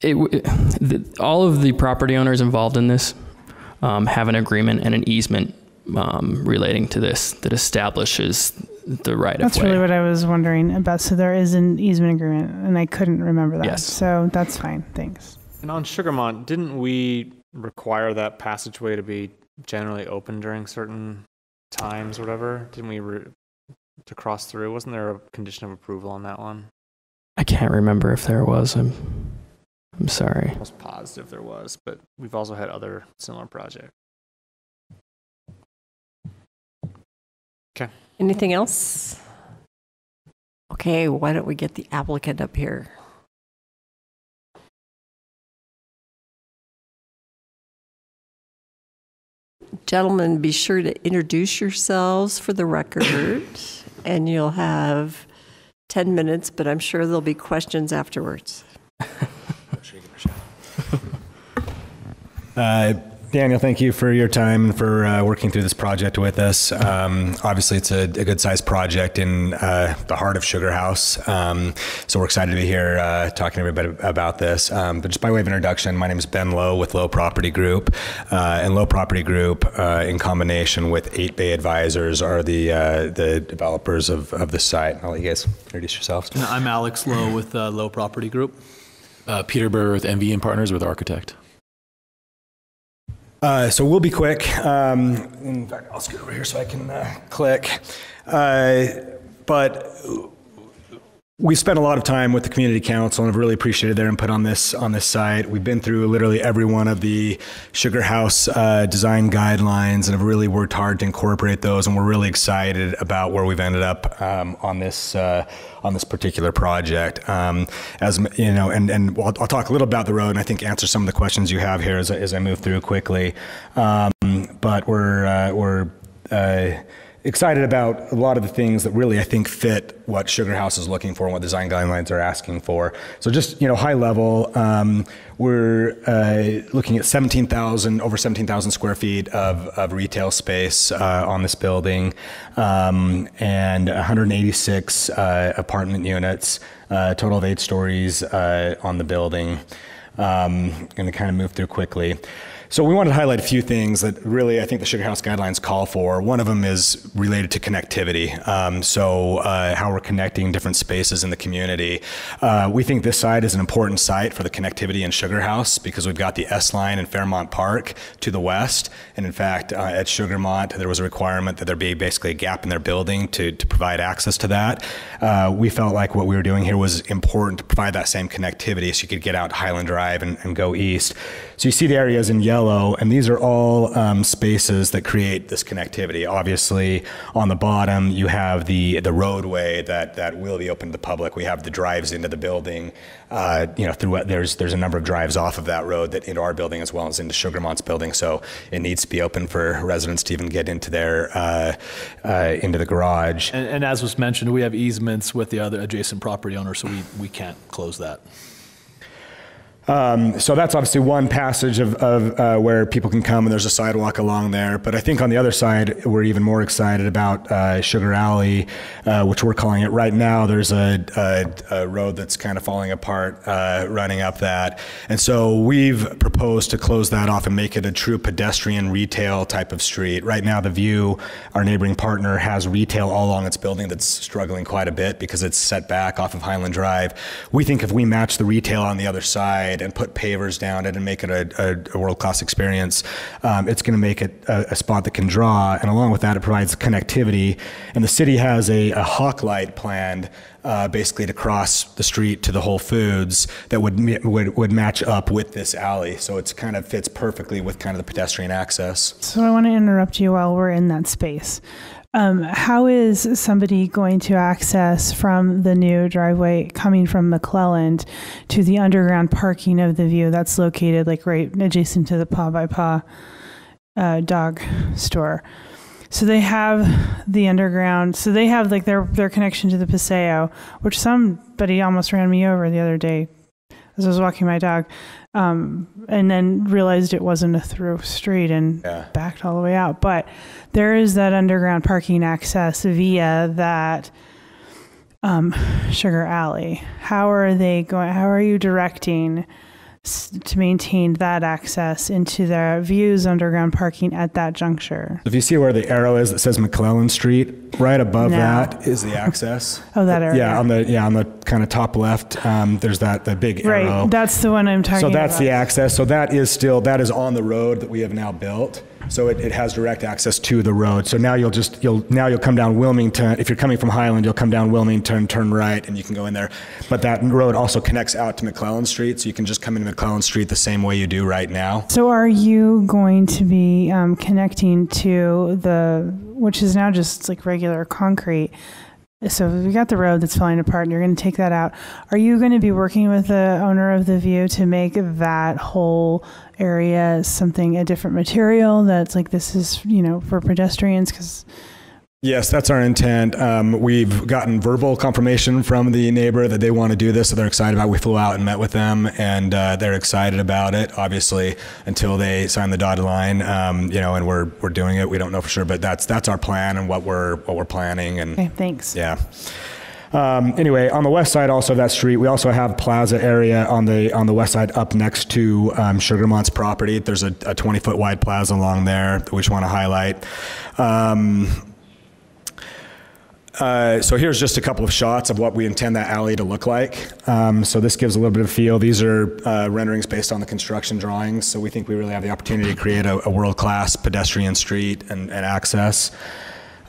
it, it, the, all of the property owners involved in this um, have an agreement and an easement um, relating to this that establishes the right that's of way. really what I was wondering about. So there is an easement agreement, and I couldn't remember that. Yes. So that's fine. Thanks. And on Sugarmont, didn't we require that passageway to be generally open during certain times or whatever? Didn't we re- to cross through? Wasn't there a condition of approval on that one? I can't remember if there was. I'm, I'm sorry. I was positive there was, but we've also had other similar projects. Okay. Anything else? Okay, why don't we get the applicant up here? Gentlemen, be sure to introduce yourselves for the record, [COUGHS] and you'll have 10 minutes, but I'm sure there'll be questions afterwards. [LAUGHS] Uh, Daniel, thank you for your time and for uh, working through this project with us. Um, obviously, it's a, a good sized project in uh, the heart of Sugar House. Um, so we're excited to be here uh, talking to everybody about this. Um, but just by way of introduction, my name is Ben Lowe with Lowe Property Group. Uh, and Lowe Property Group, uh, in combination with Eight Bay Advisors, are the uh, the developers of, of the site. I'll let you guys introduce yourselves. I'm Alex Lowe with uh, Lowe Property Group. Uh, Peter Burr with MVE and Partners with Architect. Uh, so we'll be quick. Um, in fact, I'll scoot over here so I can uh, click. Uh, but we spent a lot of time with the community council and have really appreciated their input on this on this site. We've been through literally every one of the Sugar House uh, design guidelines and have really worked hard to incorporate those. And we're really excited about where we've ended up um, on this uh, on this particular project. Um, as you know, and and I'll, I'll, talk a little about the road and I think answer some of the questions you have here as, I- as I move through quickly. Um, but we're uh, we're uh, excited about a lot of the things that really I think fit what Sugar House is looking for and what design guidelines are asking for. So just you know, high level, um, we're uh, looking at 17,000 over 17,000 square feet of, of retail space uh, on this building, um, and 186 uh, apartment units, uh, total of eight stories uh, on the building. Um, going to kind of move through quickly. So we wanted to highlight a few things that really I think the Sugar House guidelines call for. One of them is related to connectivity. Um, so uh, how we're connecting different spaces in the community. Uh, we think this site is an important site for the connectivity in Sugar House because we've got the S line in Fairmont Park to the west, and in fact uh, at Sugarmont there was a requirement that there be basically a gap in their building to to provide access to that. Uh, we felt like what we were doing here was important to provide that same connectivity so you could get out Highland Drive and, and go east. So you see the areas in yellow, and these are all um, spaces that create this connectivity. Obviously, on the bottom, you have the the roadway that that will be open to the public. We have the drives into the building. Uh, you know, through there's there's a number of drives off of that road that into our building as well as into Sugarmont's building. So it needs to be open for residents to even get into their uh, uh, into the garage. And, and as was mentioned, we have easements with the other adjacent property owner, so we, we can't close that. Um, so that's obviously one passage of, of uh, where people can come, and there's a sidewalk along there. But I think on the other side, we're even more excited about uh, Sugar Alley, uh, which we're calling it right now. There's a, a, a road that's kind of falling apart uh, running up that, and so we've proposed to close that off and make it a true pedestrian retail type of street. Right now, the View, our neighboring partner, has retail all along its building that's struggling quite a bit because it's set back off of Highland Drive. We think if we match the retail on the other side and put pavers down it and make it a, a, a world class experience, um, it's going to make it a, a, spot that can draw. And along with that, it provides connectivity. And the city has a, a hawk light planned. Uh, basically, to cross the street to the Whole Foods that would, would would match up with this alley, so it kind of fits perfectly with kind of the pedestrian access. So I want to interrupt you while we're in that space. Um, how is somebody going to access from the new driveway coming from McClelland to the underground parking of the view that's located like right adjacent to the Paw by Paw uh, dog store? So they have the underground. So they have like their their connection to the Paseo, which somebody almost ran me over the other day as I was walking my dog, um, and then realized it wasn't a through street and Yeah. backed all the way out. But there is that underground parking access via that um, Sugar Alley. How are they going? How are you directing to maintain that access into their views underground parking at that juncture? If you see where the arrow is that says McClelland Street, right above No. that is the access. [LAUGHS] Oh, that area. Yeah, on the yeah on the kind of top left, um, there's that the big arrow. Right, that's the one I'm talking about. So that's about. the access. So that is still that is on the road that we have now built. So it, it has direct access to the road. So now you'll just you'll now you'll come down Wilmington. If you're coming from Highland, you'll come down Wilmington, turn right, and you can go in there. But that road also connects out to McClelland Street, so you can just come into McClelland Street the same way you do right now. So are you going to be um, connecting to the, which is now just like regular concrete? So we got the road that's falling apart, and you're going to take that out. Are you going to be working with the owner of the view to make that whole area something a different material? That's like this is you know for pedestrians because Yes, that's our intent. Um, we've gotten verbal confirmation from the neighbor that they want to do this, so they're excited about it. We flew out and met with them, and uh, they're excited about it. Obviously, until they sign the dotted line, um, you know, and we're we're doing it. We don't know for sure, but that's that's our plan and what we're what we're planning. And okay, thanks. yeah. Um, anyway, on the west side also of that street, we also have plaza area on the on the west side up next to um, Sugarmont's property. There's a, a 20 foot wide plaza along there that we just want to highlight. Um, uh, so here's just a couple of shots of what we intend that alley to look like. Um, so this gives a little bit of feel. These are uh, renderings based on the construction drawings. So we think we really have the opportunity to create a, a world-class pedestrian street and, and access.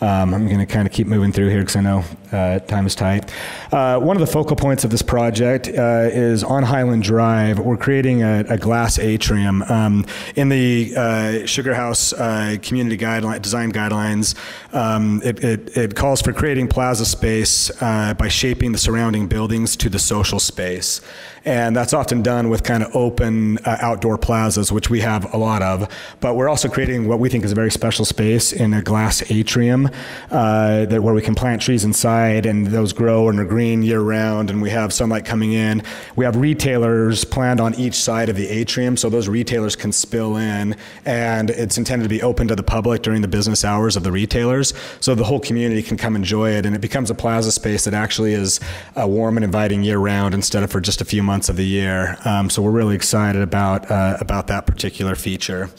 Um, I'm going to kind of keep moving through here because I know uh, time is tight. Uh, one of the focal points of this project uh, is on Highland Drive. We're creating a, a glass atrium. Um, in the uh, Sugar House uh, community guideline, design guidelines, um, it, it, it calls for creating plaza space uh, by shaping the surrounding buildings to the social space. And that's often done with kind of open uh, outdoor plazas, which we have a lot of. But we're also creating what we think is a very special space in a glass atrium uh, that where we can plant trees inside and those grow and are green year round. And we have sunlight coming in. We have retailers planned on each side of the atrium, so those retailers can spill in. And it's intended to be open to the public during the business hours of the retailers, so the whole community can come enjoy it. And it becomes a plaza space that actually is uh, warm and inviting year round instead of for just a few months of the year. Um, so we're really excited about uh, about that particular feature.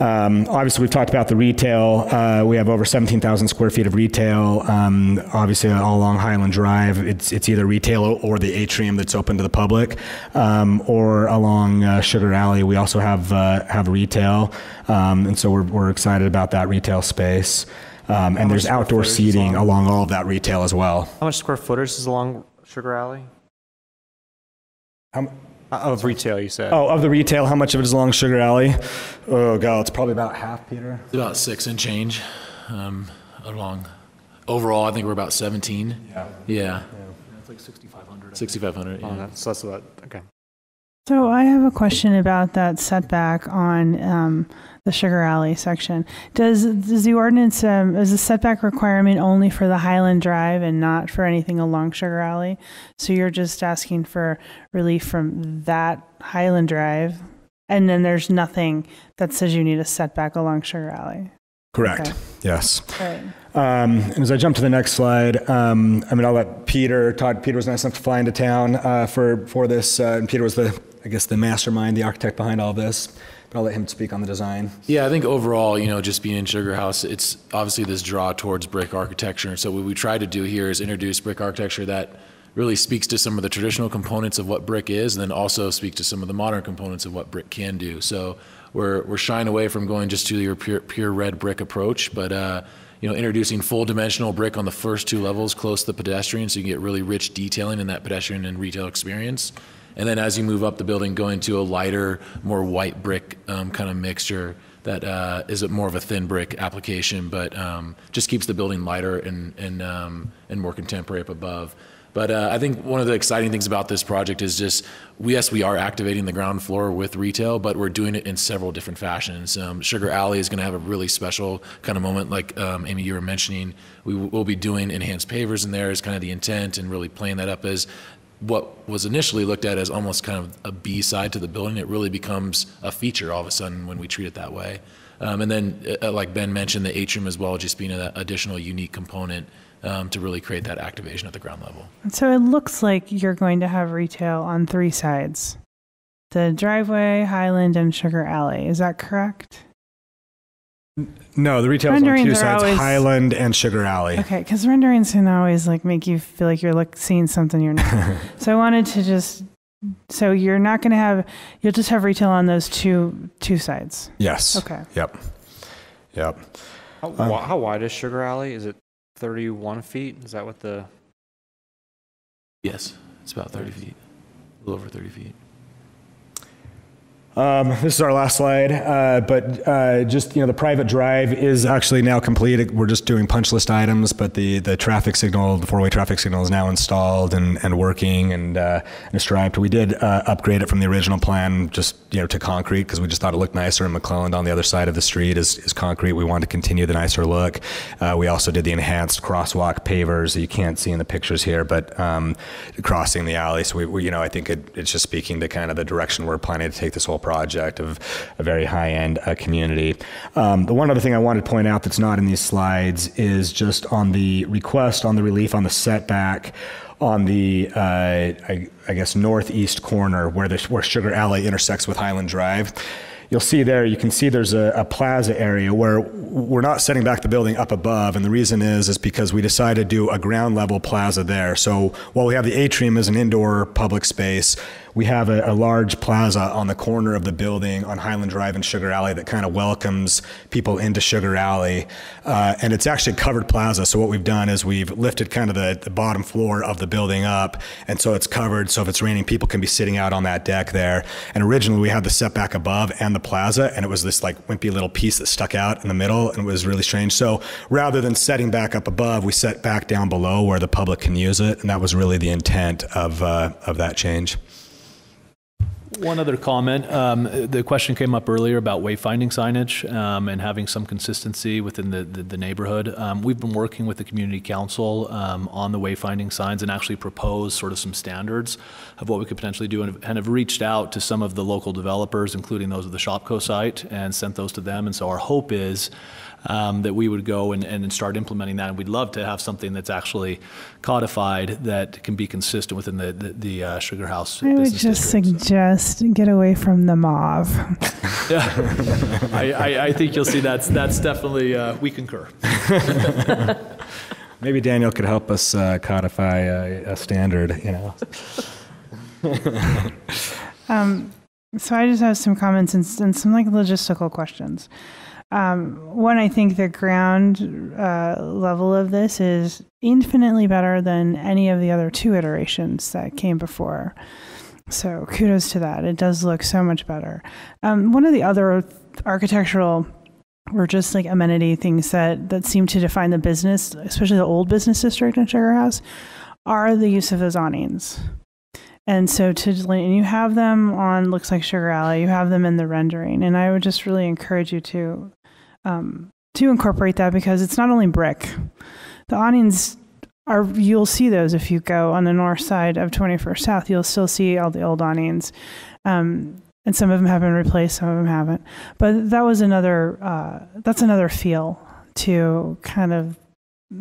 Um, obviously, we've talked about the retail. Uh, we have over 17,000 square feet of retail. Um, obviously, all along Highland Drive, it's it's either retail or the atrium that's open to the public, um, or along uh, Sugar Alley, we also have uh, have retail, um, and so we're we're excited about that retail space. Um, and there's outdoor seating along all of that retail as well. How much square footage is along Sugar Alley? How, Of retail, you said. Oh, of the retail, how much of it is along Sugar Alley? Oh, God, it's probably about half, Peter. It's about six and change um, along. Overall, I think we're about 17. Yeah. Yeah. It's like 6,500. 6,500. Oh, Yeah. that's, that's about, okay. So I have a question about that setback on um, the Sugar Alley section. Does does the ordinance um, is the setback requirement only for the Highland Drive and not for anything along Sugar Alley? So you're just asking for relief from that Highland Drive, and then there's nothing that says you need a setback along Sugar Alley. Correct. Okay. Yes. Right. Um, and as I jump to the next slide, um, I mean, I'll let Peter, Todd, Peter was nice enough to fly into town uh, for, for this. Uh, and Peter was the, I guess, the mastermind, the architect behind all this. But I'll let him speak on the design. Yeah, I think overall, you know, just being in Sugar House, it's obviously this draw towards brick architecture. So what we try to do here is introduce brick architecture that really speaks to some of the traditional components of what brick is, and then also speak to some of the modern components of what brick can do. So we're we're shying away from going just to your pure pure red brick approach, but uh, you know, introducing full dimensional brick on the first two levels close to the pedestrian, so you can get really rich detailing in that pedestrian and retail experience. And then as you move up the building, going to a lighter, more white brick um, kind of mixture that uh, is more of a thin brick application, but um, just keeps the building lighter and and um, and more contemporary up above. But uh, I think one of the exciting things about this project is just, yes, we are activating the ground floor with retail, but we're doing it in several different fashions. Um, Sugar Alley is going to have a really special kind of moment, like um, Amy, you were mentioning. We will be doing enhanced pavers in there is kind of the intent, and really playing that up as what was initially looked at as almost kind of a B side to the building. It really becomes a feature all of a sudden when we treat it that way. Um, and then, uh, like Ben mentioned, the atrium as well, just being an additional unique component um, to really create that activation at the ground level. So it looks like you're going to have retail on three sides the driveway, Highland, and Sugar Alley. Is that correct? No, the retail is on two sides, always- Highland and Sugar Alley. Okay, because renderings can always like make you feel like you're look, seeing something you're not. [LAUGHS] so I wanted to just. So you're not going to have. You'll just have retail on those two two sides. Yes. Okay. Yep. Yep. How, Um, how wide is Sugar Alley? Is it 31 feet? Is that what the? Yes, it's about 30 feet, a little over 30 feet. Um, this is our last slide, uh, but uh, just you know, the private drive is actually now complete. We're just doing punch list items, but the the traffic signal, the four way traffic signal, is now installed and, and working and uh, and striped. We did uh, upgrade it from the original plan, just you know, to concrete because we just thought it looked nicer. And McClelland on the other side of the street is, is concrete. We wanted to continue the nicer look. Uh, we also did the enhanced crosswalk pavers that you can't see in the pictures here, but um, crossing the alley. So we, we you know, I think it, it's just speaking to kind of the direction we're planning to take this whole project of a very high-end uh, community. Um, the one other thing I wanted to point out that's not in these slides is just on the request on the relief on the setback on the uh, I, I guess northeast corner where the where Sugar Alley intersects with Highland Drive. You'll see there, you can see there's a, a plaza area where we're not setting back the building up above. And the reason is, is because we decided to do a ground level plaza there. So while we have the atrium as an indoor public space, we have a, a large plaza on the corner of the building on Highland Drive and Sugar Alley that kind of welcomes people into Sugar Alley. Uh, and it's actually a covered plaza. So what we've done is we've lifted kind of the, the bottom floor of the building up. And so it's covered. So if it's raining, people can be sitting out on that deck there. And originally we had the setback above and the plaza. And it was this like wimpy little piece that stuck out in the middle and it was really strange. So rather than setting back up above, we set back down below where the public can use it. And that was really the intent of, uh, of that change. One other comment. Um, the question came up earlier about wayfinding signage um, and having some consistency within the, the, the neighborhood. Um, we've been working with the community council um, on the wayfinding signs and actually proposed sort of some standards of what we could potentially do and, and have reached out to some of the local developers, including those of the Shopko site, and sent those to them. And so our hope is um, that we would go and, and start implementing that. And we'd love to have something that's actually codified that can be consistent within the, the, the uh, Sugar House I would just district. suggest get away from the mauve. [LAUGHS] Yeah, I, I, I think you'll see that's that's definitely uh, we concur. [LAUGHS] Maybe Daniel could help us uh, codify a, a standard, you know. [LAUGHS] Um, so I just have some comments and, and some like logistical questions. Um, one, I think the ground uh, level of this is infinitely better than any of the other two iterations that came before. So kudos to that. It does look so much better. Um, one of the other architectural or just like amenity things that that seem to define the business, especially the old business district in Sugar House, are the use of those awnings. And so to and you have them on looks like Sugar Alley, you have them in the rendering, and I would just really encourage you to um, to incorporate that because it's not only brick. The awnings are you'll see those if you go on the north side of 21st South. You'll still see all the old awnings. Um, and some of them have been replaced, some of them haven't. But that was another uh, that's another feel to kind of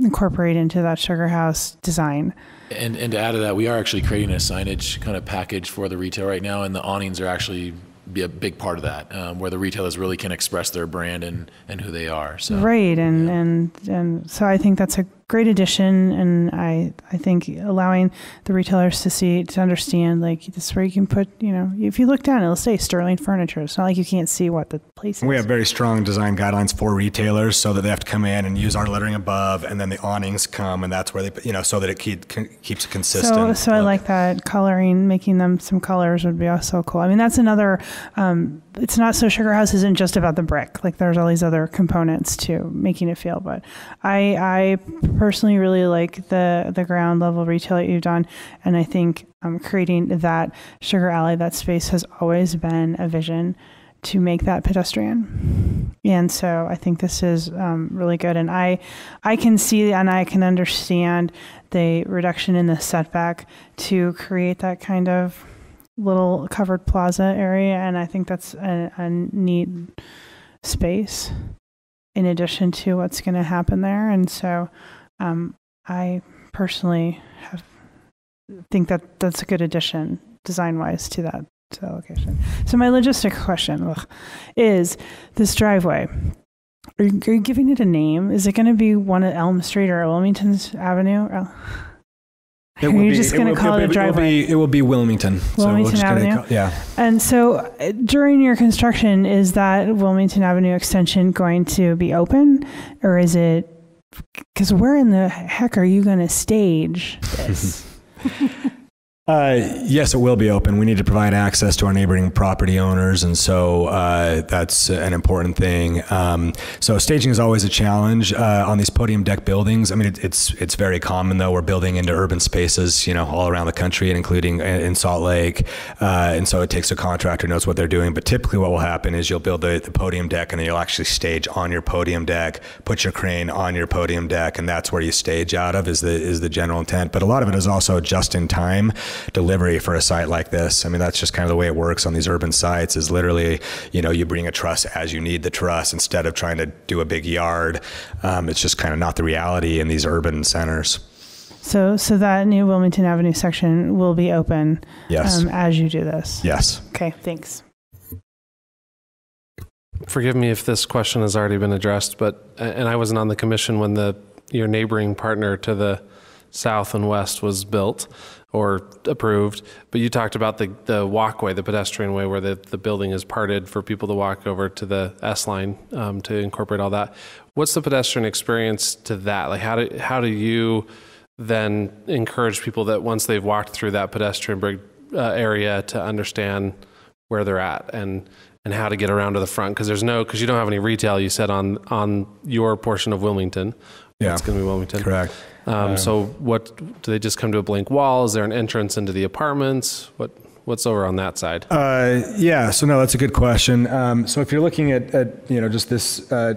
incorporate into that sugar house design. And, and to add to that, we are actually creating a signage kind of package for the retail right now, and the awnings are actually be a big part of that, um, where the retailers really can express their brand and, and who they are. So Right, and and and so I think that's a great addition, and I I think allowing the retailers to see to understand like this is where you can put you know if you look down it'll say Sterling Furniture. It's not like you can't see what the place is. We have very strong design guidelines for retailers so that they have to come in and use our lettering above, and then the awnings come, and that's where they, you know, so that it keep, keeps it consistent. So, so I like that coloring, making them some colors would be also cool. I mean, that's another. Um, it's not so Sugar House isn't just about the brick. Like there's all these other components to making it feel. But I, I personally really like the the ground level retail that you've done, and I think um, creating that Sugar Alley, that space has always been a vision to make that pedestrian. And so I think this is um, really good. And I, I can see and I can understand the reduction in the setback to create that kind of little covered plaza area. And I think that's a, a neat space in addition to what's going to happen there. And so um, I personally have think that that's a good addition design wise to that to that location. So my logistic question ugh, is this driveway. Are you, are you giving it a name? Is it going to be one at Elm Street or Wilmington Avenue? Or, It are you be- just going to call it, will a driveway? It will be, it will be Wilmington. So Wilmington just Avenue? call- yeah. And so uh, during your construction, is that Wilmington Avenue extension going to be open or is it? Because where in the heck are you going to stage this? [LAUGHS] Uh, yes, it will be open. We need to provide access to our neighboring property owners, and so uh, that's an important thing. Um, so staging is always a challenge uh, on these podium deck buildings. I mean, it, it's it's very common though. We're building into urban spaces, you know, all around the country, and including in Salt Lake, uh, and so it takes a contractor knows what they're doing. But typically, what will happen is you'll build the, the podium deck, and then you'll actually stage on your podium deck, put your crane on your podium deck, and that's where you stage out of is the is the general intent. But a lot of it is also just in time delivery for a site like this. I mean, that's just kind of the way it works on these urban sites is literally, you know, you bring a truss as you need the truss instead of trying to do a big yard. Um, it's just kind of not the reality in these urban centers. So, so that new Wilmington Avenue section will be open Yes. um, as you do this. Yes. Okay, thanks. Forgive me if this question has already been addressed, but, and I wasn't on the commission when the, your neighboring partner to the south and west was built or approved, but you talked about the, the walkway, the pedestrian way where the, the building is parted for people to walk over to the S line um, to incorporate all that. What's the pedestrian experience to that? Like, how do, how do you then encourage people that once they've walked through that pedestrian bridge, uh, area to understand where they're at and and how to get around to the front because there's no because you don't have any retail you said on on your portion of Wilmington Yeah. it's going to be Wilmington Correct. Um, so what do they just come to a blank wall is there an entrance into the apartments what what's over on that side Uh, yeah, so no, that's a good question. Um, so if you're looking at, at you know just this uh,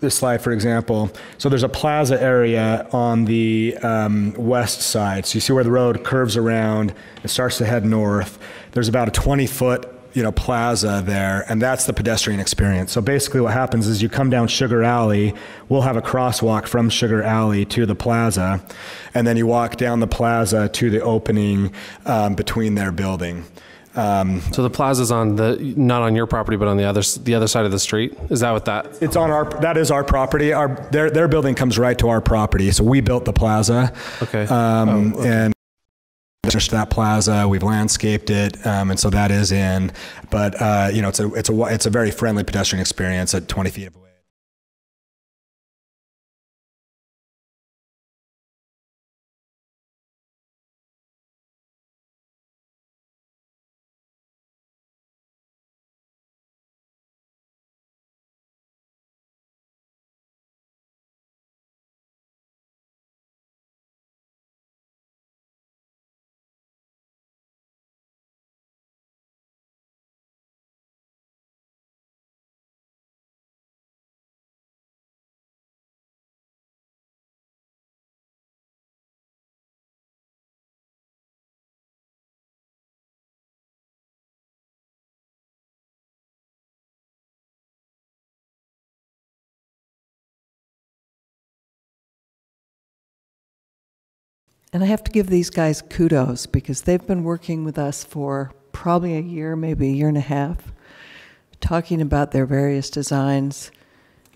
this slide, for example, so there's a plaza area on the um, west side. So you see where the road curves around, it starts to head north. There's about a 20 foot you know plaza there, and that's the pedestrian experience. So basically, what happens is you come down Sugar Alley. We'll have a crosswalk from Sugar Alley to the plaza, and then you walk down the plaza to the opening um, between their building. Um, so the plaza's on the not on your property but on the other the other side of the street is that what that It's on our, that is our property. Our, their, their building comes right to our property. So we built the plaza. Okay. Um, And just that plaza, we've landscaped it. Um, and so that is in, but, uh, you know, it's a, it's a, it's a very friendly pedestrian experience at 20 feet And I have to give these guys kudos because they've been working with us for probably a year, maybe a year and a half, talking about their various designs,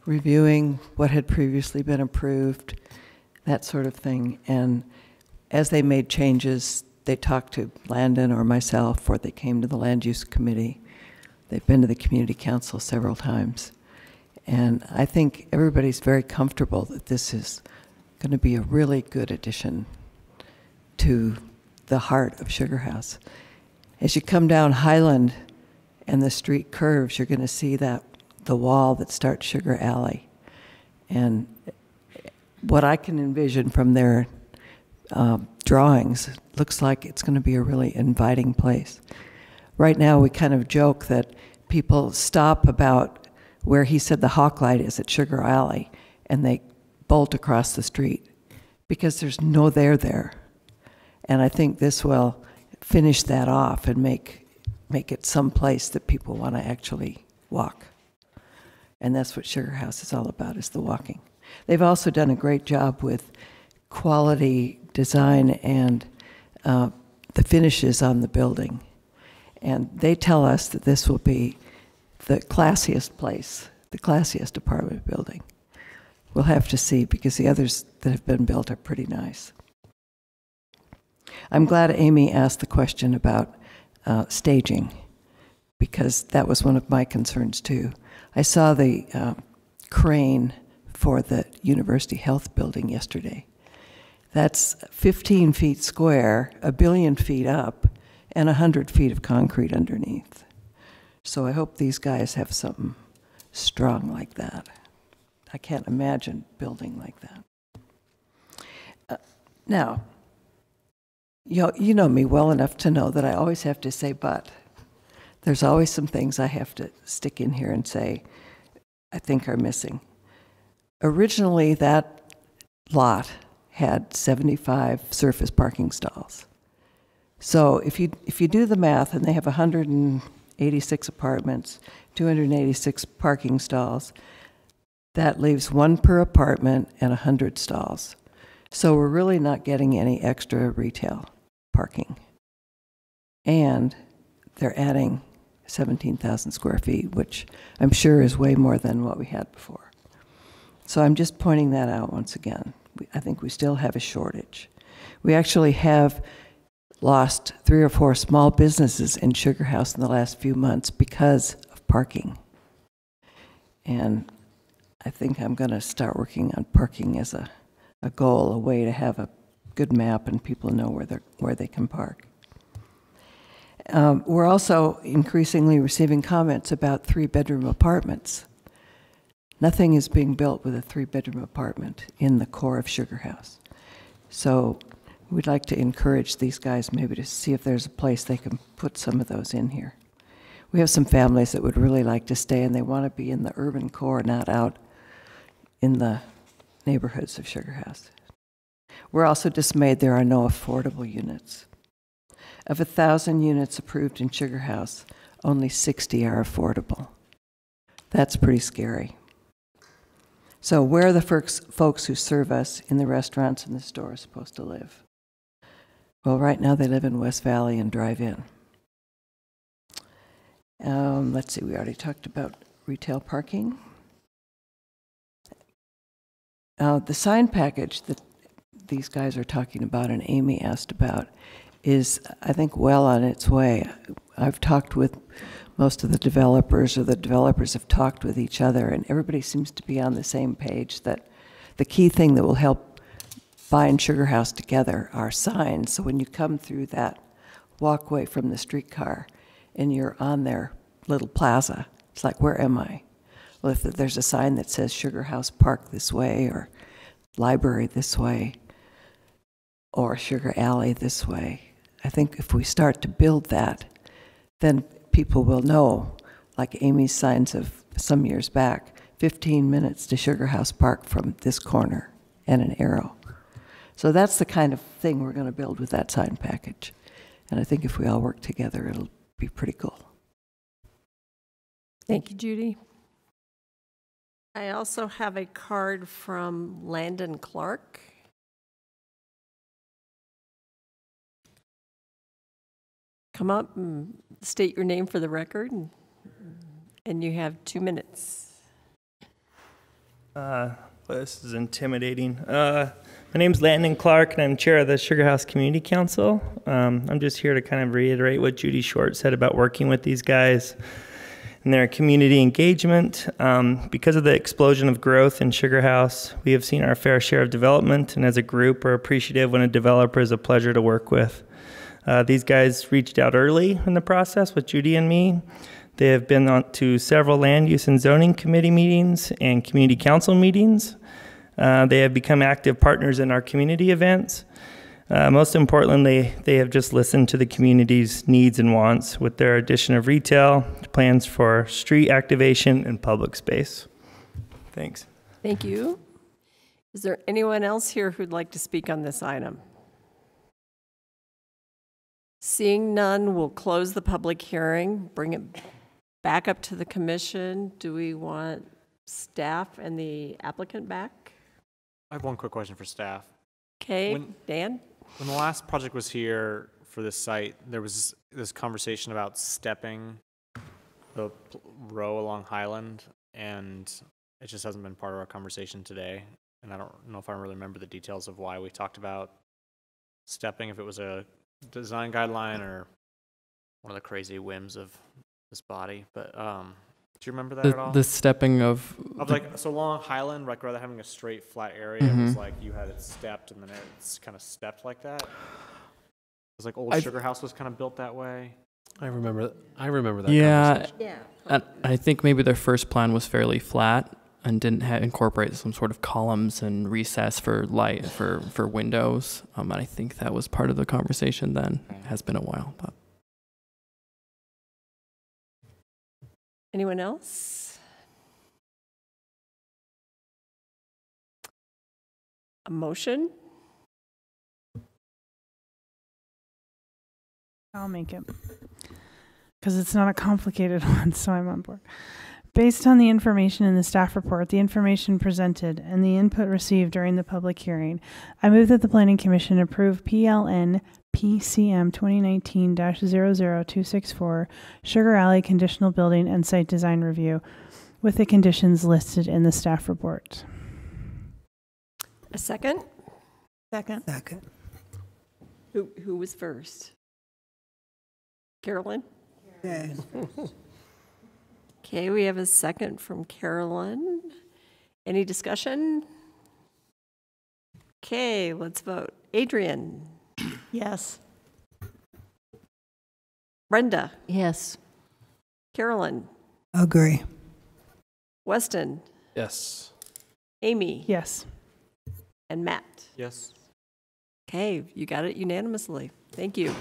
reviewing what had previously been approved, that sort of thing. And as they made changes, they talked to Landon or myself, or they came to the land use committee. They've been to the community council several times. And I think everybody's very comfortable that this is going to be a really good addition to the heart of Sugar House. As you come down Highland and the street curves, you're going to see that the wall that starts Sugar Alley. And what I can envision from their uh, drawings looks like it's going to be a really inviting place. Right now, we kind of joke that people stop about where he said the hawk light is at Sugar Alley and they bolt across the street because there's no there there. And I think this will finish that off and make, make it some place that people want to actually walk. And that's what Sugar House is all about, is the walking. They've also done a great job with quality design and uh, the finishes on the building. And they tell us that this will be the classiest place, the classiest apartment building. We'll have to see because the others that have been built are pretty nice. I'm glad Amy asked the question about uh, staging because that was one of my concerns too. I saw the uh, crane for the University Health Building yesterday. That's 15 feet square, a billion feet up, and 100 feet of concrete underneath. So I hope these guys have something strong like that. I can't imagine building like that. Uh, now, you know, you know me well enough to know that I always have to say but. There's always some things I have to stick in here and say I think are missing. Originally, that lot had 75 surface parking stalls. So if you, if you do the math, and they have 186 apartments, 286 parking stalls, that leaves one per apartment and 100 stalls. So we're really not getting any extra retail parking. And they're adding 17,000 square feet, which I'm sure is way more than what we had before. So I'm just pointing that out once again. I think we still have a shortage. We actually have lost three or four small businesses in Sugar House in the last few months because of parking. And I think I'm going to start working on parking as a, a goal, a way to have a good map and people know where, they're, where they can park. Um, we're also increasingly receiving comments about three bedroom apartments. Nothing is being built with a three bedroom apartment in the core of Sugar House. So we'd like to encourage these guys maybe to see if there's a place they can put some of those in here. We have some families that would really like to stay and they want to be in the urban core, not out in the neighborhoods of Sugar House. We're also dismayed there are no affordable units. Of a thousand units approved in Sugar House, only 60 are affordable. That's pretty scary. So, where are the folks who serve us in the restaurants and the stores supposed to live? Well, right now they live in West Valley and drive in. Um, let's see, we already talked about retail parking. Uh, the sign package that these guys are talking about and Amy asked about is, I think, well on its way. I've talked with most of the developers, or the developers have talked with each other, and everybody seems to be on the same page that the key thing that will help bind Sugar House together are signs. So when you come through that walkway from the streetcar and you're on their little plaza, it's like, where am I? Well, if there's a sign that says Sugar House Park this way, or library this way, or Sugar Alley this way, I think if we start to build that, then people will know, like Amy's signs of some years back, 15 minutes to Sugar House Park from this corner and an arrow. So that's the kind of thing we're going to build with that sign package. And I think if we all work together, it'll be pretty cool. Thank you, Judy. I also have a card from Landon Clark. Come up and state your name for the record, and- and you have two minutes. Uh, well, this is intimidating. Uh, my name's Landon Clark, and I'm chair of the Sugar House Community Council. Um, I'm just here to kind of reiterate what Judy Short said about working with these guys and their community engagement. Um, because of the explosion of growth in Sugar House, we have seen our fair share of development, and as a group, we're appreciative when a developer is a pleasure to work with. Uh, these guys reached out early in the process with Judy and me. They have been on to several land use and zoning committee meetings and community council meetings. Uh, they have become active partners in our community events. Uh, most importantly, they have just listened to the community's needs and wants with their addition of retail, plans for street activation, and public space. Thanks. Thank you. Is there anyone else here who'd like to speak on this item? Seeing none, we'll close the public hearing, bring it back up to the commission. Do we want staff and the applicant back? I have one quick question for staff. Okay, When- Dan? When the last project was here for this site, there was this conversation about stepping the row along Highland, and it just hasn't been part of our conversation today. And I don't know if I really remember the details of why we talked about stepping, if it was a design guideline or one of the crazy whims of this body. But um, do you remember that at The, all? the stepping of. Of like so long Highland, like rather than having a straight flat area, it was Mhm. like you had it stepped and then it's kind of stepped like that. It was like old I've- Sugar House was kind of built that way. I remember. I remember that. yeah. Yeah. and I think maybe their first plan was fairly flat and didn't ha- incorporate some sort of columns and recess for light for for windows. Um, and I think that was part of the conversation then. It has been a while, but Anyone else? A motion? I'll make it because it's not a complicated [LAUGHS] one, so I'm on board. Based on the information in the staff report, the information presented, and the input received during the public hearing, I move that the Planning Commission approve PLN PCM 2019 00264 Sugar Alley Conditional Building and Site Design Review with the conditions listed in the staff report. A second? Second. Second. Who, who was first? Carolyn? Yes. [LAUGHS] Okay, we have a second from Carolyn. Any discussion? Okay, let's vote. Adrian? Yes. Brenda? Yes. Carolyn? Agree. Weston? Yes. Amy? Yes. And Matt? Yes. Okay, you got it unanimously. Thank you.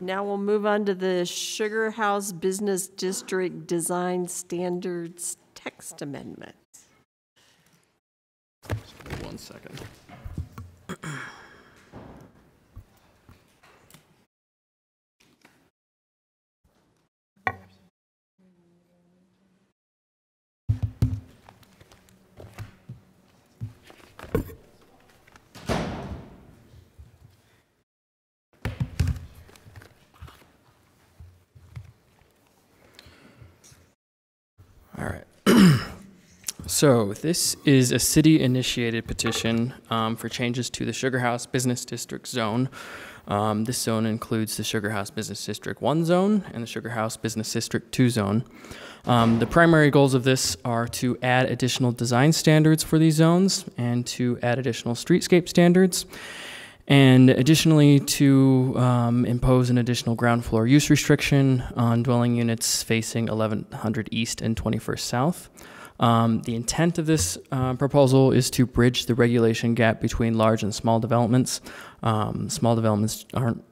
Now we'll move on to the Sugar House Business District Design Standards Text Amendment. one second. So this is a city-initiated petition um, for changes to the Sugar House Business District zone. Um, this zone includes the Sugar House Business District 1 zone and the Sugar House Business District 2 zone. Um, the primary goals of this are to add additional design standards for these zones and to add additional streetscape standards. And additionally, to um, impose an additional ground floor use restriction on dwelling units facing 1100 East and 21st South. Um, the intent of this uh, proposal is to bridge the regulation gap between large and small developments. Um, small developments aren't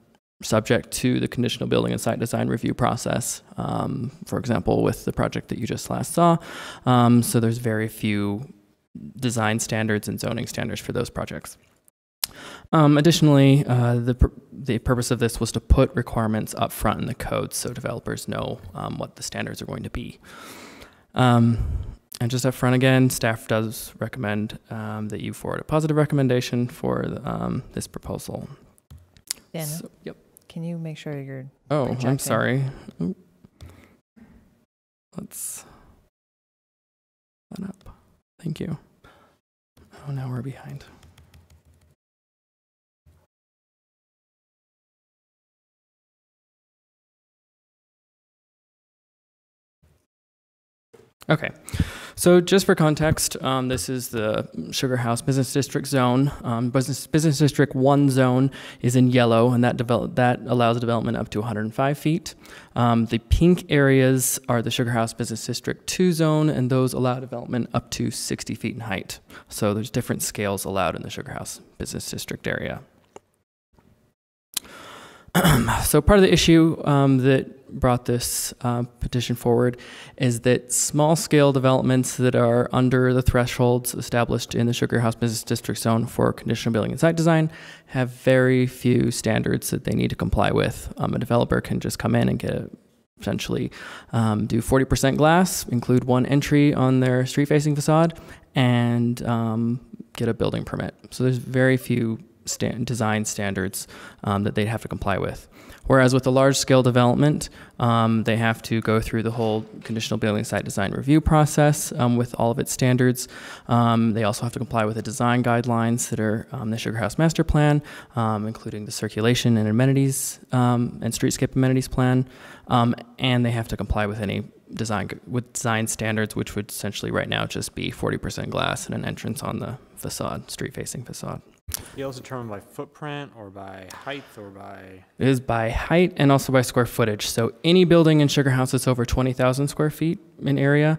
subject to the conditional building and site design review process, um, for example, with the project that you just last saw. Um, so there's very few design standards and zoning standards for those projects. Um, additionally, uh, the, pur- the purpose of this was to put requirements up front in the code so developers know um, what the standards are going to be. Um, and just up front again, staff does recommend um, that you forward a positive recommendation for the, um, this proposal. Dan, So- yep. Can you make sure you're Oh, I'm sorry. Let's that up. Thank you. Oh, now we're behind. Okay, so just for context, um, this is the Sugar House Business District zone. Um, business Business District One zone is in yellow, and that develop that allows development up to 105 feet. Um, the pink areas are the Sugar House Business District Two zone, and those allow development up to 60 feet in height. So there's different scales allowed in the Sugar House Business District area. [CLEARS THROAT] so part of the issue um, that brought this uh, petition forward is that small scale developments that are under the thresholds established in the Sugar House Business District zone for conditional building and site design have very few standards that they need to comply with. Um, a developer can just come in and get a essentially um, do 40% glass, include one entry on their street facing facade, and um, get a building permit. So there's very few sta- design standards um, that they'd have to comply with. Whereas with a large scale development, um, they have to go through the whole conditional building site design review process um, with all of its standards. Um, they also have to comply with the design guidelines that are um, the Sugar House Master Plan, um, including the circulation and amenities and streetscape amenities plan, and they have to comply with any design with design standards, which would essentially right now just be 40% glass and an entrance on the facade, street facing facade. Scales determined by footprint or by height or by. It is by height and also by square footage. So any building in Sugar House that's over 20,000 square feet in area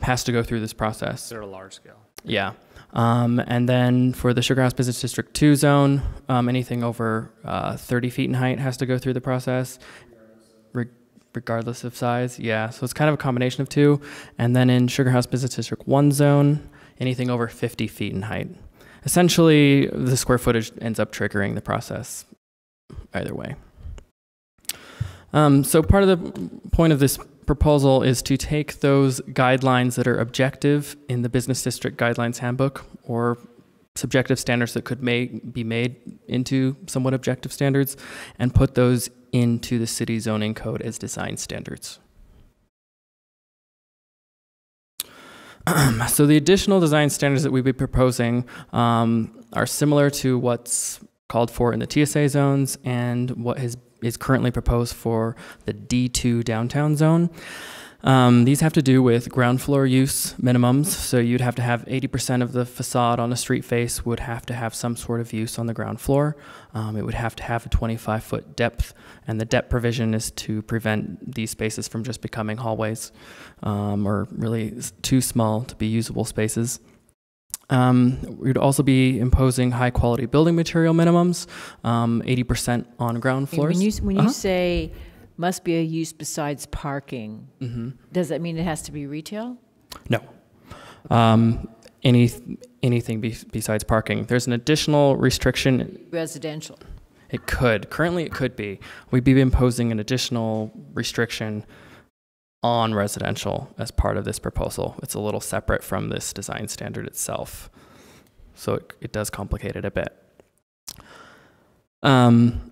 has to go through this process. They're a large scale. Yeah. Um, and then for the Sugar House Business District 2 zone, um, anything over uh, 30 feet in height has to go through the process, re- regardless of size. Yeah, so it's kind of a combination of two. And then in Sugar House Business District 1 zone, anything over 50 feet in height. Essentially, the square footage ends up triggering the process either way. Um, so part of the point of this proposal is to take those guidelines that are objective in the business district guidelines handbook or subjective standards that could may, be made into somewhat objective standards and put those into the city zoning code as design standards. [CLEARS THROAT] so the additional design standards that we'd be proposing um, are similar to what's called for in the TSA zones and what is, is currently proposed for the D2 downtown zone. Um, these have to do with ground floor use minimums. So you'd have to have 80% of the facade on a street face would have to have some sort of use on the ground floor. Um, it would have to have a 25 foot depth, and the depth provision is to prevent these spaces from just becoming hallways um, or really too small to be usable spaces. Um, we'd also be imposing high quality building material minimums, um, 80% on ground floors. When you, when you Uh-huh. say must be a use besides parking, Mhm. does that mean it has to be retail? No. Um, any, anything be, besides parking. There's an additional restriction. Residential. It could. Currently, it could be. We'd be imposing an additional restriction on residential as part of this proposal. It's a little separate from this design standard itself. So it, it does complicate it a bit. Um,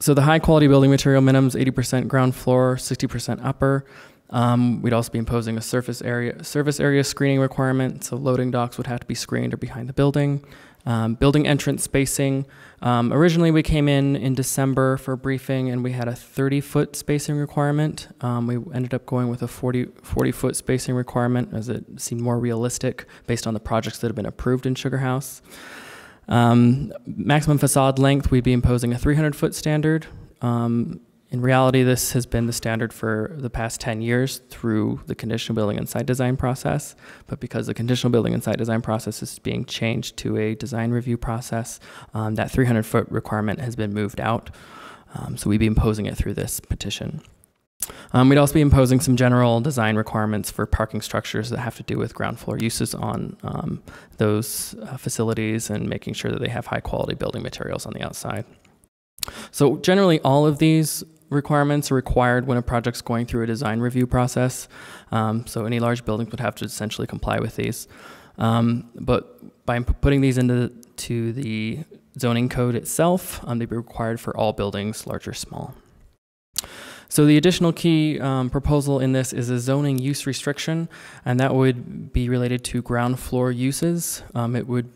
so the high quality building material minimums 80% ground floor, 60% upper. Um, we'd also be imposing a surface area area screening requirement. So loading docks would have to be screened or behind the building. Um, building entrance spacing. Um, originally, we came in in December for briefing, and we had a 30 foot spacing requirement. Um, we ended up going with a 40 40 foot spacing requirement as it seemed more realistic based on the projects that have been approved in Sugar House. Um, maximum facade length, we'd be imposing a 300 foot standard. Um, in reality, this has been the standard for the past 10 years through the conditional building and site design process. But because the conditional building and site design process is being changed to a design review process, um, that 300 foot requirement has been moved out. Um, so we'd be imposing it through this petition. Um, we'd also be imposing some general design requirements for parking structures that have to do with ground floor uses on um, those uh, facilities and making sure that they have high quality building materials on the outside. So generally, all of these requirements are required when a project's going through a design review process. Um, so any large buildings would have to essentially comply with these. Um, but by putting these into to the zoning code itself. Um, they'd be required for all buildings, large or small. So the additional key um, proposal in this is a zoning use restriction, and that would be related to ground floor uses. Um, it would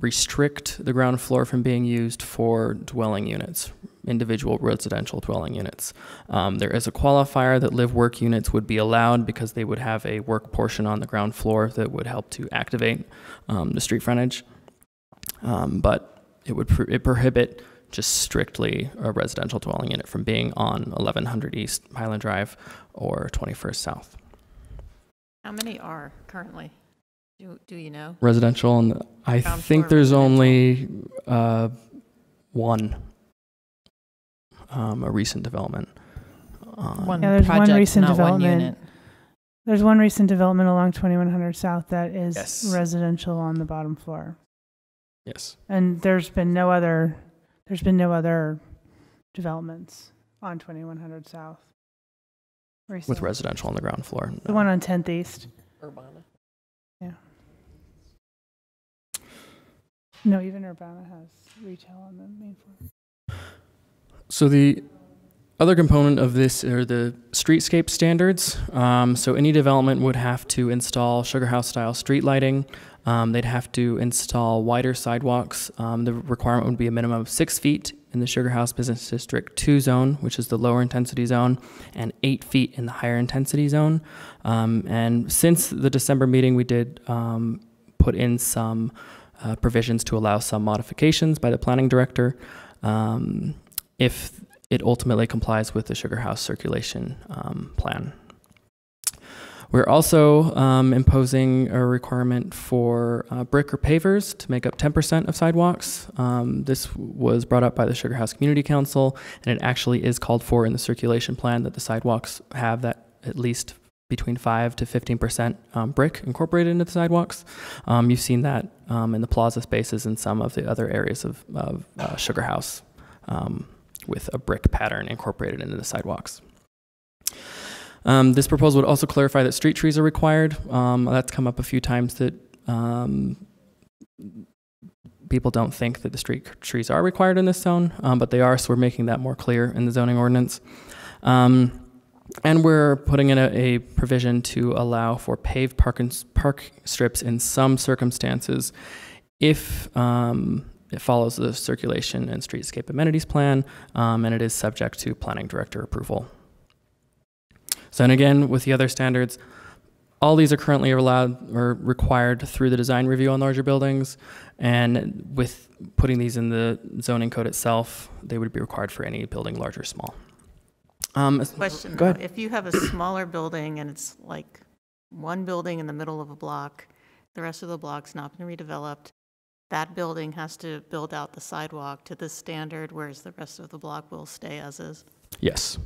restrict the ground floor from being used for dwelling units, individual residential dwelling units. Um, there is a qualifier that live work units would be allowed because they would have a work portion on the ground floor that would help to activate um, the street frontage. Um, but it would it prohibit just strictly a residential dwelling unit from being on 1100 East Highland Drive or 21st South. How many are currently? Do, do you know? Residential, and I Ground think there's only uh, one, um, a recent development. on- yeah, there's one recent development. There's one recent development along 2100 South that is Yes. residential on the bottom floor. Yes. And there's been no other, there's been no other developments on 2100 South. with residential on the ground floor. The one on 10th East. Urbana. Yeah. No, even Urbana has retail on the main floor. So the other component of this are the streetscape standards. Um, so any development would have to install sugar house style street lighting. Um, they'd have to install wider sidewalks. Um, the requirement would be a minimum of six feet in the Sugar House Business District 2 zone, which is the lower intensity zone, and eight feet in the higher intensity zone. Um, and since the December meeting, we did um, put in some uh, provisions to allow some modifications by the planning director um, if it ultimately complies with the Sugar House circulation um, plan. We're also um, imposing a requirement for uh, brick or pavers to make up 10% of sidewalks. Um, this was brought up by the Sugar House Community Council, and it actually is called for in the circulation plan that the sidewalks have that at least between 5 to 15% um, brick incorporated into the sidewalks. Um, you've seen that um, in the plaza spaces and some of the other areas of, of uh, Sugar House um, with a brick pattern incorporated into the sidewalks. Um, this proposal would also clarify that street trees are required. Um, that's come up a few times that um, people don't think that the street trees are required in this zone, um, but they are, so we're making that more clear in the zoning ordinance. Um, and we're putting in a, a provision to allow for paved park, and, park strips in some circumstances if um, it follows the circulation and streetscape amenities plan, um, and it is subject to planning director approval. So, and again, with the other standards, all these are currently allowed or required through the design review on larger buildings. And with putting these in the zoning code itself, they would be required for any building, large or small. Um, Question, Go ahead. if you have a smaller building and it's like one building in the middle of a block, the rest of the block's not been redeveloped, that building has to build out the sidewalk to this standard, whereas the rest of the block will stay as is. Yes.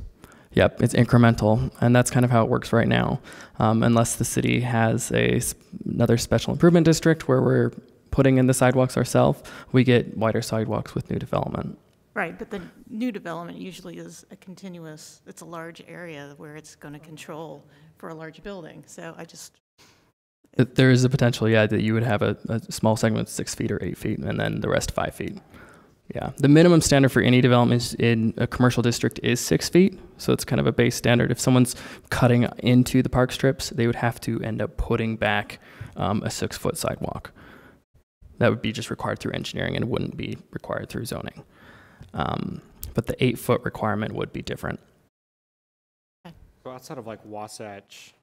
Yep, it's incremental, and that's kind of how it works right now. Um, unless the city has a another special improvement district where we're putting in the sidewalks ourselves, we get wider sidewalks with new development. Right, but the new development usually is a continuous, it's a large area where it's going to control for a large building. So I just, There is a potential, yeah, that you would have a, a small segment six feet or eight feet, and then the rest five feet. Yeah, the minimum standard for any development is in a commercial district is six feet, so it's kind of a base standard. If someone's cutting into the park strips, they would have to end up putting back um, a six foot sidewalk. That would be just required through engineering and wouldn't be required through zoning. Um, but the eight foot requirement would be different. So outside of like Wasatch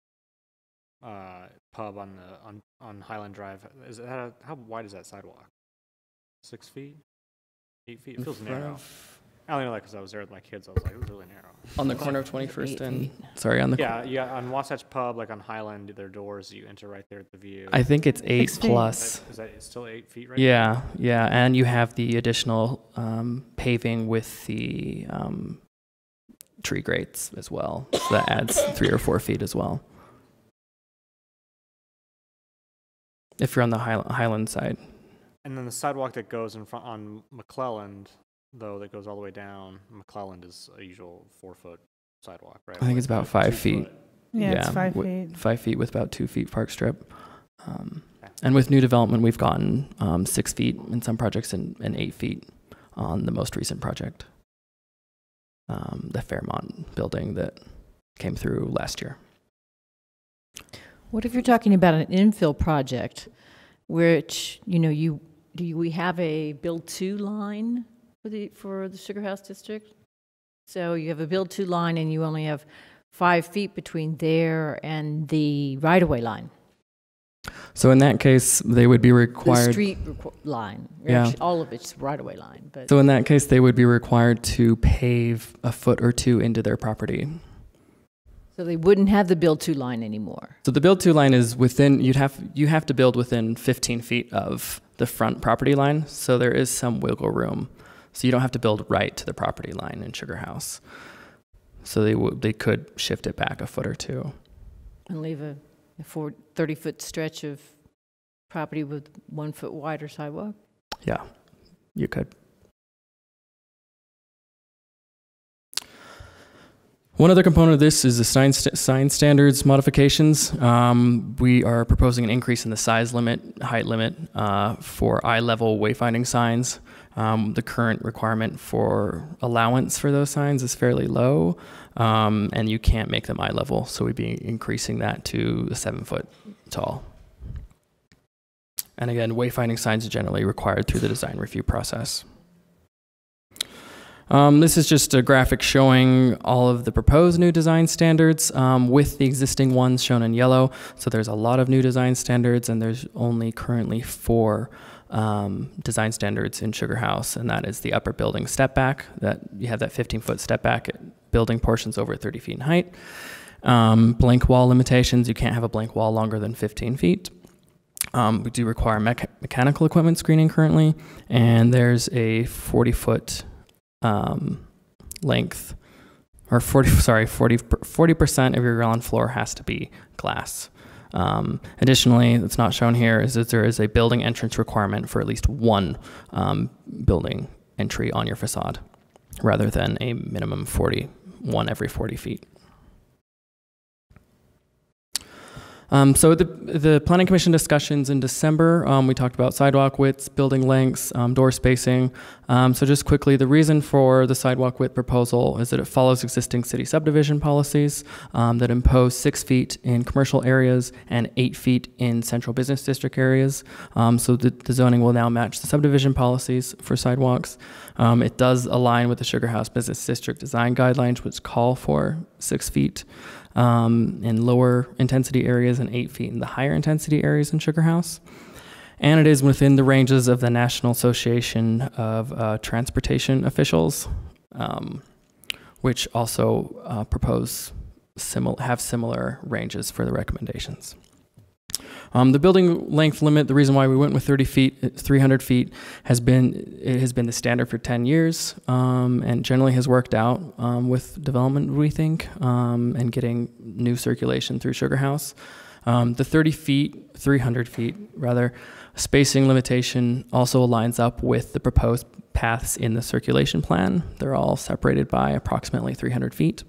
uh, pub on the on, on Highland Drive, is that a, how wide is that sidewalk? Six feet, feet. It feels front narrow. of- I only know that because I was there with my kids. I was like, it was really narrow. On the corner of 21st and sorry, on the yeah, yeah, on Wasatch Pub, like on Highland, their doors you enter right there at the view. I think it's eight Is that- plus. Is that still eight feet right? Yeah, yeah, and you have the additional um, paving with the um, tree grates as well. So that adds three or four feet as well. If you're on the High- Highland side, And then the sidewalk that goes in front on McClelland, though, that goes all the way down. McClelland is a usual four foot sidewalk, right? I think it's about five feet. foot. Yeah, it's five wi- feet. Five feet with about two feet park strip. Um, And with new development, we've gotten um, six feet in some projects and, and eight feet on the most recent project, um, the Fairmont building that came through last year. What if you're talking about an infill project, which, you know, you, do we have a build to line for the, for the Sugar House District? So you have a build to line and you only have five feet between there and the right-of-way line, So in that case, they would be required. the street requ- line. Yeah. Actually, All of it's right-of-way line, but. So in that case, they would be required to pave a foot or two into their property. So they wouldn't have the build to line anymore. So the build to line is within you'd have you have to build within 15 feet of the front property line. So there is some wiggle room. So you don't have to build right to the property line in Sugar House. So they would they could shift it back a foot or two. And leave a, a four, 30-foot stretch of property with one foot wider sidewalk? Yeah, you could. One other component of this is the sign, st- sign standards modifications. Um, we are proposing an increase in the size limit, height limit uh, for eye level wayfinding signs. Um, the current requirement for allowance for those signs is fairly low, um, and you can't make them eye level. So we'd be increasing that to seven foot tall. And again, wayfinding signs are generally required through the design review process. Um, this is just a graphic showing all of the proposed new design standards um, with the existing ones shown in yellow. So there's a lot of new design standards, and there's only currently four um, design standards in Sugar House, and that is the upper building step back. That you have that 15 foot step back at building portions over 30 feet in height. Um, blank wall limitations. You can't have a blank wall longer than 15 feet. Um, we do require mecha- mechanical equipment screening currently, and there's a 40 foot um, length, or 40, [LAUGHS] sorry, 40, 40% of your ground floor has to be glass. Um, additionally, that's not shown here is that there is a building entrance requirement for at least one um, building entry on your facade, rather than a minimum 40, one every 40 feet. Um, so the the planning commission discussions in December, um, we talked about sidewalk widths, building lengths, um, door spacing. Um, so just quickly, the reason for the sidewalk width proposal is that it follows existing city subdivision policies um, that impose six feet in commercial areas and eight feet in central business district areas. Um, so the, the zoning will now match the subdivision policies for sidewalks. It does align with the Sugar House Business District design guidelines, which call for six feet um, in lower intensity areas and eight feet in the higher intensity areas in Sugar House. And it is within the ranges of the National Association of uh, Transportation Officials, um, which also uh, propose simil- have similar ranges for the recommendations. Um, the building length limit, the reason why we went with 30 feet, 300 feet, has been it has been the standard for 10 years, um, and generally has worked out um, with development. We think, um, and getting new circulation through Sugar House. Um, the 30 feet, 300 feet rather, spacing limitation also aligns up with the proposed paths in the circulation plan. They're all separated by approximately 300 feet.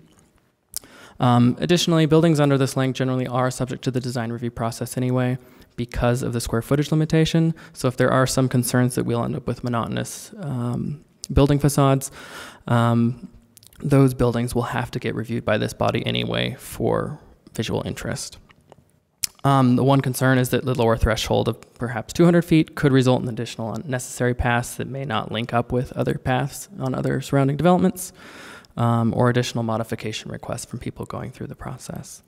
Um, additionally, buildings under this length generally are subject to the design review process anyway because of the square footage limitation. So if there are some concerns that we'll end up with monotonous um, building facades, um, those buildings will have to get reviewed by this body anyway for visual interest. Um, the one concern is that the lower threshold of perhaps 200 feet could result in additional unnecessary paths that may not link up with other paths on other surrounding developments um, or additional modification requests from people going through the process.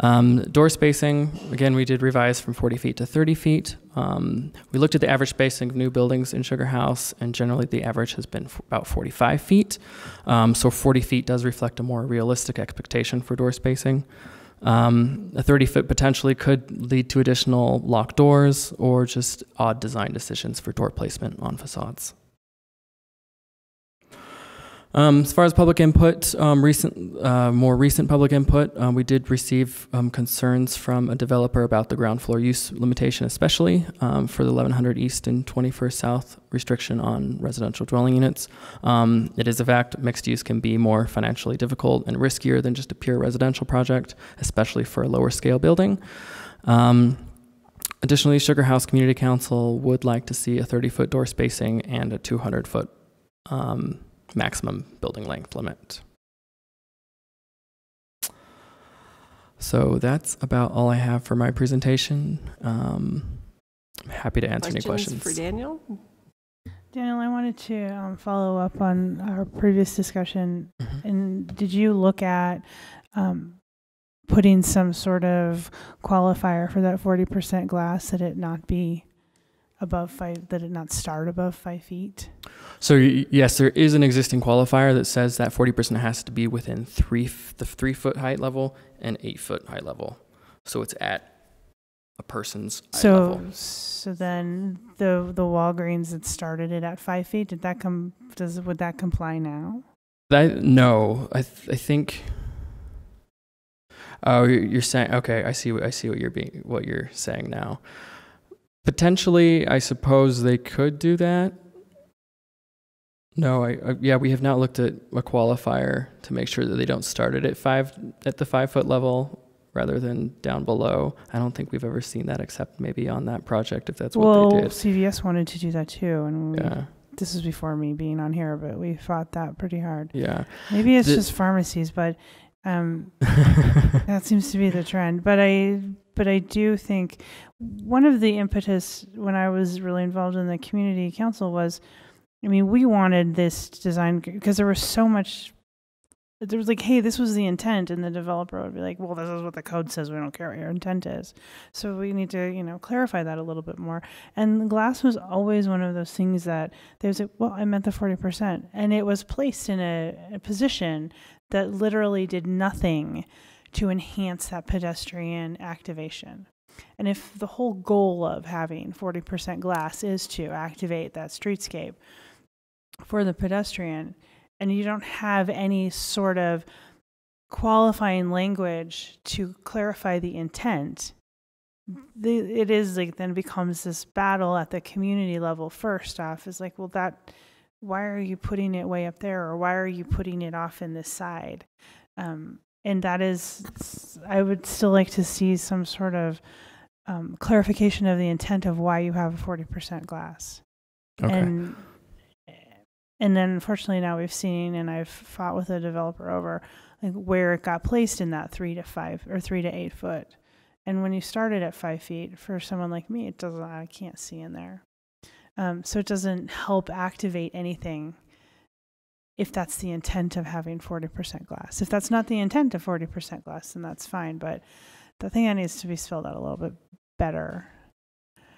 Um, door spacing, again, we did revise from 40 feet to 30 feet. Um, we looked at the average spacing of new buildings in Sugar House, and generally the average has been about 45 feet. Um, so 40 feet does reflect a more realistic expectation for door spacing. Um, a 30 foot potentially could lead to additional locked doors or just odd design decisions for door placement on facades. Um, as far as public input, um, recent, uh, more recent public input, um, we did receive um, concerns from a developer about the ground floor use limitation, especially um, for the 1100 East and 21st South restriction on residential dwelling units. Um, it is a fact mixed use can be more financially difficult and riskier than just a pure residential project, especially for a lower scale building. Additionally, Sugar House Community Council would like to see a 30 foot door spacing and a 200 foot maximum building length limit. So that's about all I have for my presentation. Um, I'm happy to answer any questions. for Daniel? Daniel, I wanted to um, follow up on our previous discussion. And did you look at um, putting some sort of qualifier for that 40% glass that it not be above five, that it not start above five feet? So y- yes, there is an existing qualifier that says that 40% has to be within three the three foot height level and eight foot height level. So it's at a person's eye So, level. so then the the Walgreens that started it at five feet, did that come? Does would that comply now? That no, I th- I think. Oh, you're you're saying okay. I see. What, I see what you're being what you're saying now. Potentially, I suppose they could do that. No, I, I yeah, we have not looked at a qualifier to make sure that they don't start it at five at the five foot level rather than down below. I don't think we've ever seen that except maybe on that project if that's what they did. CVS wanted to do that too, and we, Yeah. this is before me being on here, but we fought that pretty hard. Yeah. maybe it's The- just pharmacies, but um, [LAUGHS] that seems to be the trend. But I, but I do think one of the impetus when I was really involved in the community council was, I mean, we wanted this design because there was so much. There was like, hey, this was the intent, and the developer would be like, well, this is what the code says. We don't care what your intent is. So we need to, you know, clarify that a little bit more. And glass was always one of those things that there's like, well, I meant the 40%. And it was placed in a, a position that literally did nothing to enhance that pedestrian activation. And if the whole goal of having 40% glass is to activate that streetscape for the pedestrian, and you don't have any sort of qualifying language to clarify the intent, the, it is like then becomes this battle at the community level first off is like well that why are you putting it way up there or why are you putting it off in this side um, and that is i would still like to see some sort of um, clarification of the intent of why you have a 40% glass. Okay. and and then unfortunately now we've seen and i've fought with a developer over like where it got placed in that three to five or three to eight foot. And when you started at five feet for someone like me it doesn't i can't see in there. Um, so it doesn't help activate anything if that's the intent of having 40% glass if that's not the intent of 40% glass then that's fine but the thing that needs to be spelled out a little bit better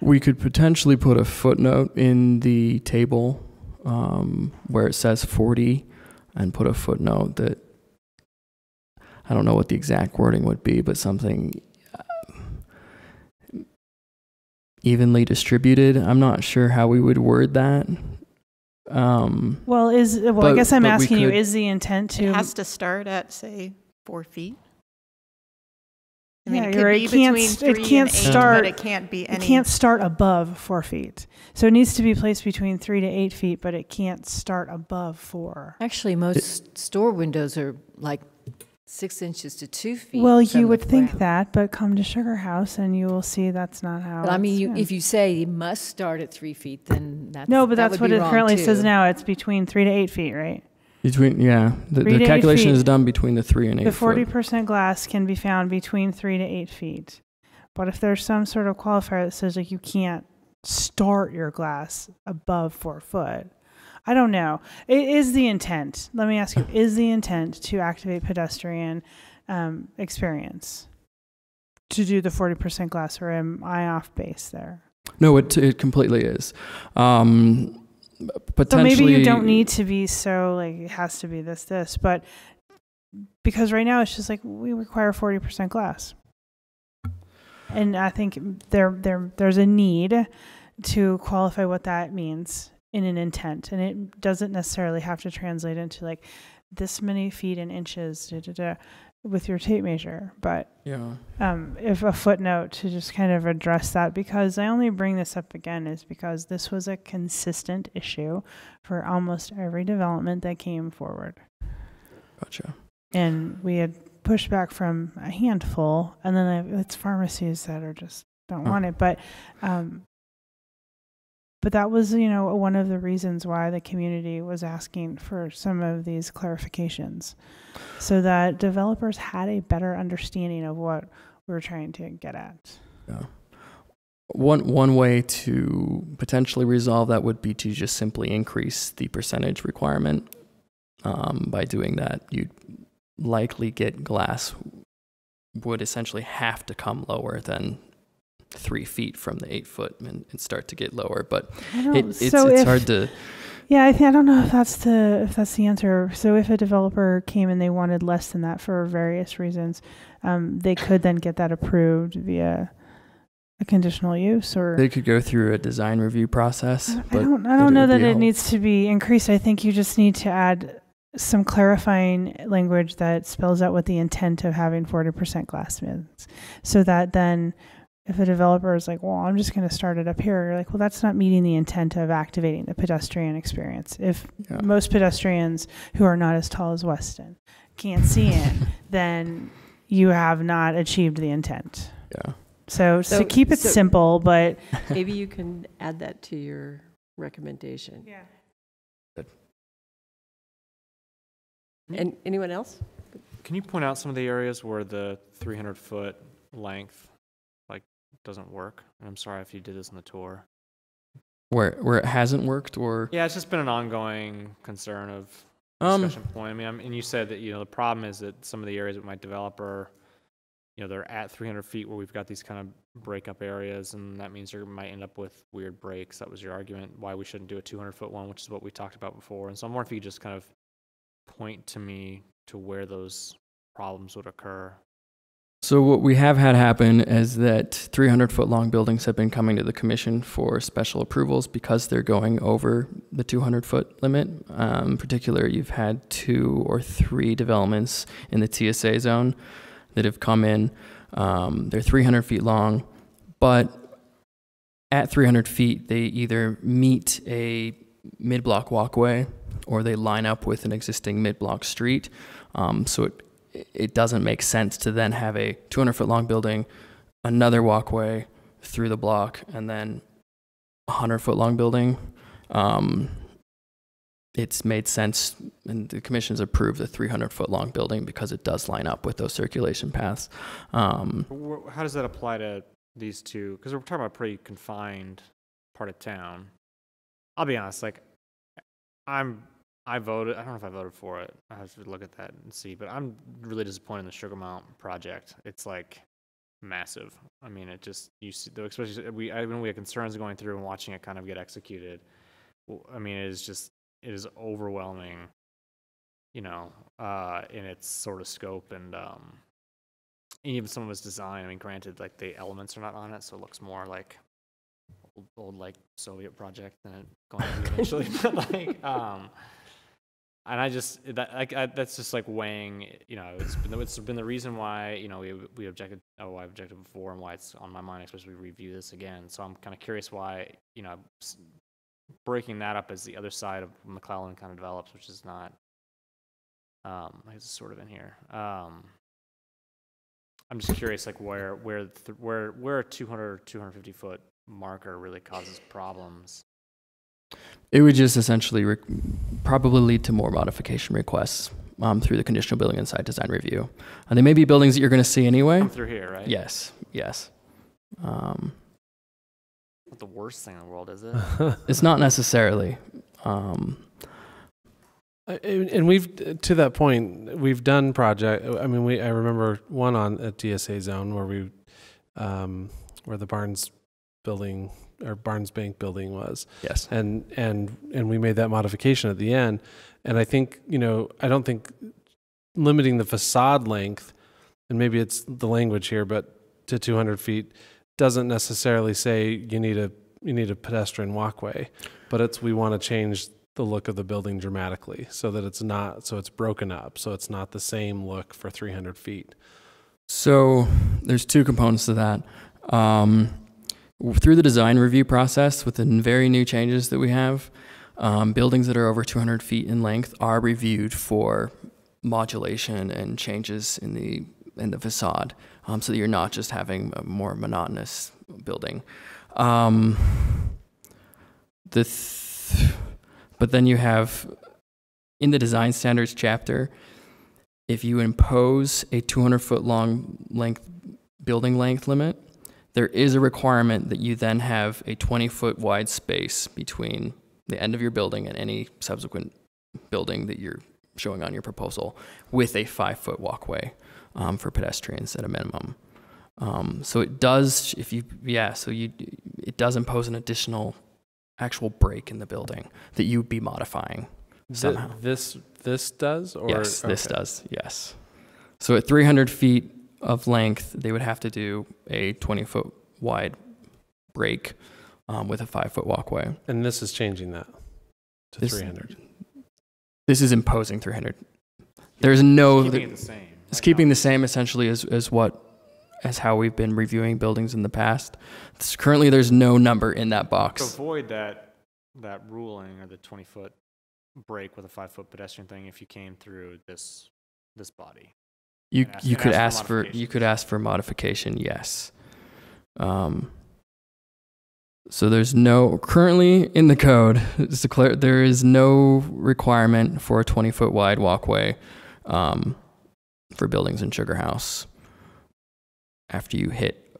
We could potentially put a footnote in the table um, where it says 40 and put a footnote that I don't know what the exact wording would be, but something uh, evenly distributed. I'm not sure how we would word that. Um, well is well i guess i'm but we asking you is the intent to It has to start at, say, four feet. I mean, yeah, it could you're right. be It can't, between it can't and eight, start. it can't be any- It can't start above four feet. So it needs to be placed between three to eight feet, but it can't start above four. Actually, most store windows are like six inches to two feet. Well, you would think ground. that, but come to Sugar House and you will see that's not how. But I mean, you, yeah. if you say you must start at three feet, then that's no, but that that's would what it wrong, currently says now. It's between three to eight feet, right? between yeah, the, the calculation feet. is done between the three and eight The forty percent glass can be found between three to eight feet. But if there's some sort of qualifier that says like you can't start your glass above four foot, I don't know. It is the intent. Let me ask you: Is the intent to activate pedestrian um, experience to do the forty percent glass, or am I off base there? No, it it completely is. Um, So maybe you don't need to be so like it has to be this this, but because right now it's just like we require forty percent glass, and I think there there there's a need to qualify what that means in an intent, and it doesn't necessarily have to translate into like this many feet and inches da, da, da, with your tape measure, but Yeah. um, if a footnote to just kind of address that because I only bring this up again is because this was a consistent issue for almost every development that came forward. Gotcha. And we had pushback from a handful, and then I- it's pharmacies that are just don't Huh. want it. But um, but that was you know one of the reasons why the community was asking for some of these clarifications, so that developers had a better understanding of what we were trying to get at. Yeah. One one way to potentially resolve that would be to just simply increase the percentage requirement. Um, by doing that, you'd likely get glass would essentially have to come lower than three feet from the eight foot and, and start to get lower. But it, it's so it's if- hard to. Yeah, I, th- I don't know if that's the if that's the answer. So if a developer came and they wanted less than that for various reasons, um, they could then get that approved via a conditional use or They could go through a design review process. I but don't I don't know that it needs to be increased. I think you just need to add some clarifying language that spells out what the intent of having 40% glass means. So that then if a developer is like, well, I'm just going to start it up here, you're like, well, that's not meeting the intent of activating the pedestrian experience. If Yeah. most pedestrians who are not as tall as Weston can't see it, [LAUGHS] then you have not achieved the intent. Yeah. So, So- to keep it so- simple, but Maybe you can add that to your recommendation. Yeah. Good. And anyone else? Can you point out some of the areas where the 300 foot length like doesn't work? And I'm sorry if you did this on the tour. where where it hasn't worked or Yeah, it's just been an ongoing concern of Um, discussion point. I mean, I'm, and you said that you know the problem is that some of the areas that might develop are, you know, they're at 300 feet where we've got these kind of breakup areas, and that means you might end up with weird breaks. That was your argument why we shouldn't do a 200 foot one, which is what we talked about before. And so I'm wondering if you could just kind of point to me to where those problems would occur. So what we have had happen is that 300 foot long buildings have been coming to the commission for special approvals because they're going over the 200 foot limit. Um, in particular, you've had two or three developments in the TSA zone that have come in. Um, they're 300 feet long, but at 300 feet, they either meet a mid-block walkway or they line up with an existing mid-block street. Um, so it it doesn't make sense to then have a 200 foot long building, another walkway through the block, and then a 100 foot long building. Um, it's made sense, and the commission's approved the 300 foot long building because it does line up with those circulation paths. Um, How does that apply to these two? Because we're talking about a pretty confined part of town. I'll be honest, like, I'm, I voted, I don't know if I voted for it. I have to look at that and see, but I'm really disappointed in the Sugarmont project. It's like massive. I mean, it just, you see, though, especially, we, I, when we had concerns going through and watching it kind of get executed. I mean, it is just, it is overwhelming, you know, uh, in its sort of scope and, um, even some of its design. I mean, granted, like the elements are not on it, so it looks more like old, old like Soviet project than it going to [LAUGHS] eventually. but like, um, and I just that like I, that's just like weighing. You know, it's been the, it's been the reason why you know we we objected. Oh, I objected before, and why it's on my mind, especially we review this again. So I'm kind of curious why you know breaking that up as the other side of McClelland kind of develops, which is not. Um, I it's sort of in here. Um, I'm just curious, like where where th- where where a 200 250 foot marker really causes problems. It would just essentially re- probably lead to more modification requests um, through the conditional building and site design review. And they may be buildings that you're going to see anyway. Come through here, right? Yes, yes. Um, Not the worst thing in the world, is it? [LAUGHS] it's not necessarily. Um, Uh, And and we've, to that point, we've done project, I mean, we, I remember one on a TSA zone where we, um, where the Barnes building or Barnes Bank building was. Yes. And, and, and we made that modification at the end. And I think, you know, I don't think limiting the facade length, and maybe it's the language here, but to 200 feet doesn't necessarily say you need a, you need a pedestrian walkway, but it's, we want to change the look of the building dramatically so that it's not, so it's broken up, so it's not the same look for 300 feet. So there's two components to that. Um, through the design review process, with the very new changes that we have, um, buildings that are over 200 feet in length are reviewed for modulation and changes in the in the facade. um, so that you're not just having a more monotonous building. Um, the th- but then you have in the design standards chapter, if you impose a 200 foot long length building length limit, there is a requirement that you then have a 20 foot wide space between the end of your building and any subsequent building that you're showing on your proposal with a five foot walkway um, for pedestrians at a minimum. Um, so it does, if you, yeah, so you, it does impose an additional actual break in the building that you'd be modifying Th- somehow. This this does or yes, this okay. does. Yes. So at 300 feet of length, they would have to do a 20 foot wide break um, with a five foot walkway. And this is changing that to This- 300. This is imposing 300. There's no. Keeping it the same. It's keeping the same essentially as, as what, as how we've been reviewing buildings in the past. It's- currently, there's no number in that box. To box. avoid that, that ruling or the 20 foot break with a five foot pedestrian thing if you came through this, this body. You ask- you could ask ask for for you could ask for modification. Yes. Um. So there's no currently in the code. To clear, there is no requirement for a 20 foot wide walkway um, for buildings in Sugar House. After you hit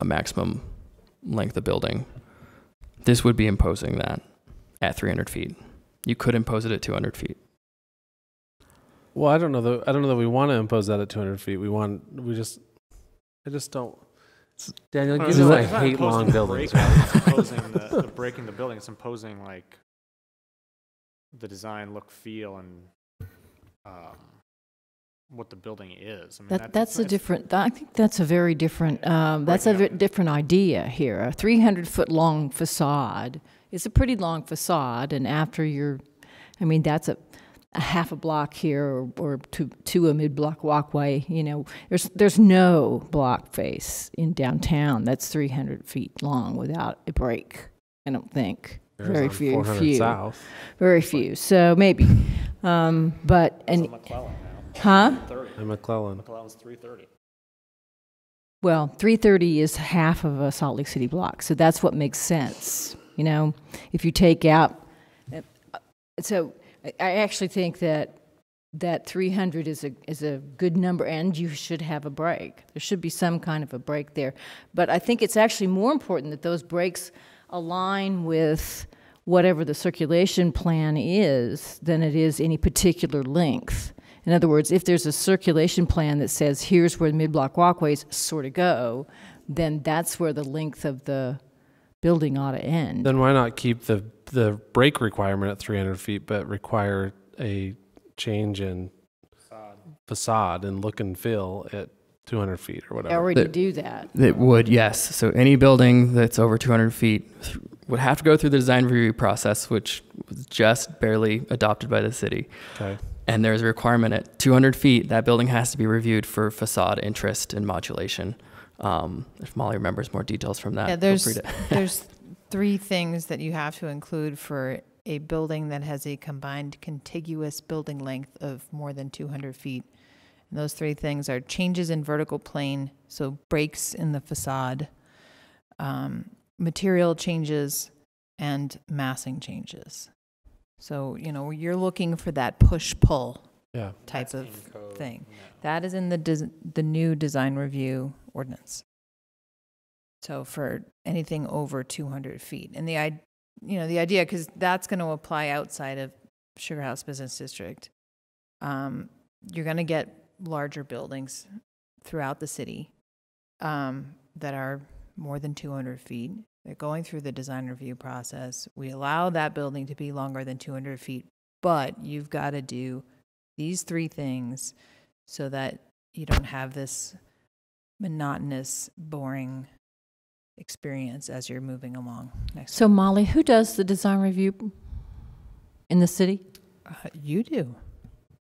a maximum length of building, this would be imposing that at 300 feet. You could impose it at 200 feet. Well, I don't know that I don't know that we want to impose that at 200 feet. We want we just I just don't. Daniel, you it's know I hate long buildings. break, right? It's imposing the, the [LAUGHS] breaking the building. It's imposing like the design, look, feel, and um, what the building is. I mean, That, that's a it's- different, I think that's a very different, um, that's a Breaking different idea here. A 300-foot long facade is a pretty long facade, and after you're, I mean, that's a, a half a block here or, or to, to a mid-block walkway, you know. There's, there's no block face in downtown that's 300 feet long without a break, I don't think. There's Very few, few. South. Very few, so maybe. Um, but, and, McClelland now. huh? 330. And McClelland. McClelland's 330. Well, 330 is half of a Salt Lake City block, so that's what makes sense. You know, if you take out, uh, so I- actually think that that 300 is a is a good number, and you should have a break. There should be some kind of a break there, but I think it's actually more important that those breaks align with whatever the circulation plan is than it is any particular length. In other words, if there's a circulation plan that says here's where the mid-block walkways sort of go, then that's where the length of the building ought to end. Then why not keep the the break requirement at 300 feet, but require a change in facade and look and feel at 200 feet or They whatever? already do that. It would, yes. So any building that's over 200 feet would have to go through the design review process, which was just barely adopted by the city. Okay. And there's a requirement at 200 feet, that building has to be reviewed for facade interest and modulation. Um, if Molly remembers more details from that, Yeah, feel there's, free to. [LAUGHS] there's three things that you have to include for a building that has a combined contiguous building length of more than 200 feet. And those three things are changes in vertical plane, so breaks in the facade, um, material changes, and massing changes. So, you know, you're looking for that push-pull Yeah. type of thing. That is in the, des- the new design review ordinance. So for anything over 200 feet. And the, i- you know, the idea, because that's going to apply outside of Sugar House Business District. Um, You're going to get larger buildings throughout the city um, that are more than 200 feet. They're going through the design review process. We allow that building to be longer than 200 feet, but you've got to do these three things so that you don't have this monotonous, boring experience as you're moving along. Next, So Molly, who does the design review in the city? uh, you do.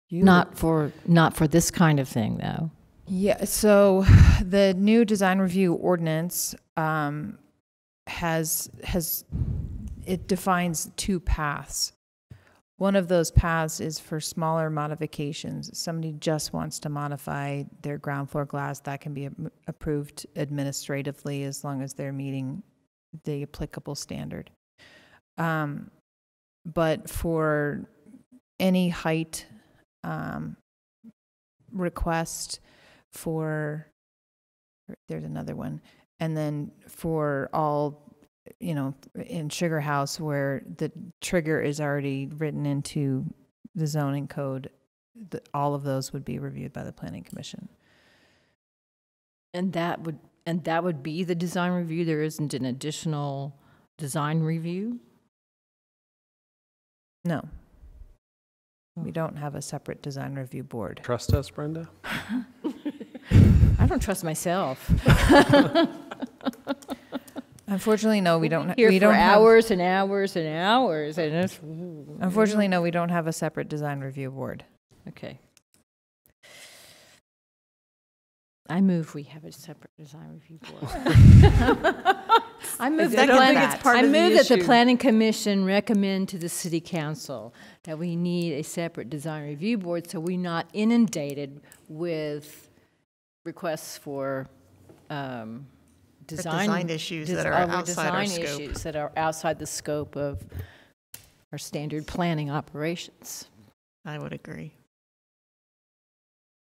You Not for not for this kind of thing though. Yeah, so [SIGHS] the new design review ordinance um, has has it defines two paths. One of those paths is for smaller modifications. If Somebody just wants to modify their ground floor glass, that can be approved administratively as long as they're meeting the applicable standard. Um, But for any height um, request for, there's another one, and then for all you know, in Sugar House where the trigger is already written into the zoning code, the, all of those would be reviewed by the planning commission. And that would, and that would be the design review? There isn't an additional design review? No. Hmm. We don't have a separate design review board. Trust us, Brenda? [LAUGHS] I don't trust myself. [LAUGHS] [LAUGHS] Unfortunately, no, we don't. Here we for don't have- hours and hours and hours, and it's. Unfortunately, no, we don't have a separate design review board. Okay. I move we have a separate design review board. [LAUGHS] I move I the don't plan- think it's part I of the move that the planning commission recommend to the city council that we need a separate design review board so we're not inundated with requests for um, For design design issues des- that are uh, outside our design scope. issues that are outside the scope of our standard planning operations I would agree.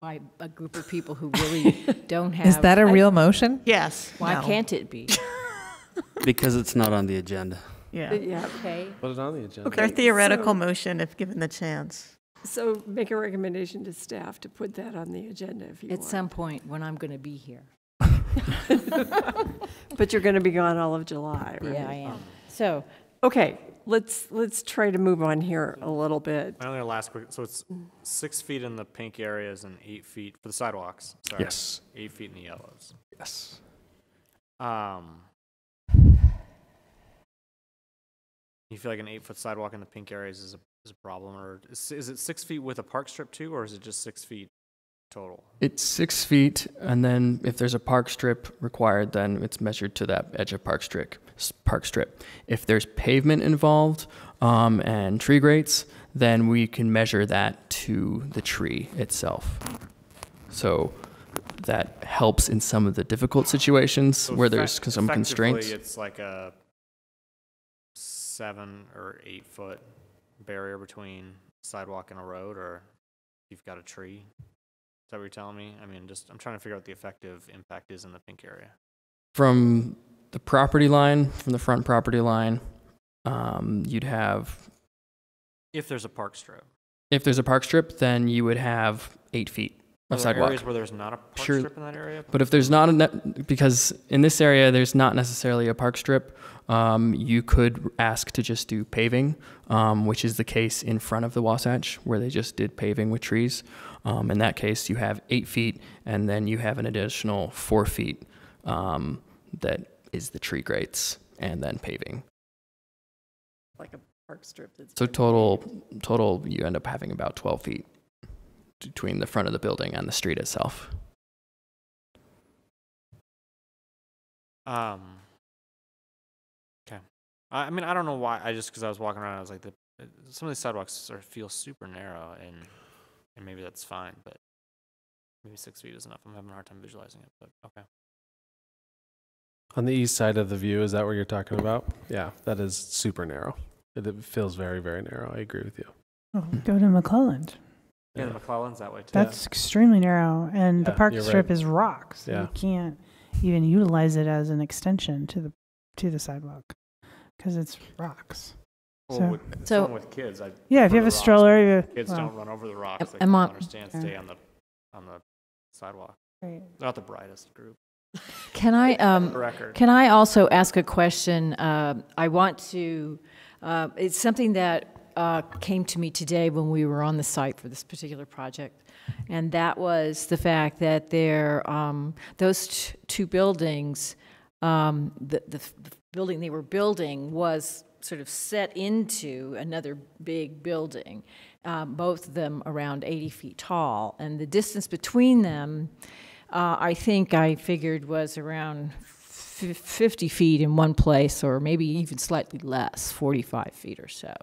by a group of people who [LAUGHS] really don't have. Is that a I- real motion? Yes. Why no. can't it be? [LAUGHS] Because it's not on the agenda. Yeah. Yeah. Okay. Put it on the agenda. Their Okay, theoretical so- motion, if given the chance. So make a recommendation to staff to put that on the agenda if you At want. some point when I'm going to be here. [LAUGHS] But you're going to be gone all of July, right? Yeah, I am. So, Okay, let's, let's try to move on here a little bit. My only last quick, so it's six feet in the pink areas and eight feet for the sidewalks. Sorry. Yes. Eight feet in the yellows. Yes. Um, you feel like an eight foot sidewalk in the pink areas is a, is a problem, or is, is it six feet with a park strip too, or is it just six feet total? It's six feet, and then if there's a park strip required, then it's measured to that edge of park strip. Park strip. If there's pavement involved um, and tree grates, then we can measure that to the tree itself. So that helps in some of the difficult situations So where there's some constraints. It's like a seven or eight foot barrier between sidewalk and a road, or you've got a tree. That what you're telling me? I mean, just I'm trying to figure out what the effective impact is in the pink area. From the property line, from the front property line, um, you'd have If there's a park strip. If there's a park strip, then you would have eight feet Are of there sidewalk. areas where there's not a park Sure. strip in that area? But if there's not a, ne- because in this area, there's not necessarily a park strip, um, you could ask to just do paving, um, which is the case in front of the Wasatch, where they just did paving with trees. Um, in that case, you have eight feet, and then you have an additional four feet um, that is the tree grates, and then paving. Like a park strip that's. So total, total, you end up having about 12 feet between the front of the building and the street itself. Um. Okay. I, I mean, I don't know why. I just because I was walking around, I was like, the, uh, some of these sidewalks are, feel super narrow, and and maybe that's fine, but maybe six feet is enough. I'm having a hard time visualizing it, but okay. On the east side of the view, is that what you're talking about? Yeah, that is super narrow. It, it feels very, very narrow. I agree with you. Oh, go to McClelland. Yeah, the McClelland's that way too. That's extremely narrow, and the park strip right. is rocks. Yeah. You can't even utilize it as an extension to the to the sidewalk because it's rocks. Well, so, with, So- with kids, I Yeah, if you have the a stroller, you- kids well, don't run over the rocks. They am can on- understand, Yeah. stay on the on the sidewalk. Right. Not the brightest group. [LAUGHS] Can I, um, record. can I also ask a question? Uh, I want to, uh, it's something that uh, came to me today when we were on the site for this particular project. And that was the fact that there, um, those t- two buildings, um, the, the the building they were building was sort of set into another big building, um, both of them around 80 feet tall. And the distance between them, uh, I think I figured was around fif- 50 feet in one place, or maybe even slightly less, 45 feet or so.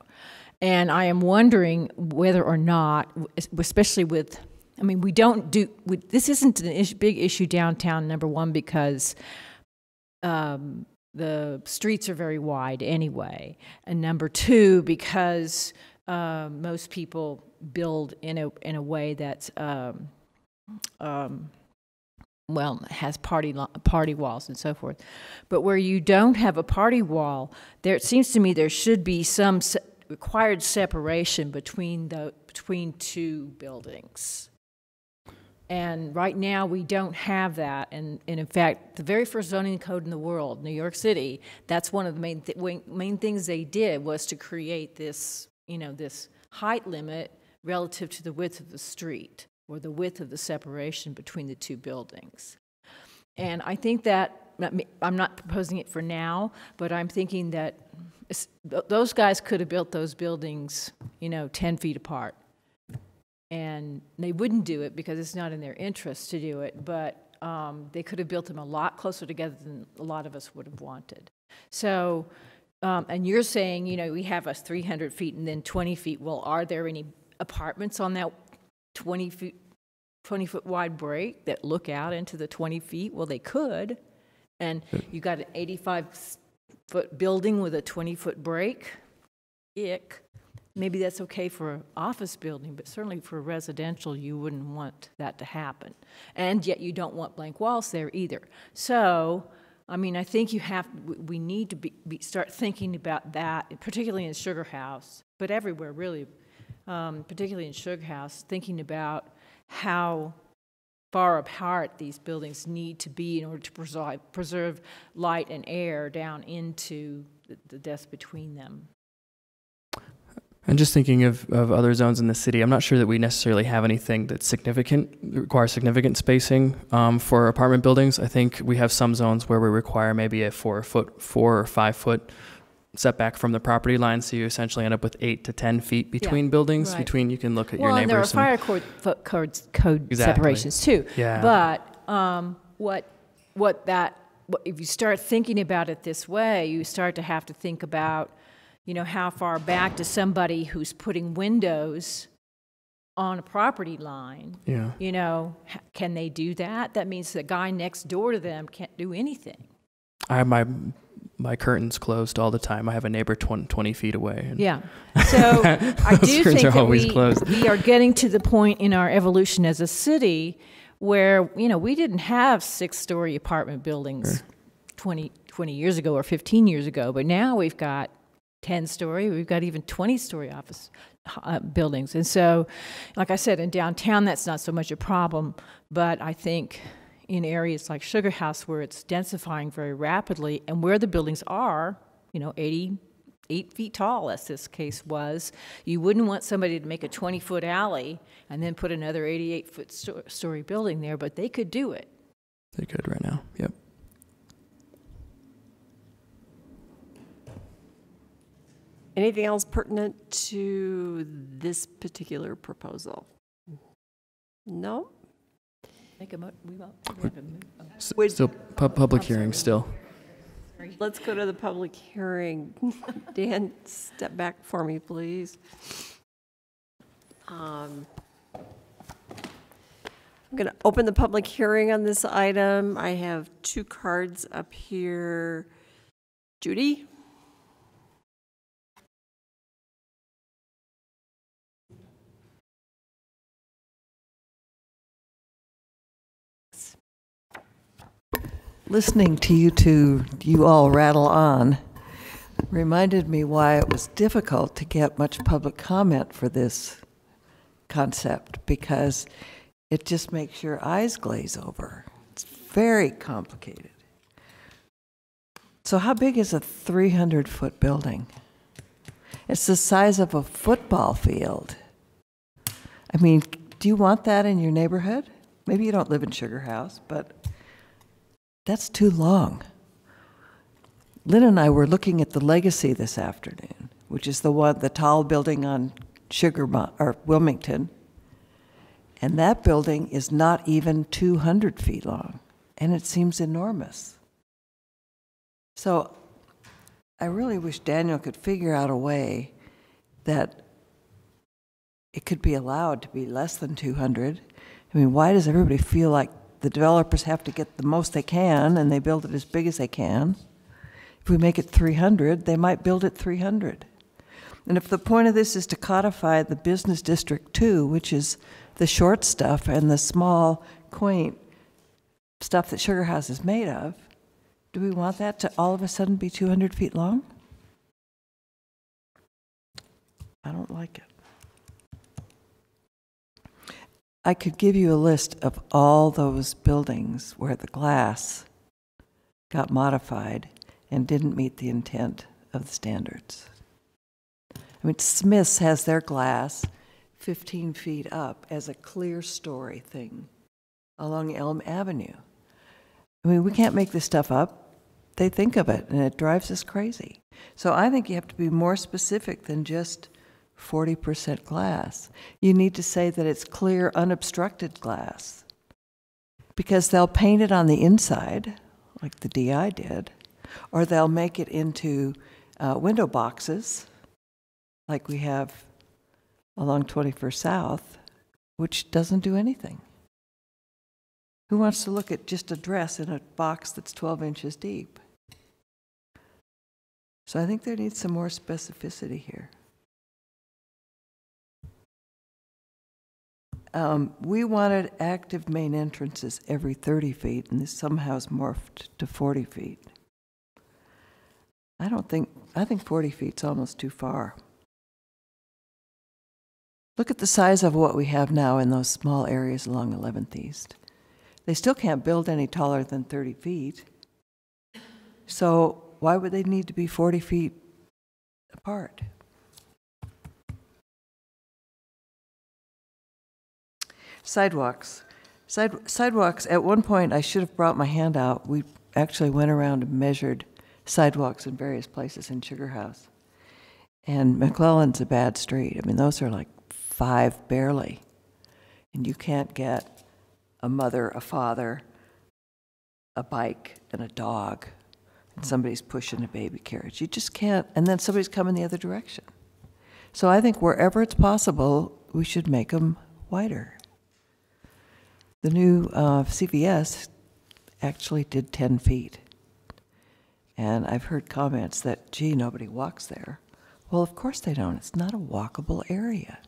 And I am wondering whether or not, especially with, I mean, we don't do, we, this isn't issue, big issue downtown, number one, because um, the streets are very wide anyway. And number two, because uh, most people build in a, in a way that's, um, um, well, has party party walls and so forth. But where you don't have a party wall, there it seems to me there should be some se- required separation between the between two buildings. And right now we don't have that. And, and in fact, the very first zoning code in the world, New York City, that's one of the main th- main- things they did was to create this, you know, this height limit relative to the width of the street or the width of the separation between the two buildings. And I think that, I'm not proposing it for now, but I'm thinking that those guys could have built those buildings, you know, 10 feet apart. And they wouldn't do it because it's not in their interest to do it, but um, they could have built them a lot closer together than a lot of us would have wanted. So, um, and you're saying, you know, we have us 300 feet and then 20 feet. Well, are there any apartments on that 20 feet, 20 foot wide break that look out into the 20 feet? Well, they could. And you got an 85 foot building with a 20 foot break. Ick. Maybe that's okay for an office building, but certainly for a residential, you wouldn't want that to happen. And yet you don't want blank walls there either. So, I mean, I think you have, we- need to be, be, start thinking about that, particularly in Sugar House, but everywhere really, um, particularly in Sugar House, thinking about how far apart these buildings need to be in order to preserve, preserve light and air down into the, the depths between them. And just thinking of, of other zones in the city, I'm not sure that we necessarily have anything that's significant, requires significant spacing um, for apartment buildings. I think we have some zones where we require maybe a four foot, four or five foot setback from the property line, so you essentially end up with eight to 10 feet between buildings. right. Between, you can look at well, your and there are neighbors. fire code, codes, code Exactly. separations too. Yeah. But um, what what that what, if you start thinking about it this way, you start to have to think about, you know, how far back to somebody who's putting windows on a property line, Yeah. you know, can they do that? That means the guy next door to them can't do anything. I have my my curtains closed all the time. I have a neighbor 20, 20 feet away. and- Yeah. [LAUGHS] So I do think that we, closed. we are getting to the point in our evolution as a city where, you know, we didn't have six-story apartment buildings 20, 20 years ago or 15 years ago, but now we've got 10-story, we've got even 20-story office uh, buildings. And so, like I said, in downtown, that's not so much a problem, but I think in areas like Sugar House where it's densifying very rapidly and where the buildings are, you know, 80, eight feet tall, as this case was, you wouldn't want somebody to make a 20-foot alley and then put another 88-foot sto- story building there, but they could do it. They could right now. Yep. Anything else pertinent to this particular proposal? No? Make a mo- we won't- we have a mo- oh. S- Would- Still, pu- public hearing still. Let's go to the public hearing. [LAUGHS] Dan, step back for me, please. Um, I'm going to open the public hearing on this item. I have two cards up here. Judy? Listening to you two, you all rattle on, reminded me why it was difficult to get much public comment for this concept because it just makes your eyes glaze over. It's very complicated. So, how big is a 300 foot building? It's the size of a football field. I mean, do you want that in your neighborhood? Maybe you don't live in Sugar House, but that's too long. Lynn and I were looking at the Legacy this afternoon, which is the one, the tall building on Sugar or Wilmington, and that building is not even 200 feet long, and it seems enormous. So, I really wish Daniel could figure out a way that it could be allowed to be less than 200. I mean, why does everybody feel like the developers have to get the most they can and they build it as big as they can? If we make it 300, they might build it 300. And if the point of this is to codify the business district too, which is the short stuff and the small, quaint stuff that Sugar House is made of, do we want that to all of a sudden be 200 feet long? I don't like it. I could give you a list of all those buildings where the glass got modified and didn't meet the intent of the standards. I mean, Smith's has their glass 15 feet up as a clerestory thing along Elm Avenue. I mean, we can't make this stuff up. They think of it, and it drives us crazy. So I think you have to be more specific than just 40% glass. You need to say that it's clear, unobstructed glass. Because they'll paint it on the inside, like the DI did, or they'll make it into uh, window boxes, like we have along 21st South, which doesn't do anything. Who wants to look at just a dress in a box that's 12 inches deep? So I think there needs some more specificity here. Um, we wanted active main entrances every 30 feet, and this somehow has morphed to 40 feet. I don't think, I think 40 feet's almost too far. Look at the size of what we have now in those small areas along 11th East. They still can't build any taller than 30 feet. So why would they need to be 40 feet apart? Sidewalks. Side, sidewalks, at one point, I should have brought my hand out. We actually went around and measured sidewalks in various places in Sugar House. And McClelland's a bad street. I mean, those are like five barely. And you can't get a mother, a father, a bike, and a dog, and somebody's pushing a baby carriage. You just can't, and then somebody's coming the other direction. So I think wherever it's possible, we should make them wider. The new uh, CVS actually did 10 feet. And I've heard comments that, gee, nobody walks there. Well, of course they don't. It's not a walkable area.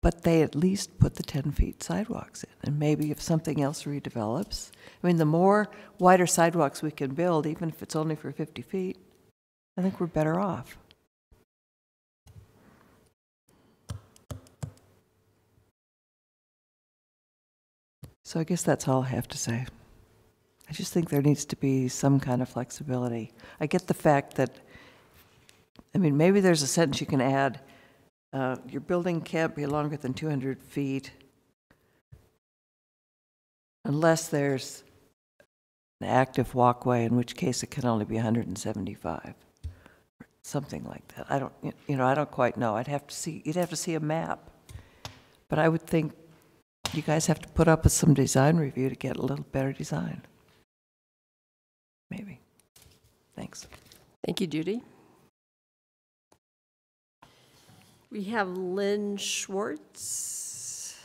But they at least put the 10 feet sidewalks in. And maybe if something else redevelops, I mean, the more wider sidewalks we can build, even if it's only for 50 feet, I think we're better off. So I guess that's all I have to say. I just think there needs to be some kind of flexibility. I get the fact that, I mean, maybe there's a sentence you can add uh, your building can't be longer than 200 feet unless there's an active walkway, in which case it can only be 175. Something like that. I don't, you know, I don't quite know. I'd have to see, you'd have to see a map. But I would think you guys have to put up with some design review to get a little better design. Maybe. Thanks. Thank you, Judy. We have Lynn Schwartz.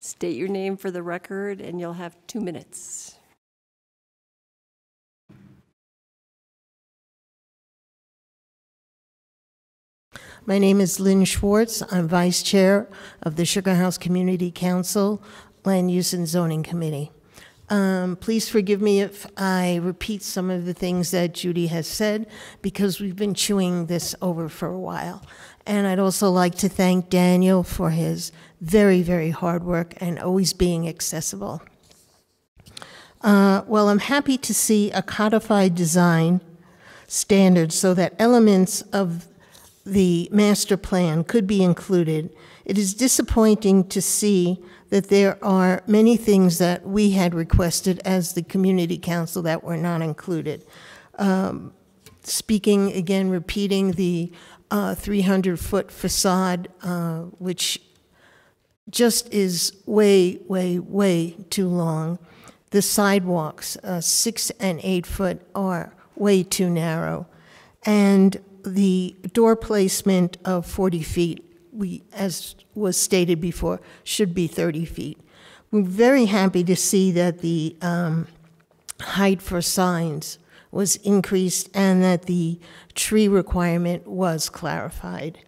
State your name for the record, and you'll have two minutes. My name is Lynn Schwartz. I'm Vice Chair of the Sugar House Community Council Land Use and Zoning Committee. Um, please forgive me if I repeat some of the things that Judy has said because we've been chewing this over for a while. And I'd also like to thank Daniel for his very, very hard work and always being accessible. Uh, well, I'm happy to see a codified design standard so that elements of the master plan could be included. It is disappointing to see that there are many things that we had requested as the community council that were not included. Um, speaking again, repeating the 300-foot uh, facade, uh, which just is way, way, way too long. The sidewalks, uh, six and eight foot, are way too narrow. And the door placement of 40 feet, we, as was stated before, should be 30 feet. We're very happy to see that the um, height for signs was increased and that the tree requirement was clarified.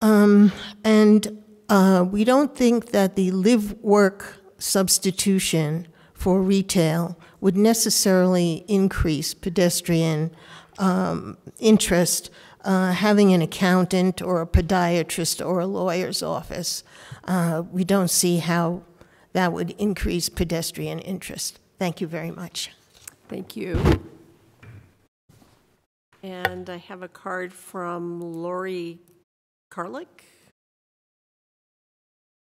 Um, and uh, we don't think that the live work substitution for retail would necessarily increase pedestrian um, interest. Uh, having an accountant or a podiatrist or a lawyer's office, uh, we don't see how that would increase pedestrian interest. Thank you very much. Thank you. And I have a card from Lori Karlick.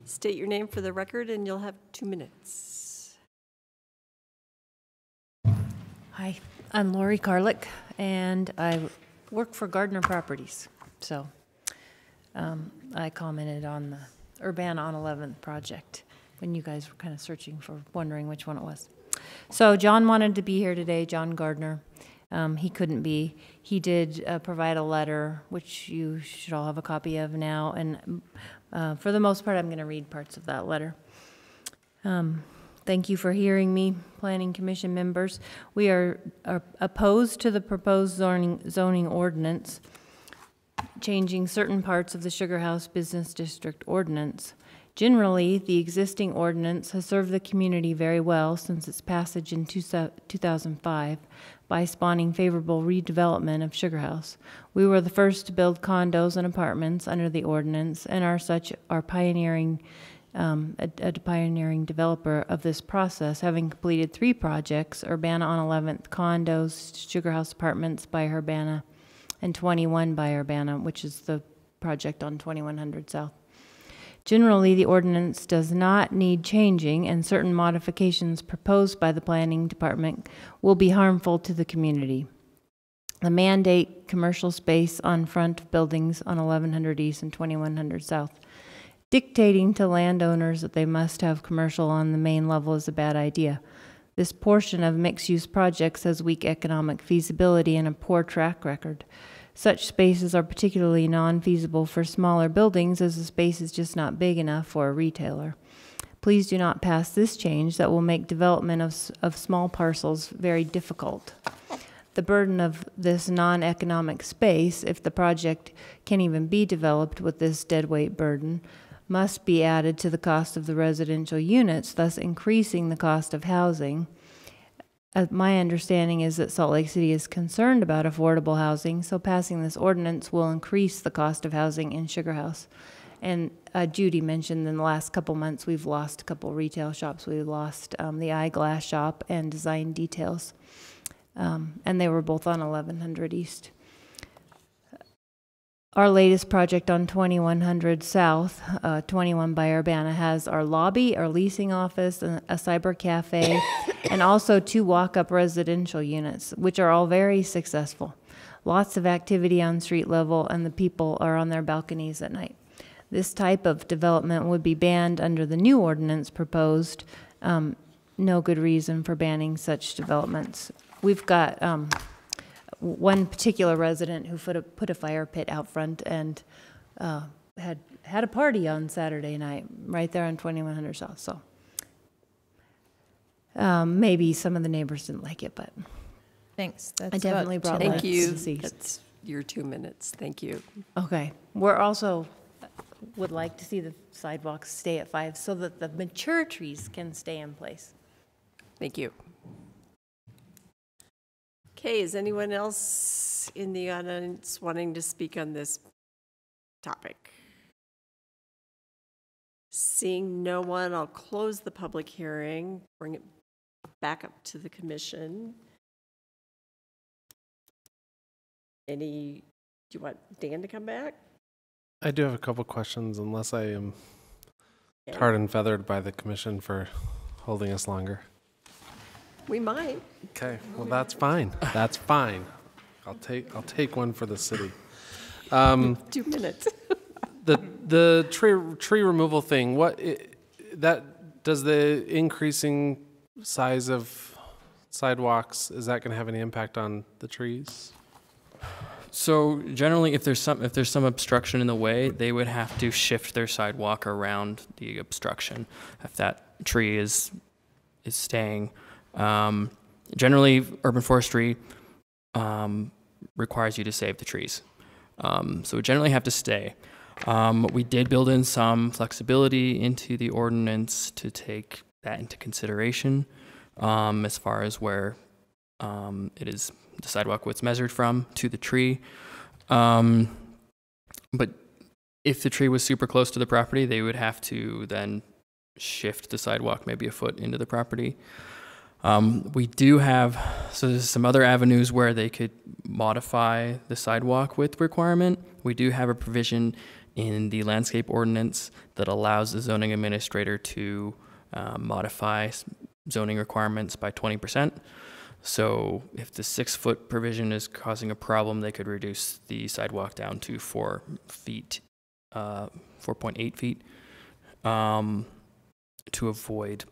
State your name for the record, and you'll have two minutes. Hi, I'm Lori Carlick, and I work for Gardner Properties. So um, I commented on the Urbana on 11th project when you guys were kind of searching for, wondering which one it was. So John wanted to be here today, John Gardner. Um, he couldn't be. He did uh, provide a letter, which you should all have a copy of now. And uh, for the most part, I'm going to read parts of that letter. Um, thank you for hearing me, Planning Commission members. We are, are opposed to the proposed zoning, zoning ordinance, changing certain parts of the Sugar House Business District ordinance. Generally, the existing ordinance has served the community very well since its passage in two, 2005 by spawning favorable redevelopment of Sugar House. We were the first to build condos and apartments under the ordinance and are such are pioneering um, a, a, pioneering developer of this process, having completed three projects, Urbana on 11th condos, Sugar House apartments by Urbana, and 21 by Urbana, which is the project on 2100 South. Generally, the ordinance does not need changing, and certain modifications proposed by the Planning Department will be harmful to the community. The mandate commercial space on front buildings on 1100 East and 2100 South. Dictating to landowners that they must have commercial on the main level is a bad idea. This portion of mixed use projects has weak economic feasibility and a poor track record. Such spaces are particularly non-feasible for smaller buildings as the space is just not big enough for a retailer. Please do not pass this change that will make development of, of small parcels very difficult. The burden of this non-economic space, if the project can even be developed with this deadweight burden, must be added to the cost of the residential units, thus increasing the cost of housing uh, my understanding is that Salt Lake City is concerned about affordable housing, so passing this ordinance will increase the cost of housing in Sugar House. And uh, Judy mentioned in the last couple months we've lost a couple retail shops. We lost um, the eyeglass shop and Design Details, um, and they were both on 1100 East. Our latest project on 2100 South, uh, 21 by Urbana, has our lobby, our leasing office, a cyber cafe, [COUGHS] and also two walk up residential units, which are all very successful. Lots of activity on street level, and the people are on their balconies at night. This type of development would be banned under the new ordinance proposed. Um, no good reason for banning such developments. We've got um, one particular resident who put a, put a fire pit out front and uh, had had a party on Saturday night right there on 2100 South. So um, maybe some of the neighbors didn't like it, but thanks. That's I definitely brought Thank you. That's your two minutes. Thank you. Okay. We're also would like to see the sidewalks stay at five so that the mature trees can stay in place. Thank you. Okay, is anyone else in the audience wanting to speak on this topic? Seeing no one, I'll close the public hearing, bring it back up to the commission. Any, do you want Dan to come back? I do have a couple questions, unless I am tarred and feathered by the commission for holding us longer. We might. Okay, well, that's fine. That's fine. I'll take, I'll take one for the city. Um, Two minutes. [LAUGHS] the, the tree, tree removal thing, what, i- that, does the increasing size of sidewalks, is that going to have any impact on the trees? So generally, if there's some if there's some obstruction in the way, they would have to shift their sidewalk around the obstruction. If that tree is is staying, um, generally, urban forestry um, requires you to save the trees. Um, so we generally have to stay. Um, we did build in some flexibility into the ordinance to take that into consideration um, as far as where um, it is the sidewalk width's measured from to the tree. But if the tree was super close to the property, they would have to then shift the sidewalk maybe a foot into the property. Um, we do have, so there's some other avenues where they could modify the sidewalk width requirement. We do have a provision in the landscape ordinance that allows the zoning administrator to um, modify zoning requirements by 20%. So if the six foot provision is causing a problem, they could reduce the sidewalk down to four feet, uh, 4.8 feet, um, to avoid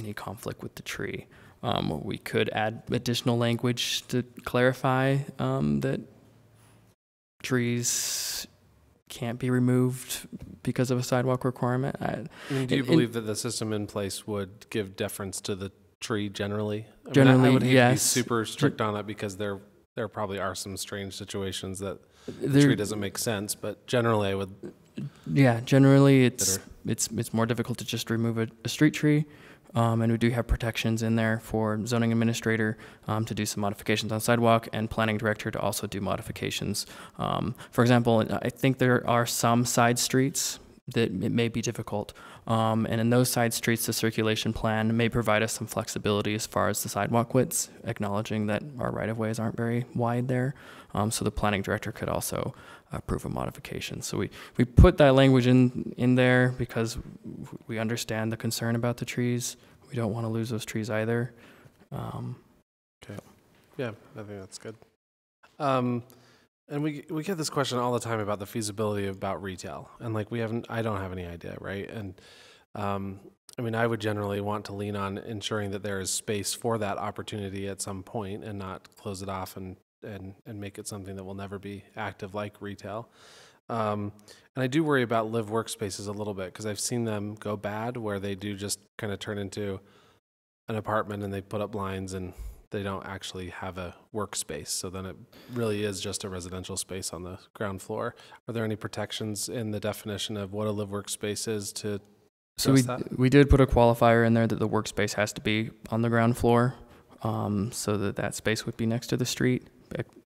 any conflict with the tree. Um, we could add additional language to clarify um, that trees can't be removed because of a sidewalk requirement. I, I mean, do you believe that the system in place would give deference to the tree generally? I mean, I, would hate yes. to be super strict on it because there there probably are some strange situations that the tree doesn't make sense. But generally, I would. Yeah, generally it's it's it's more difficult to just remove a, a street tree, um, and we do have protections in there for zoning administrator um, to do some modifications on sidewalk and planning director to also do modifications. Um, for example, I think there are some side streets that it may be difficult, um, and in those side streets, the circulation plan may provide us some flexibility as far as the sidewalk widths, acknowledging that our right of ways aren't very wide there. Um, so the planning director could also approve a modification. So we, we put that language in, in there because we understand the concern about the trees. We don't want to lose those trees either. Um, Okay. Yeah, I think that's good. Um, and we we get this question all the time about the feasibility about retail, and like we haven't, I don't have any idea, right? And um, I mean, I would generally want to lean on ensuring that there is space for that opportunity at some point, and not close it off and and and make it something that will never be active like retail. Um, and I do worry about live workspaces a little bit because I've seen them go bad where they do just kind of turn into an apartment and they put up blinds and they don't actually have a workspace. So then it really is just a residential space on the ground floor. Are there any protections in the definition of what a live workspace is to So we, that? we did put a qualifier in there that the workspace has to be on the ground floor, um, so that that space would be next to the street,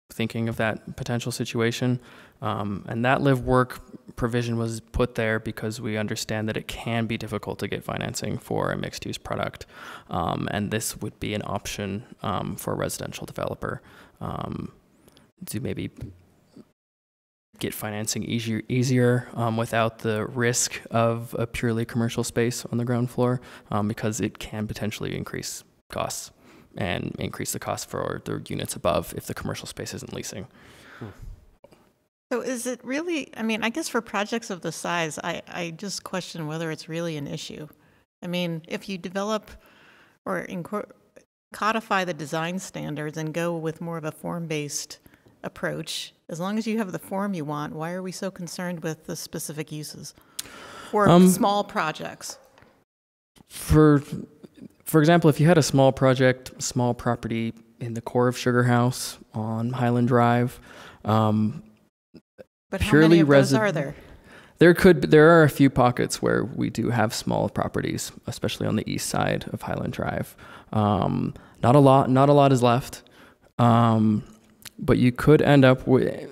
thinking of that potential situation. Um, and that live work provision was put there because we understand that it can be difficult to get financing for a mixed use product. Um, and this would be an option, um, for a residential developer, um, to maybe get financing easier, easier um, without the risk of a purely commercial space on the ground floor um, because it can potentially increase costs and increase the cost for the units above if the commercial space isn't leasing. So is it really, I mean, I guess for projects of the size, I, I just question whether it's really an issue. I mean, if you develop or codify the design standards and go with more of a form-based approach, as long as you have the form you want, why are we so concerned with the specific uses for Um, small projects? For for example, if you had a small project, small property in the core of Sugar House on Highland Drive, um, But how purely those resi- are there? There could there are a few pockets where we do have small properties, especially on the east side of Highland Drive. Um, not a lot, not a lot is left, um, but you could end up with.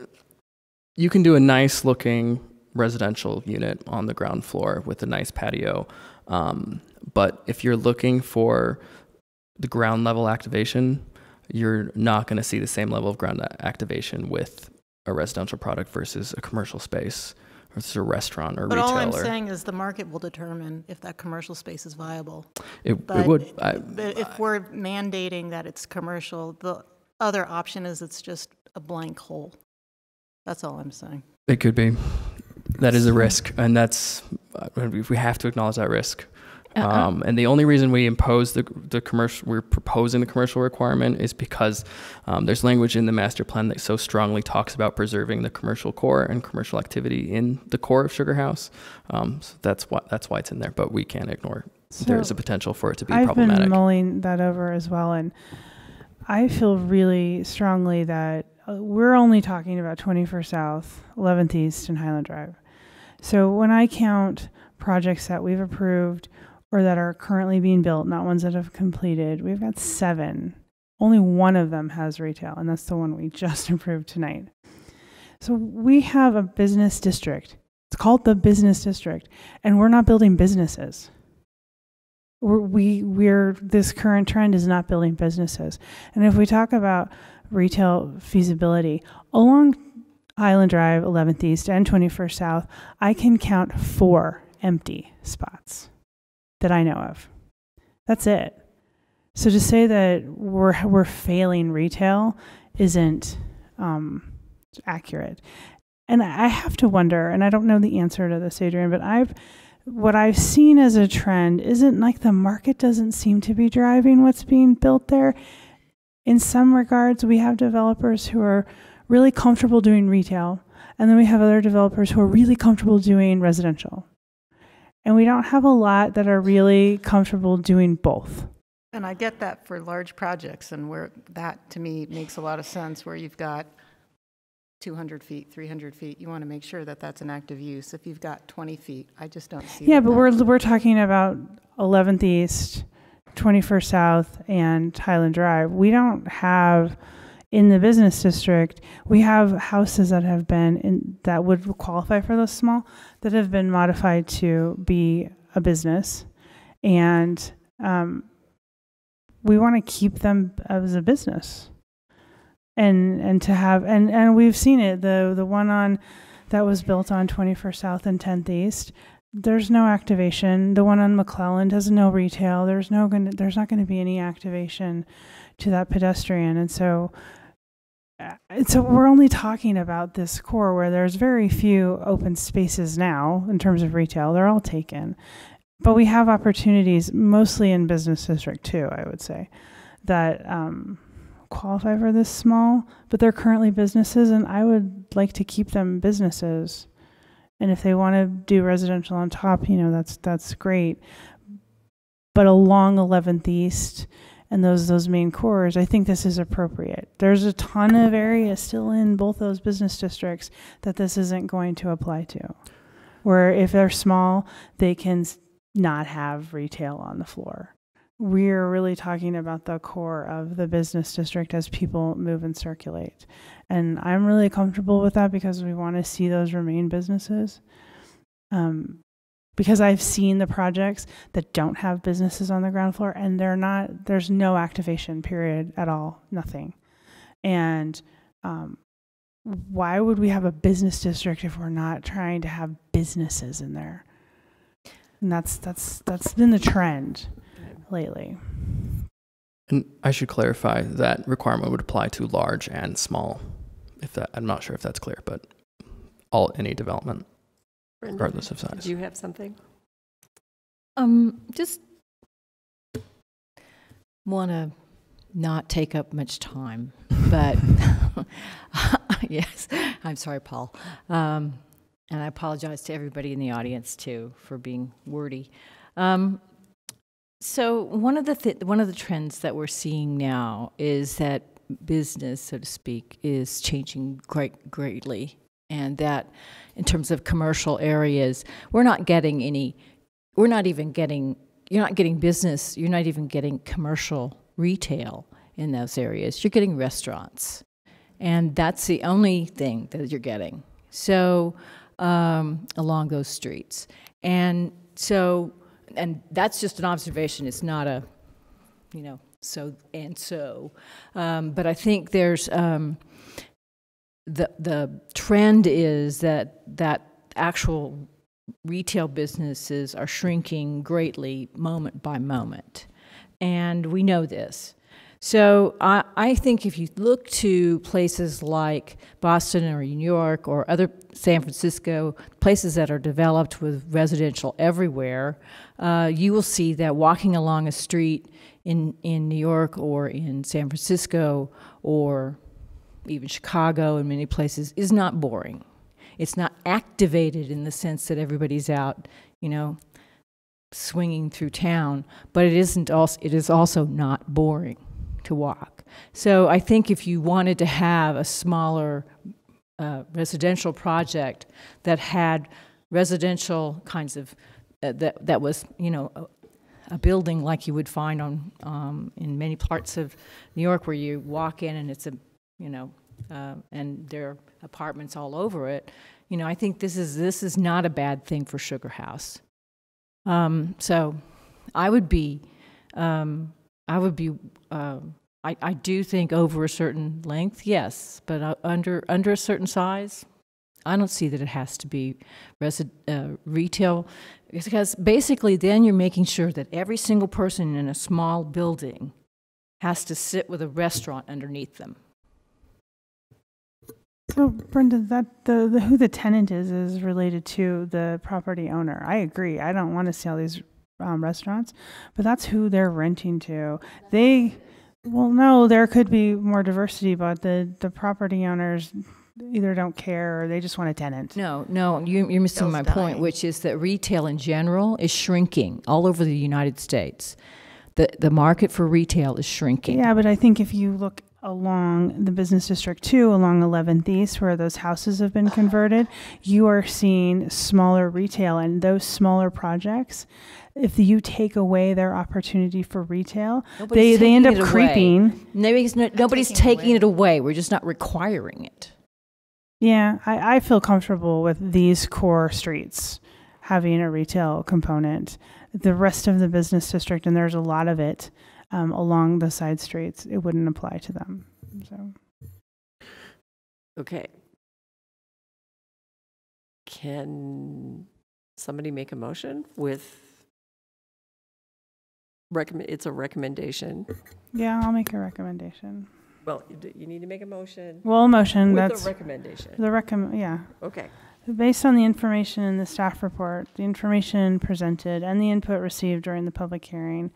You can do a nice looking residential unit on the ground floor with a nice patio, um, but if you're looking for the ground level activation, you're not going to see the same level of ground activation with a residential product versus a commercial space versus a restaurant or But retailer. all I'm saying is the market will determine if that commercial space is viable. It- it would, I- But if we're mandating that it's commercial, the other option is it's just a blank hole. That's all I'm saying. It could be. That is a risk, and that's uh, we we have to acknowledge that risk. Uh-uh. Um, and the only reason we impose the, the commercial, we're proposing the commercial requirement is because um, there's language in the master plan that so strongly talks about preserving the commercial core and commercial activity in the core of Sugar House. Um, so that's why that's why it's in there. But we can't ignore there is a potential for it to be I've problematic. been mulling that over as well, and I feel really strongly that uh, we're only talking about 21st South, 11th East, and Highland Drive. So when I count projects that we've approved or that are currently being built, not ones that have completed, we've got seven. Only one of them has retail, and that's the one we [LAUGHS] just approved tonight. So we have a business district. It's called the business district, and we're not building businesses we're, we we're this current trend is not building businesses and if we talk about retail feasibility along Highland Drive 11th East and 21st South I can count four empty spots that I know of that's it so to say that we're we're failing retail isn't um, accurate and I have to wonder and I don't know the answer to this Adrian but I've what I've seen as a trend isn't like the market doesn't seem to be driving what's being built there. In some regards, we have developers who are really comfortable doing retail, and then we have other developers who are really comfortable doing residential. And we don't have a lot that are really comfortable doing both. And I get that for large projects, and where that to me makes a lot of sense, where you've got 200 feet, 300 feet, you want to make sure that that's an active use. If you've got 20 feet, I just don't see Yeah, but we're we're talking about 11th East, 21st South, and Highland Drive. We don't have in the business district. We have houses that have been in that would qualify for those small that have been modified to be a business, and um, we want to keep them as a business. And and to have and and we've seen it the the one on that was built on 21st South and 10th East there's no activation. The one on McClelland does no retail. There's no going there's not going to be any activation to that pedestrian. And so so we're only talking about this core where there's very few open spaces now in terms of retail they're all taken but we have opportunities mostly in business district too i would say that um, qualify for this small, but they're currently businesses, and I would like to keep them businesses. And if they want to do residential on top, you know, that's that's great. But along 11th East and those those main cores, I think this is appropriate. There's a ton of areas still in both those business districts that this isn't going to apply to. Where if they're small, they can not have retail on the floor we're really talking about the core of the business district as people move and circulate. And I'm really comfortable with that because we want to see those remain businesses. Um, because I've seen the projects that don't have businesses on the ground floor and they're not, there's no activation period at all, nothing. And um, why would we have a business district if we're not trying to have businesses in there? And that's that's that's been the trend lately. And I should clarify that requirement would apply to large and small. If that, I'm not sure if that's clear, but all any development, Brenda, regardless of size. Did you have something? Um, just want to not take up much time, but [LAUGHS] yes, I'm sorry, Paul. Um, and I apologize to everybody in the audience too for being wordy. Um, so one of the th- one of the trends that we're seeing now is that business, so to speak, is changing great greatly, and that in terms of commercial areas, we're not getting any. We're not even getting. You're not getting business. You're not even getting commercial retail in those areas. You're getting restaurants, and that's the only thing that you're getting. So um, along those streets, and so and that's just an observation. It's not a, you know, so and so. Um, but I think there's um, the the trend is that that actual retail businesses are shrinking greatly moment by moment, and we know this. So I, I think if you look to places like Boston or New York or other San Francisco, places that are developed with residential everywhere, uh, you will see that walking along a street in, in New York or in San Francisco or even Chicago and many places is not boring. It's not activated in the sense that everybody's out, you know, swinging through town, but it isn't also, it is also not boring to walk. So I think if you wanted to have a smaller uh, residential project that had residential kinds of uh, that that was you know a, building like you would find on um, in many parts of New York where you walk in and it's a you know uh, and there are apartments all over it. You know I think this is this is not a bad thing for Sugar House. Um, so I would be um, I would be. Uh, I, I do think over a certain length, yes, but uh, under under a certain size, I don't see that it has to be resi- uh, retail, because basically then you're making sure that every single person in a small building has to sit with a restaurant underneath them. So, Brenda, that the, the who the tenant is is related to the property owner. I agree. I don't want to see all these um, restaurants, but that's who they're renting to. They, well, no, there could be more diversity, but the the property owners either don't care or they just want a tenant. No, no, you, you're missing my point, which is that retail in general is shrinking all over the United States. The the market for retail is shrinking. Yeah, but I think if you look along the business district too, along 11th East, where those houses have been converted, you are seeing smaller retail and those smaller projects. If you take away their opportunity for retail, Nobody's they, they end up taking it away. creeping. Nobody's, no, nobody's taking, it away. We're just not requiring it. Yeah, I, I feel comfortable with these core streets having a retail component. The rest of the business district, and there's a lot of it um, along the side streets, it wouldn't apply to them. So. Okay. Can somebody make a motion with recommend, it's a recommendation. Yeah, I'll make a recommendation. Well, you need to make a motion. Well, a motion, With that's. a recommendation. The recomm, yeah. Okay. Based on the information in the staff report, the information presented, and the input received during the public hearing,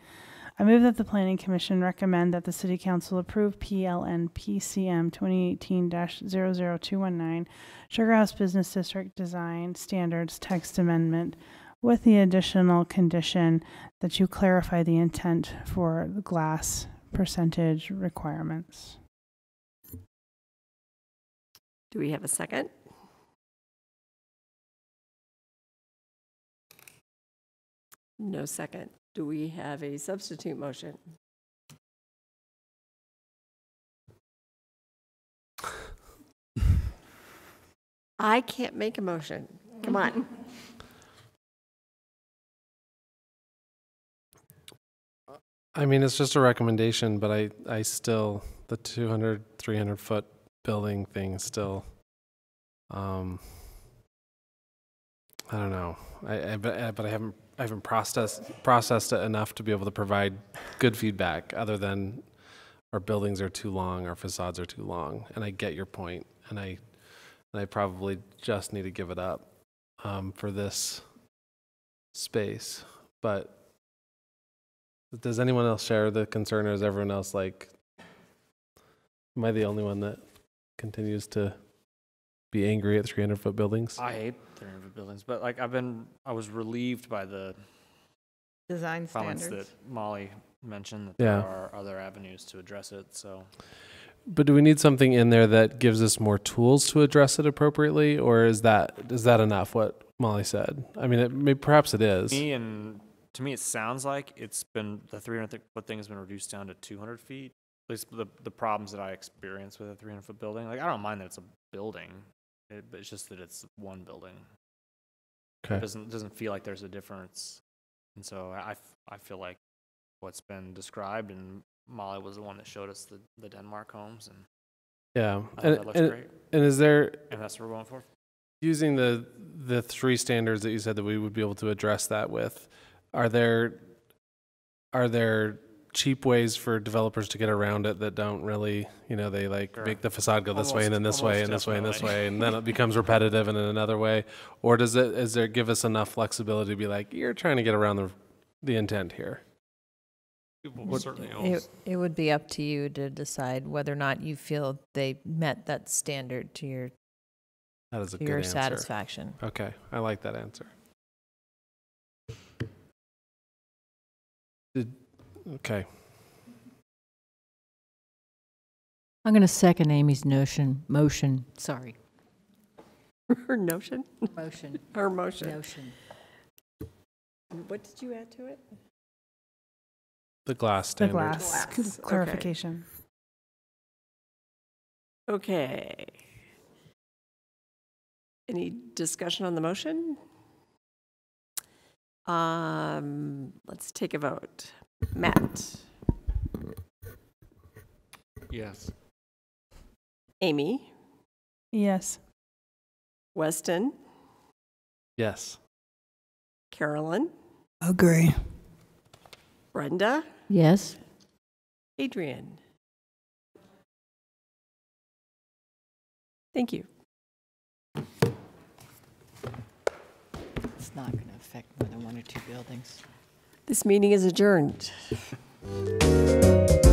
I move that the Planning Commission recommend that the City Council approve PLN PCM 2018-00219 Sugar House Business District Design Standards Text Amendment with the additional condition that you clarify the intent for the glass percentage requirements. Do we have a second? No second. Do we have a substitute motion? I can't make a motion. Come on. [LAUGHS] I mean, it's just a recommendation, but I, I still, the 200, 300 foot building thing still, um, I don't know. I, I, but, I- but I haven't, I haven't processed, processed it enough to be able to provide good feedback other than our buildings are too long, our facades are too long. And I get your point, and I, and I probably just need to give it up, um, for this space. But does anyone else share the concern, or is everyone else like, am I the only one that continues to be angry at 300 foot buildings? I hate 300 foot buildings, but like I've been, I was relieved by the Design comments standards. that Molly mentioned that Yeah. there are other avenues to address it. So But do we need something in there that gives us more tools to address it appropriately, or is that is that enough? What Molly said. I mean, it may, perhaps it is. me and to me, it sounds like it's been the 300 foot thing has been reduced down to 200 feet. At least the the problems that I experience with a 300 foot building, like I don't mind that it's a building, it, but it's just that it's one building. Okay. It doesn't doesn't feel like there's a difference, and so I, I feel like what's been described, and Molly was the one that showed us the, the Denmark homes, and Yeah, and, that looks and, great. and is there and that's what we're going for. using the the three standards that you said that we would be able to address that with? Are there are there cheap ways for developers to get around it that don't really, you know, they like make the facade go this way and then this way and this way and this way, and then it becomes repetitive and in another way? Or does it, is there give us enough flexibility to be like, you're trying to get around the, the intent here? It, it would be up to you to decide whether or not you feel they met that standard to your, That is a good your answer. satisfaction. Okay, I like that answer. Did, okay. I'm going to second Amy's notion, motion, sorry. [LAUGHS] Her notion? Motion. [LAUGHS] Her motion. Notion. What did you add to it? The glass The standard. glass Glass, okay. clarification. Okay. Any discussion on the motion? Um, let's take a vote. Matt, Yes. Amy, Yes. Weston, Yes. Carolyn, Agree. Brenda, Yes? Adrian. Thank you. It's not going to affect more than one or two buildings. This meeting is adjourned. [LAUGHS]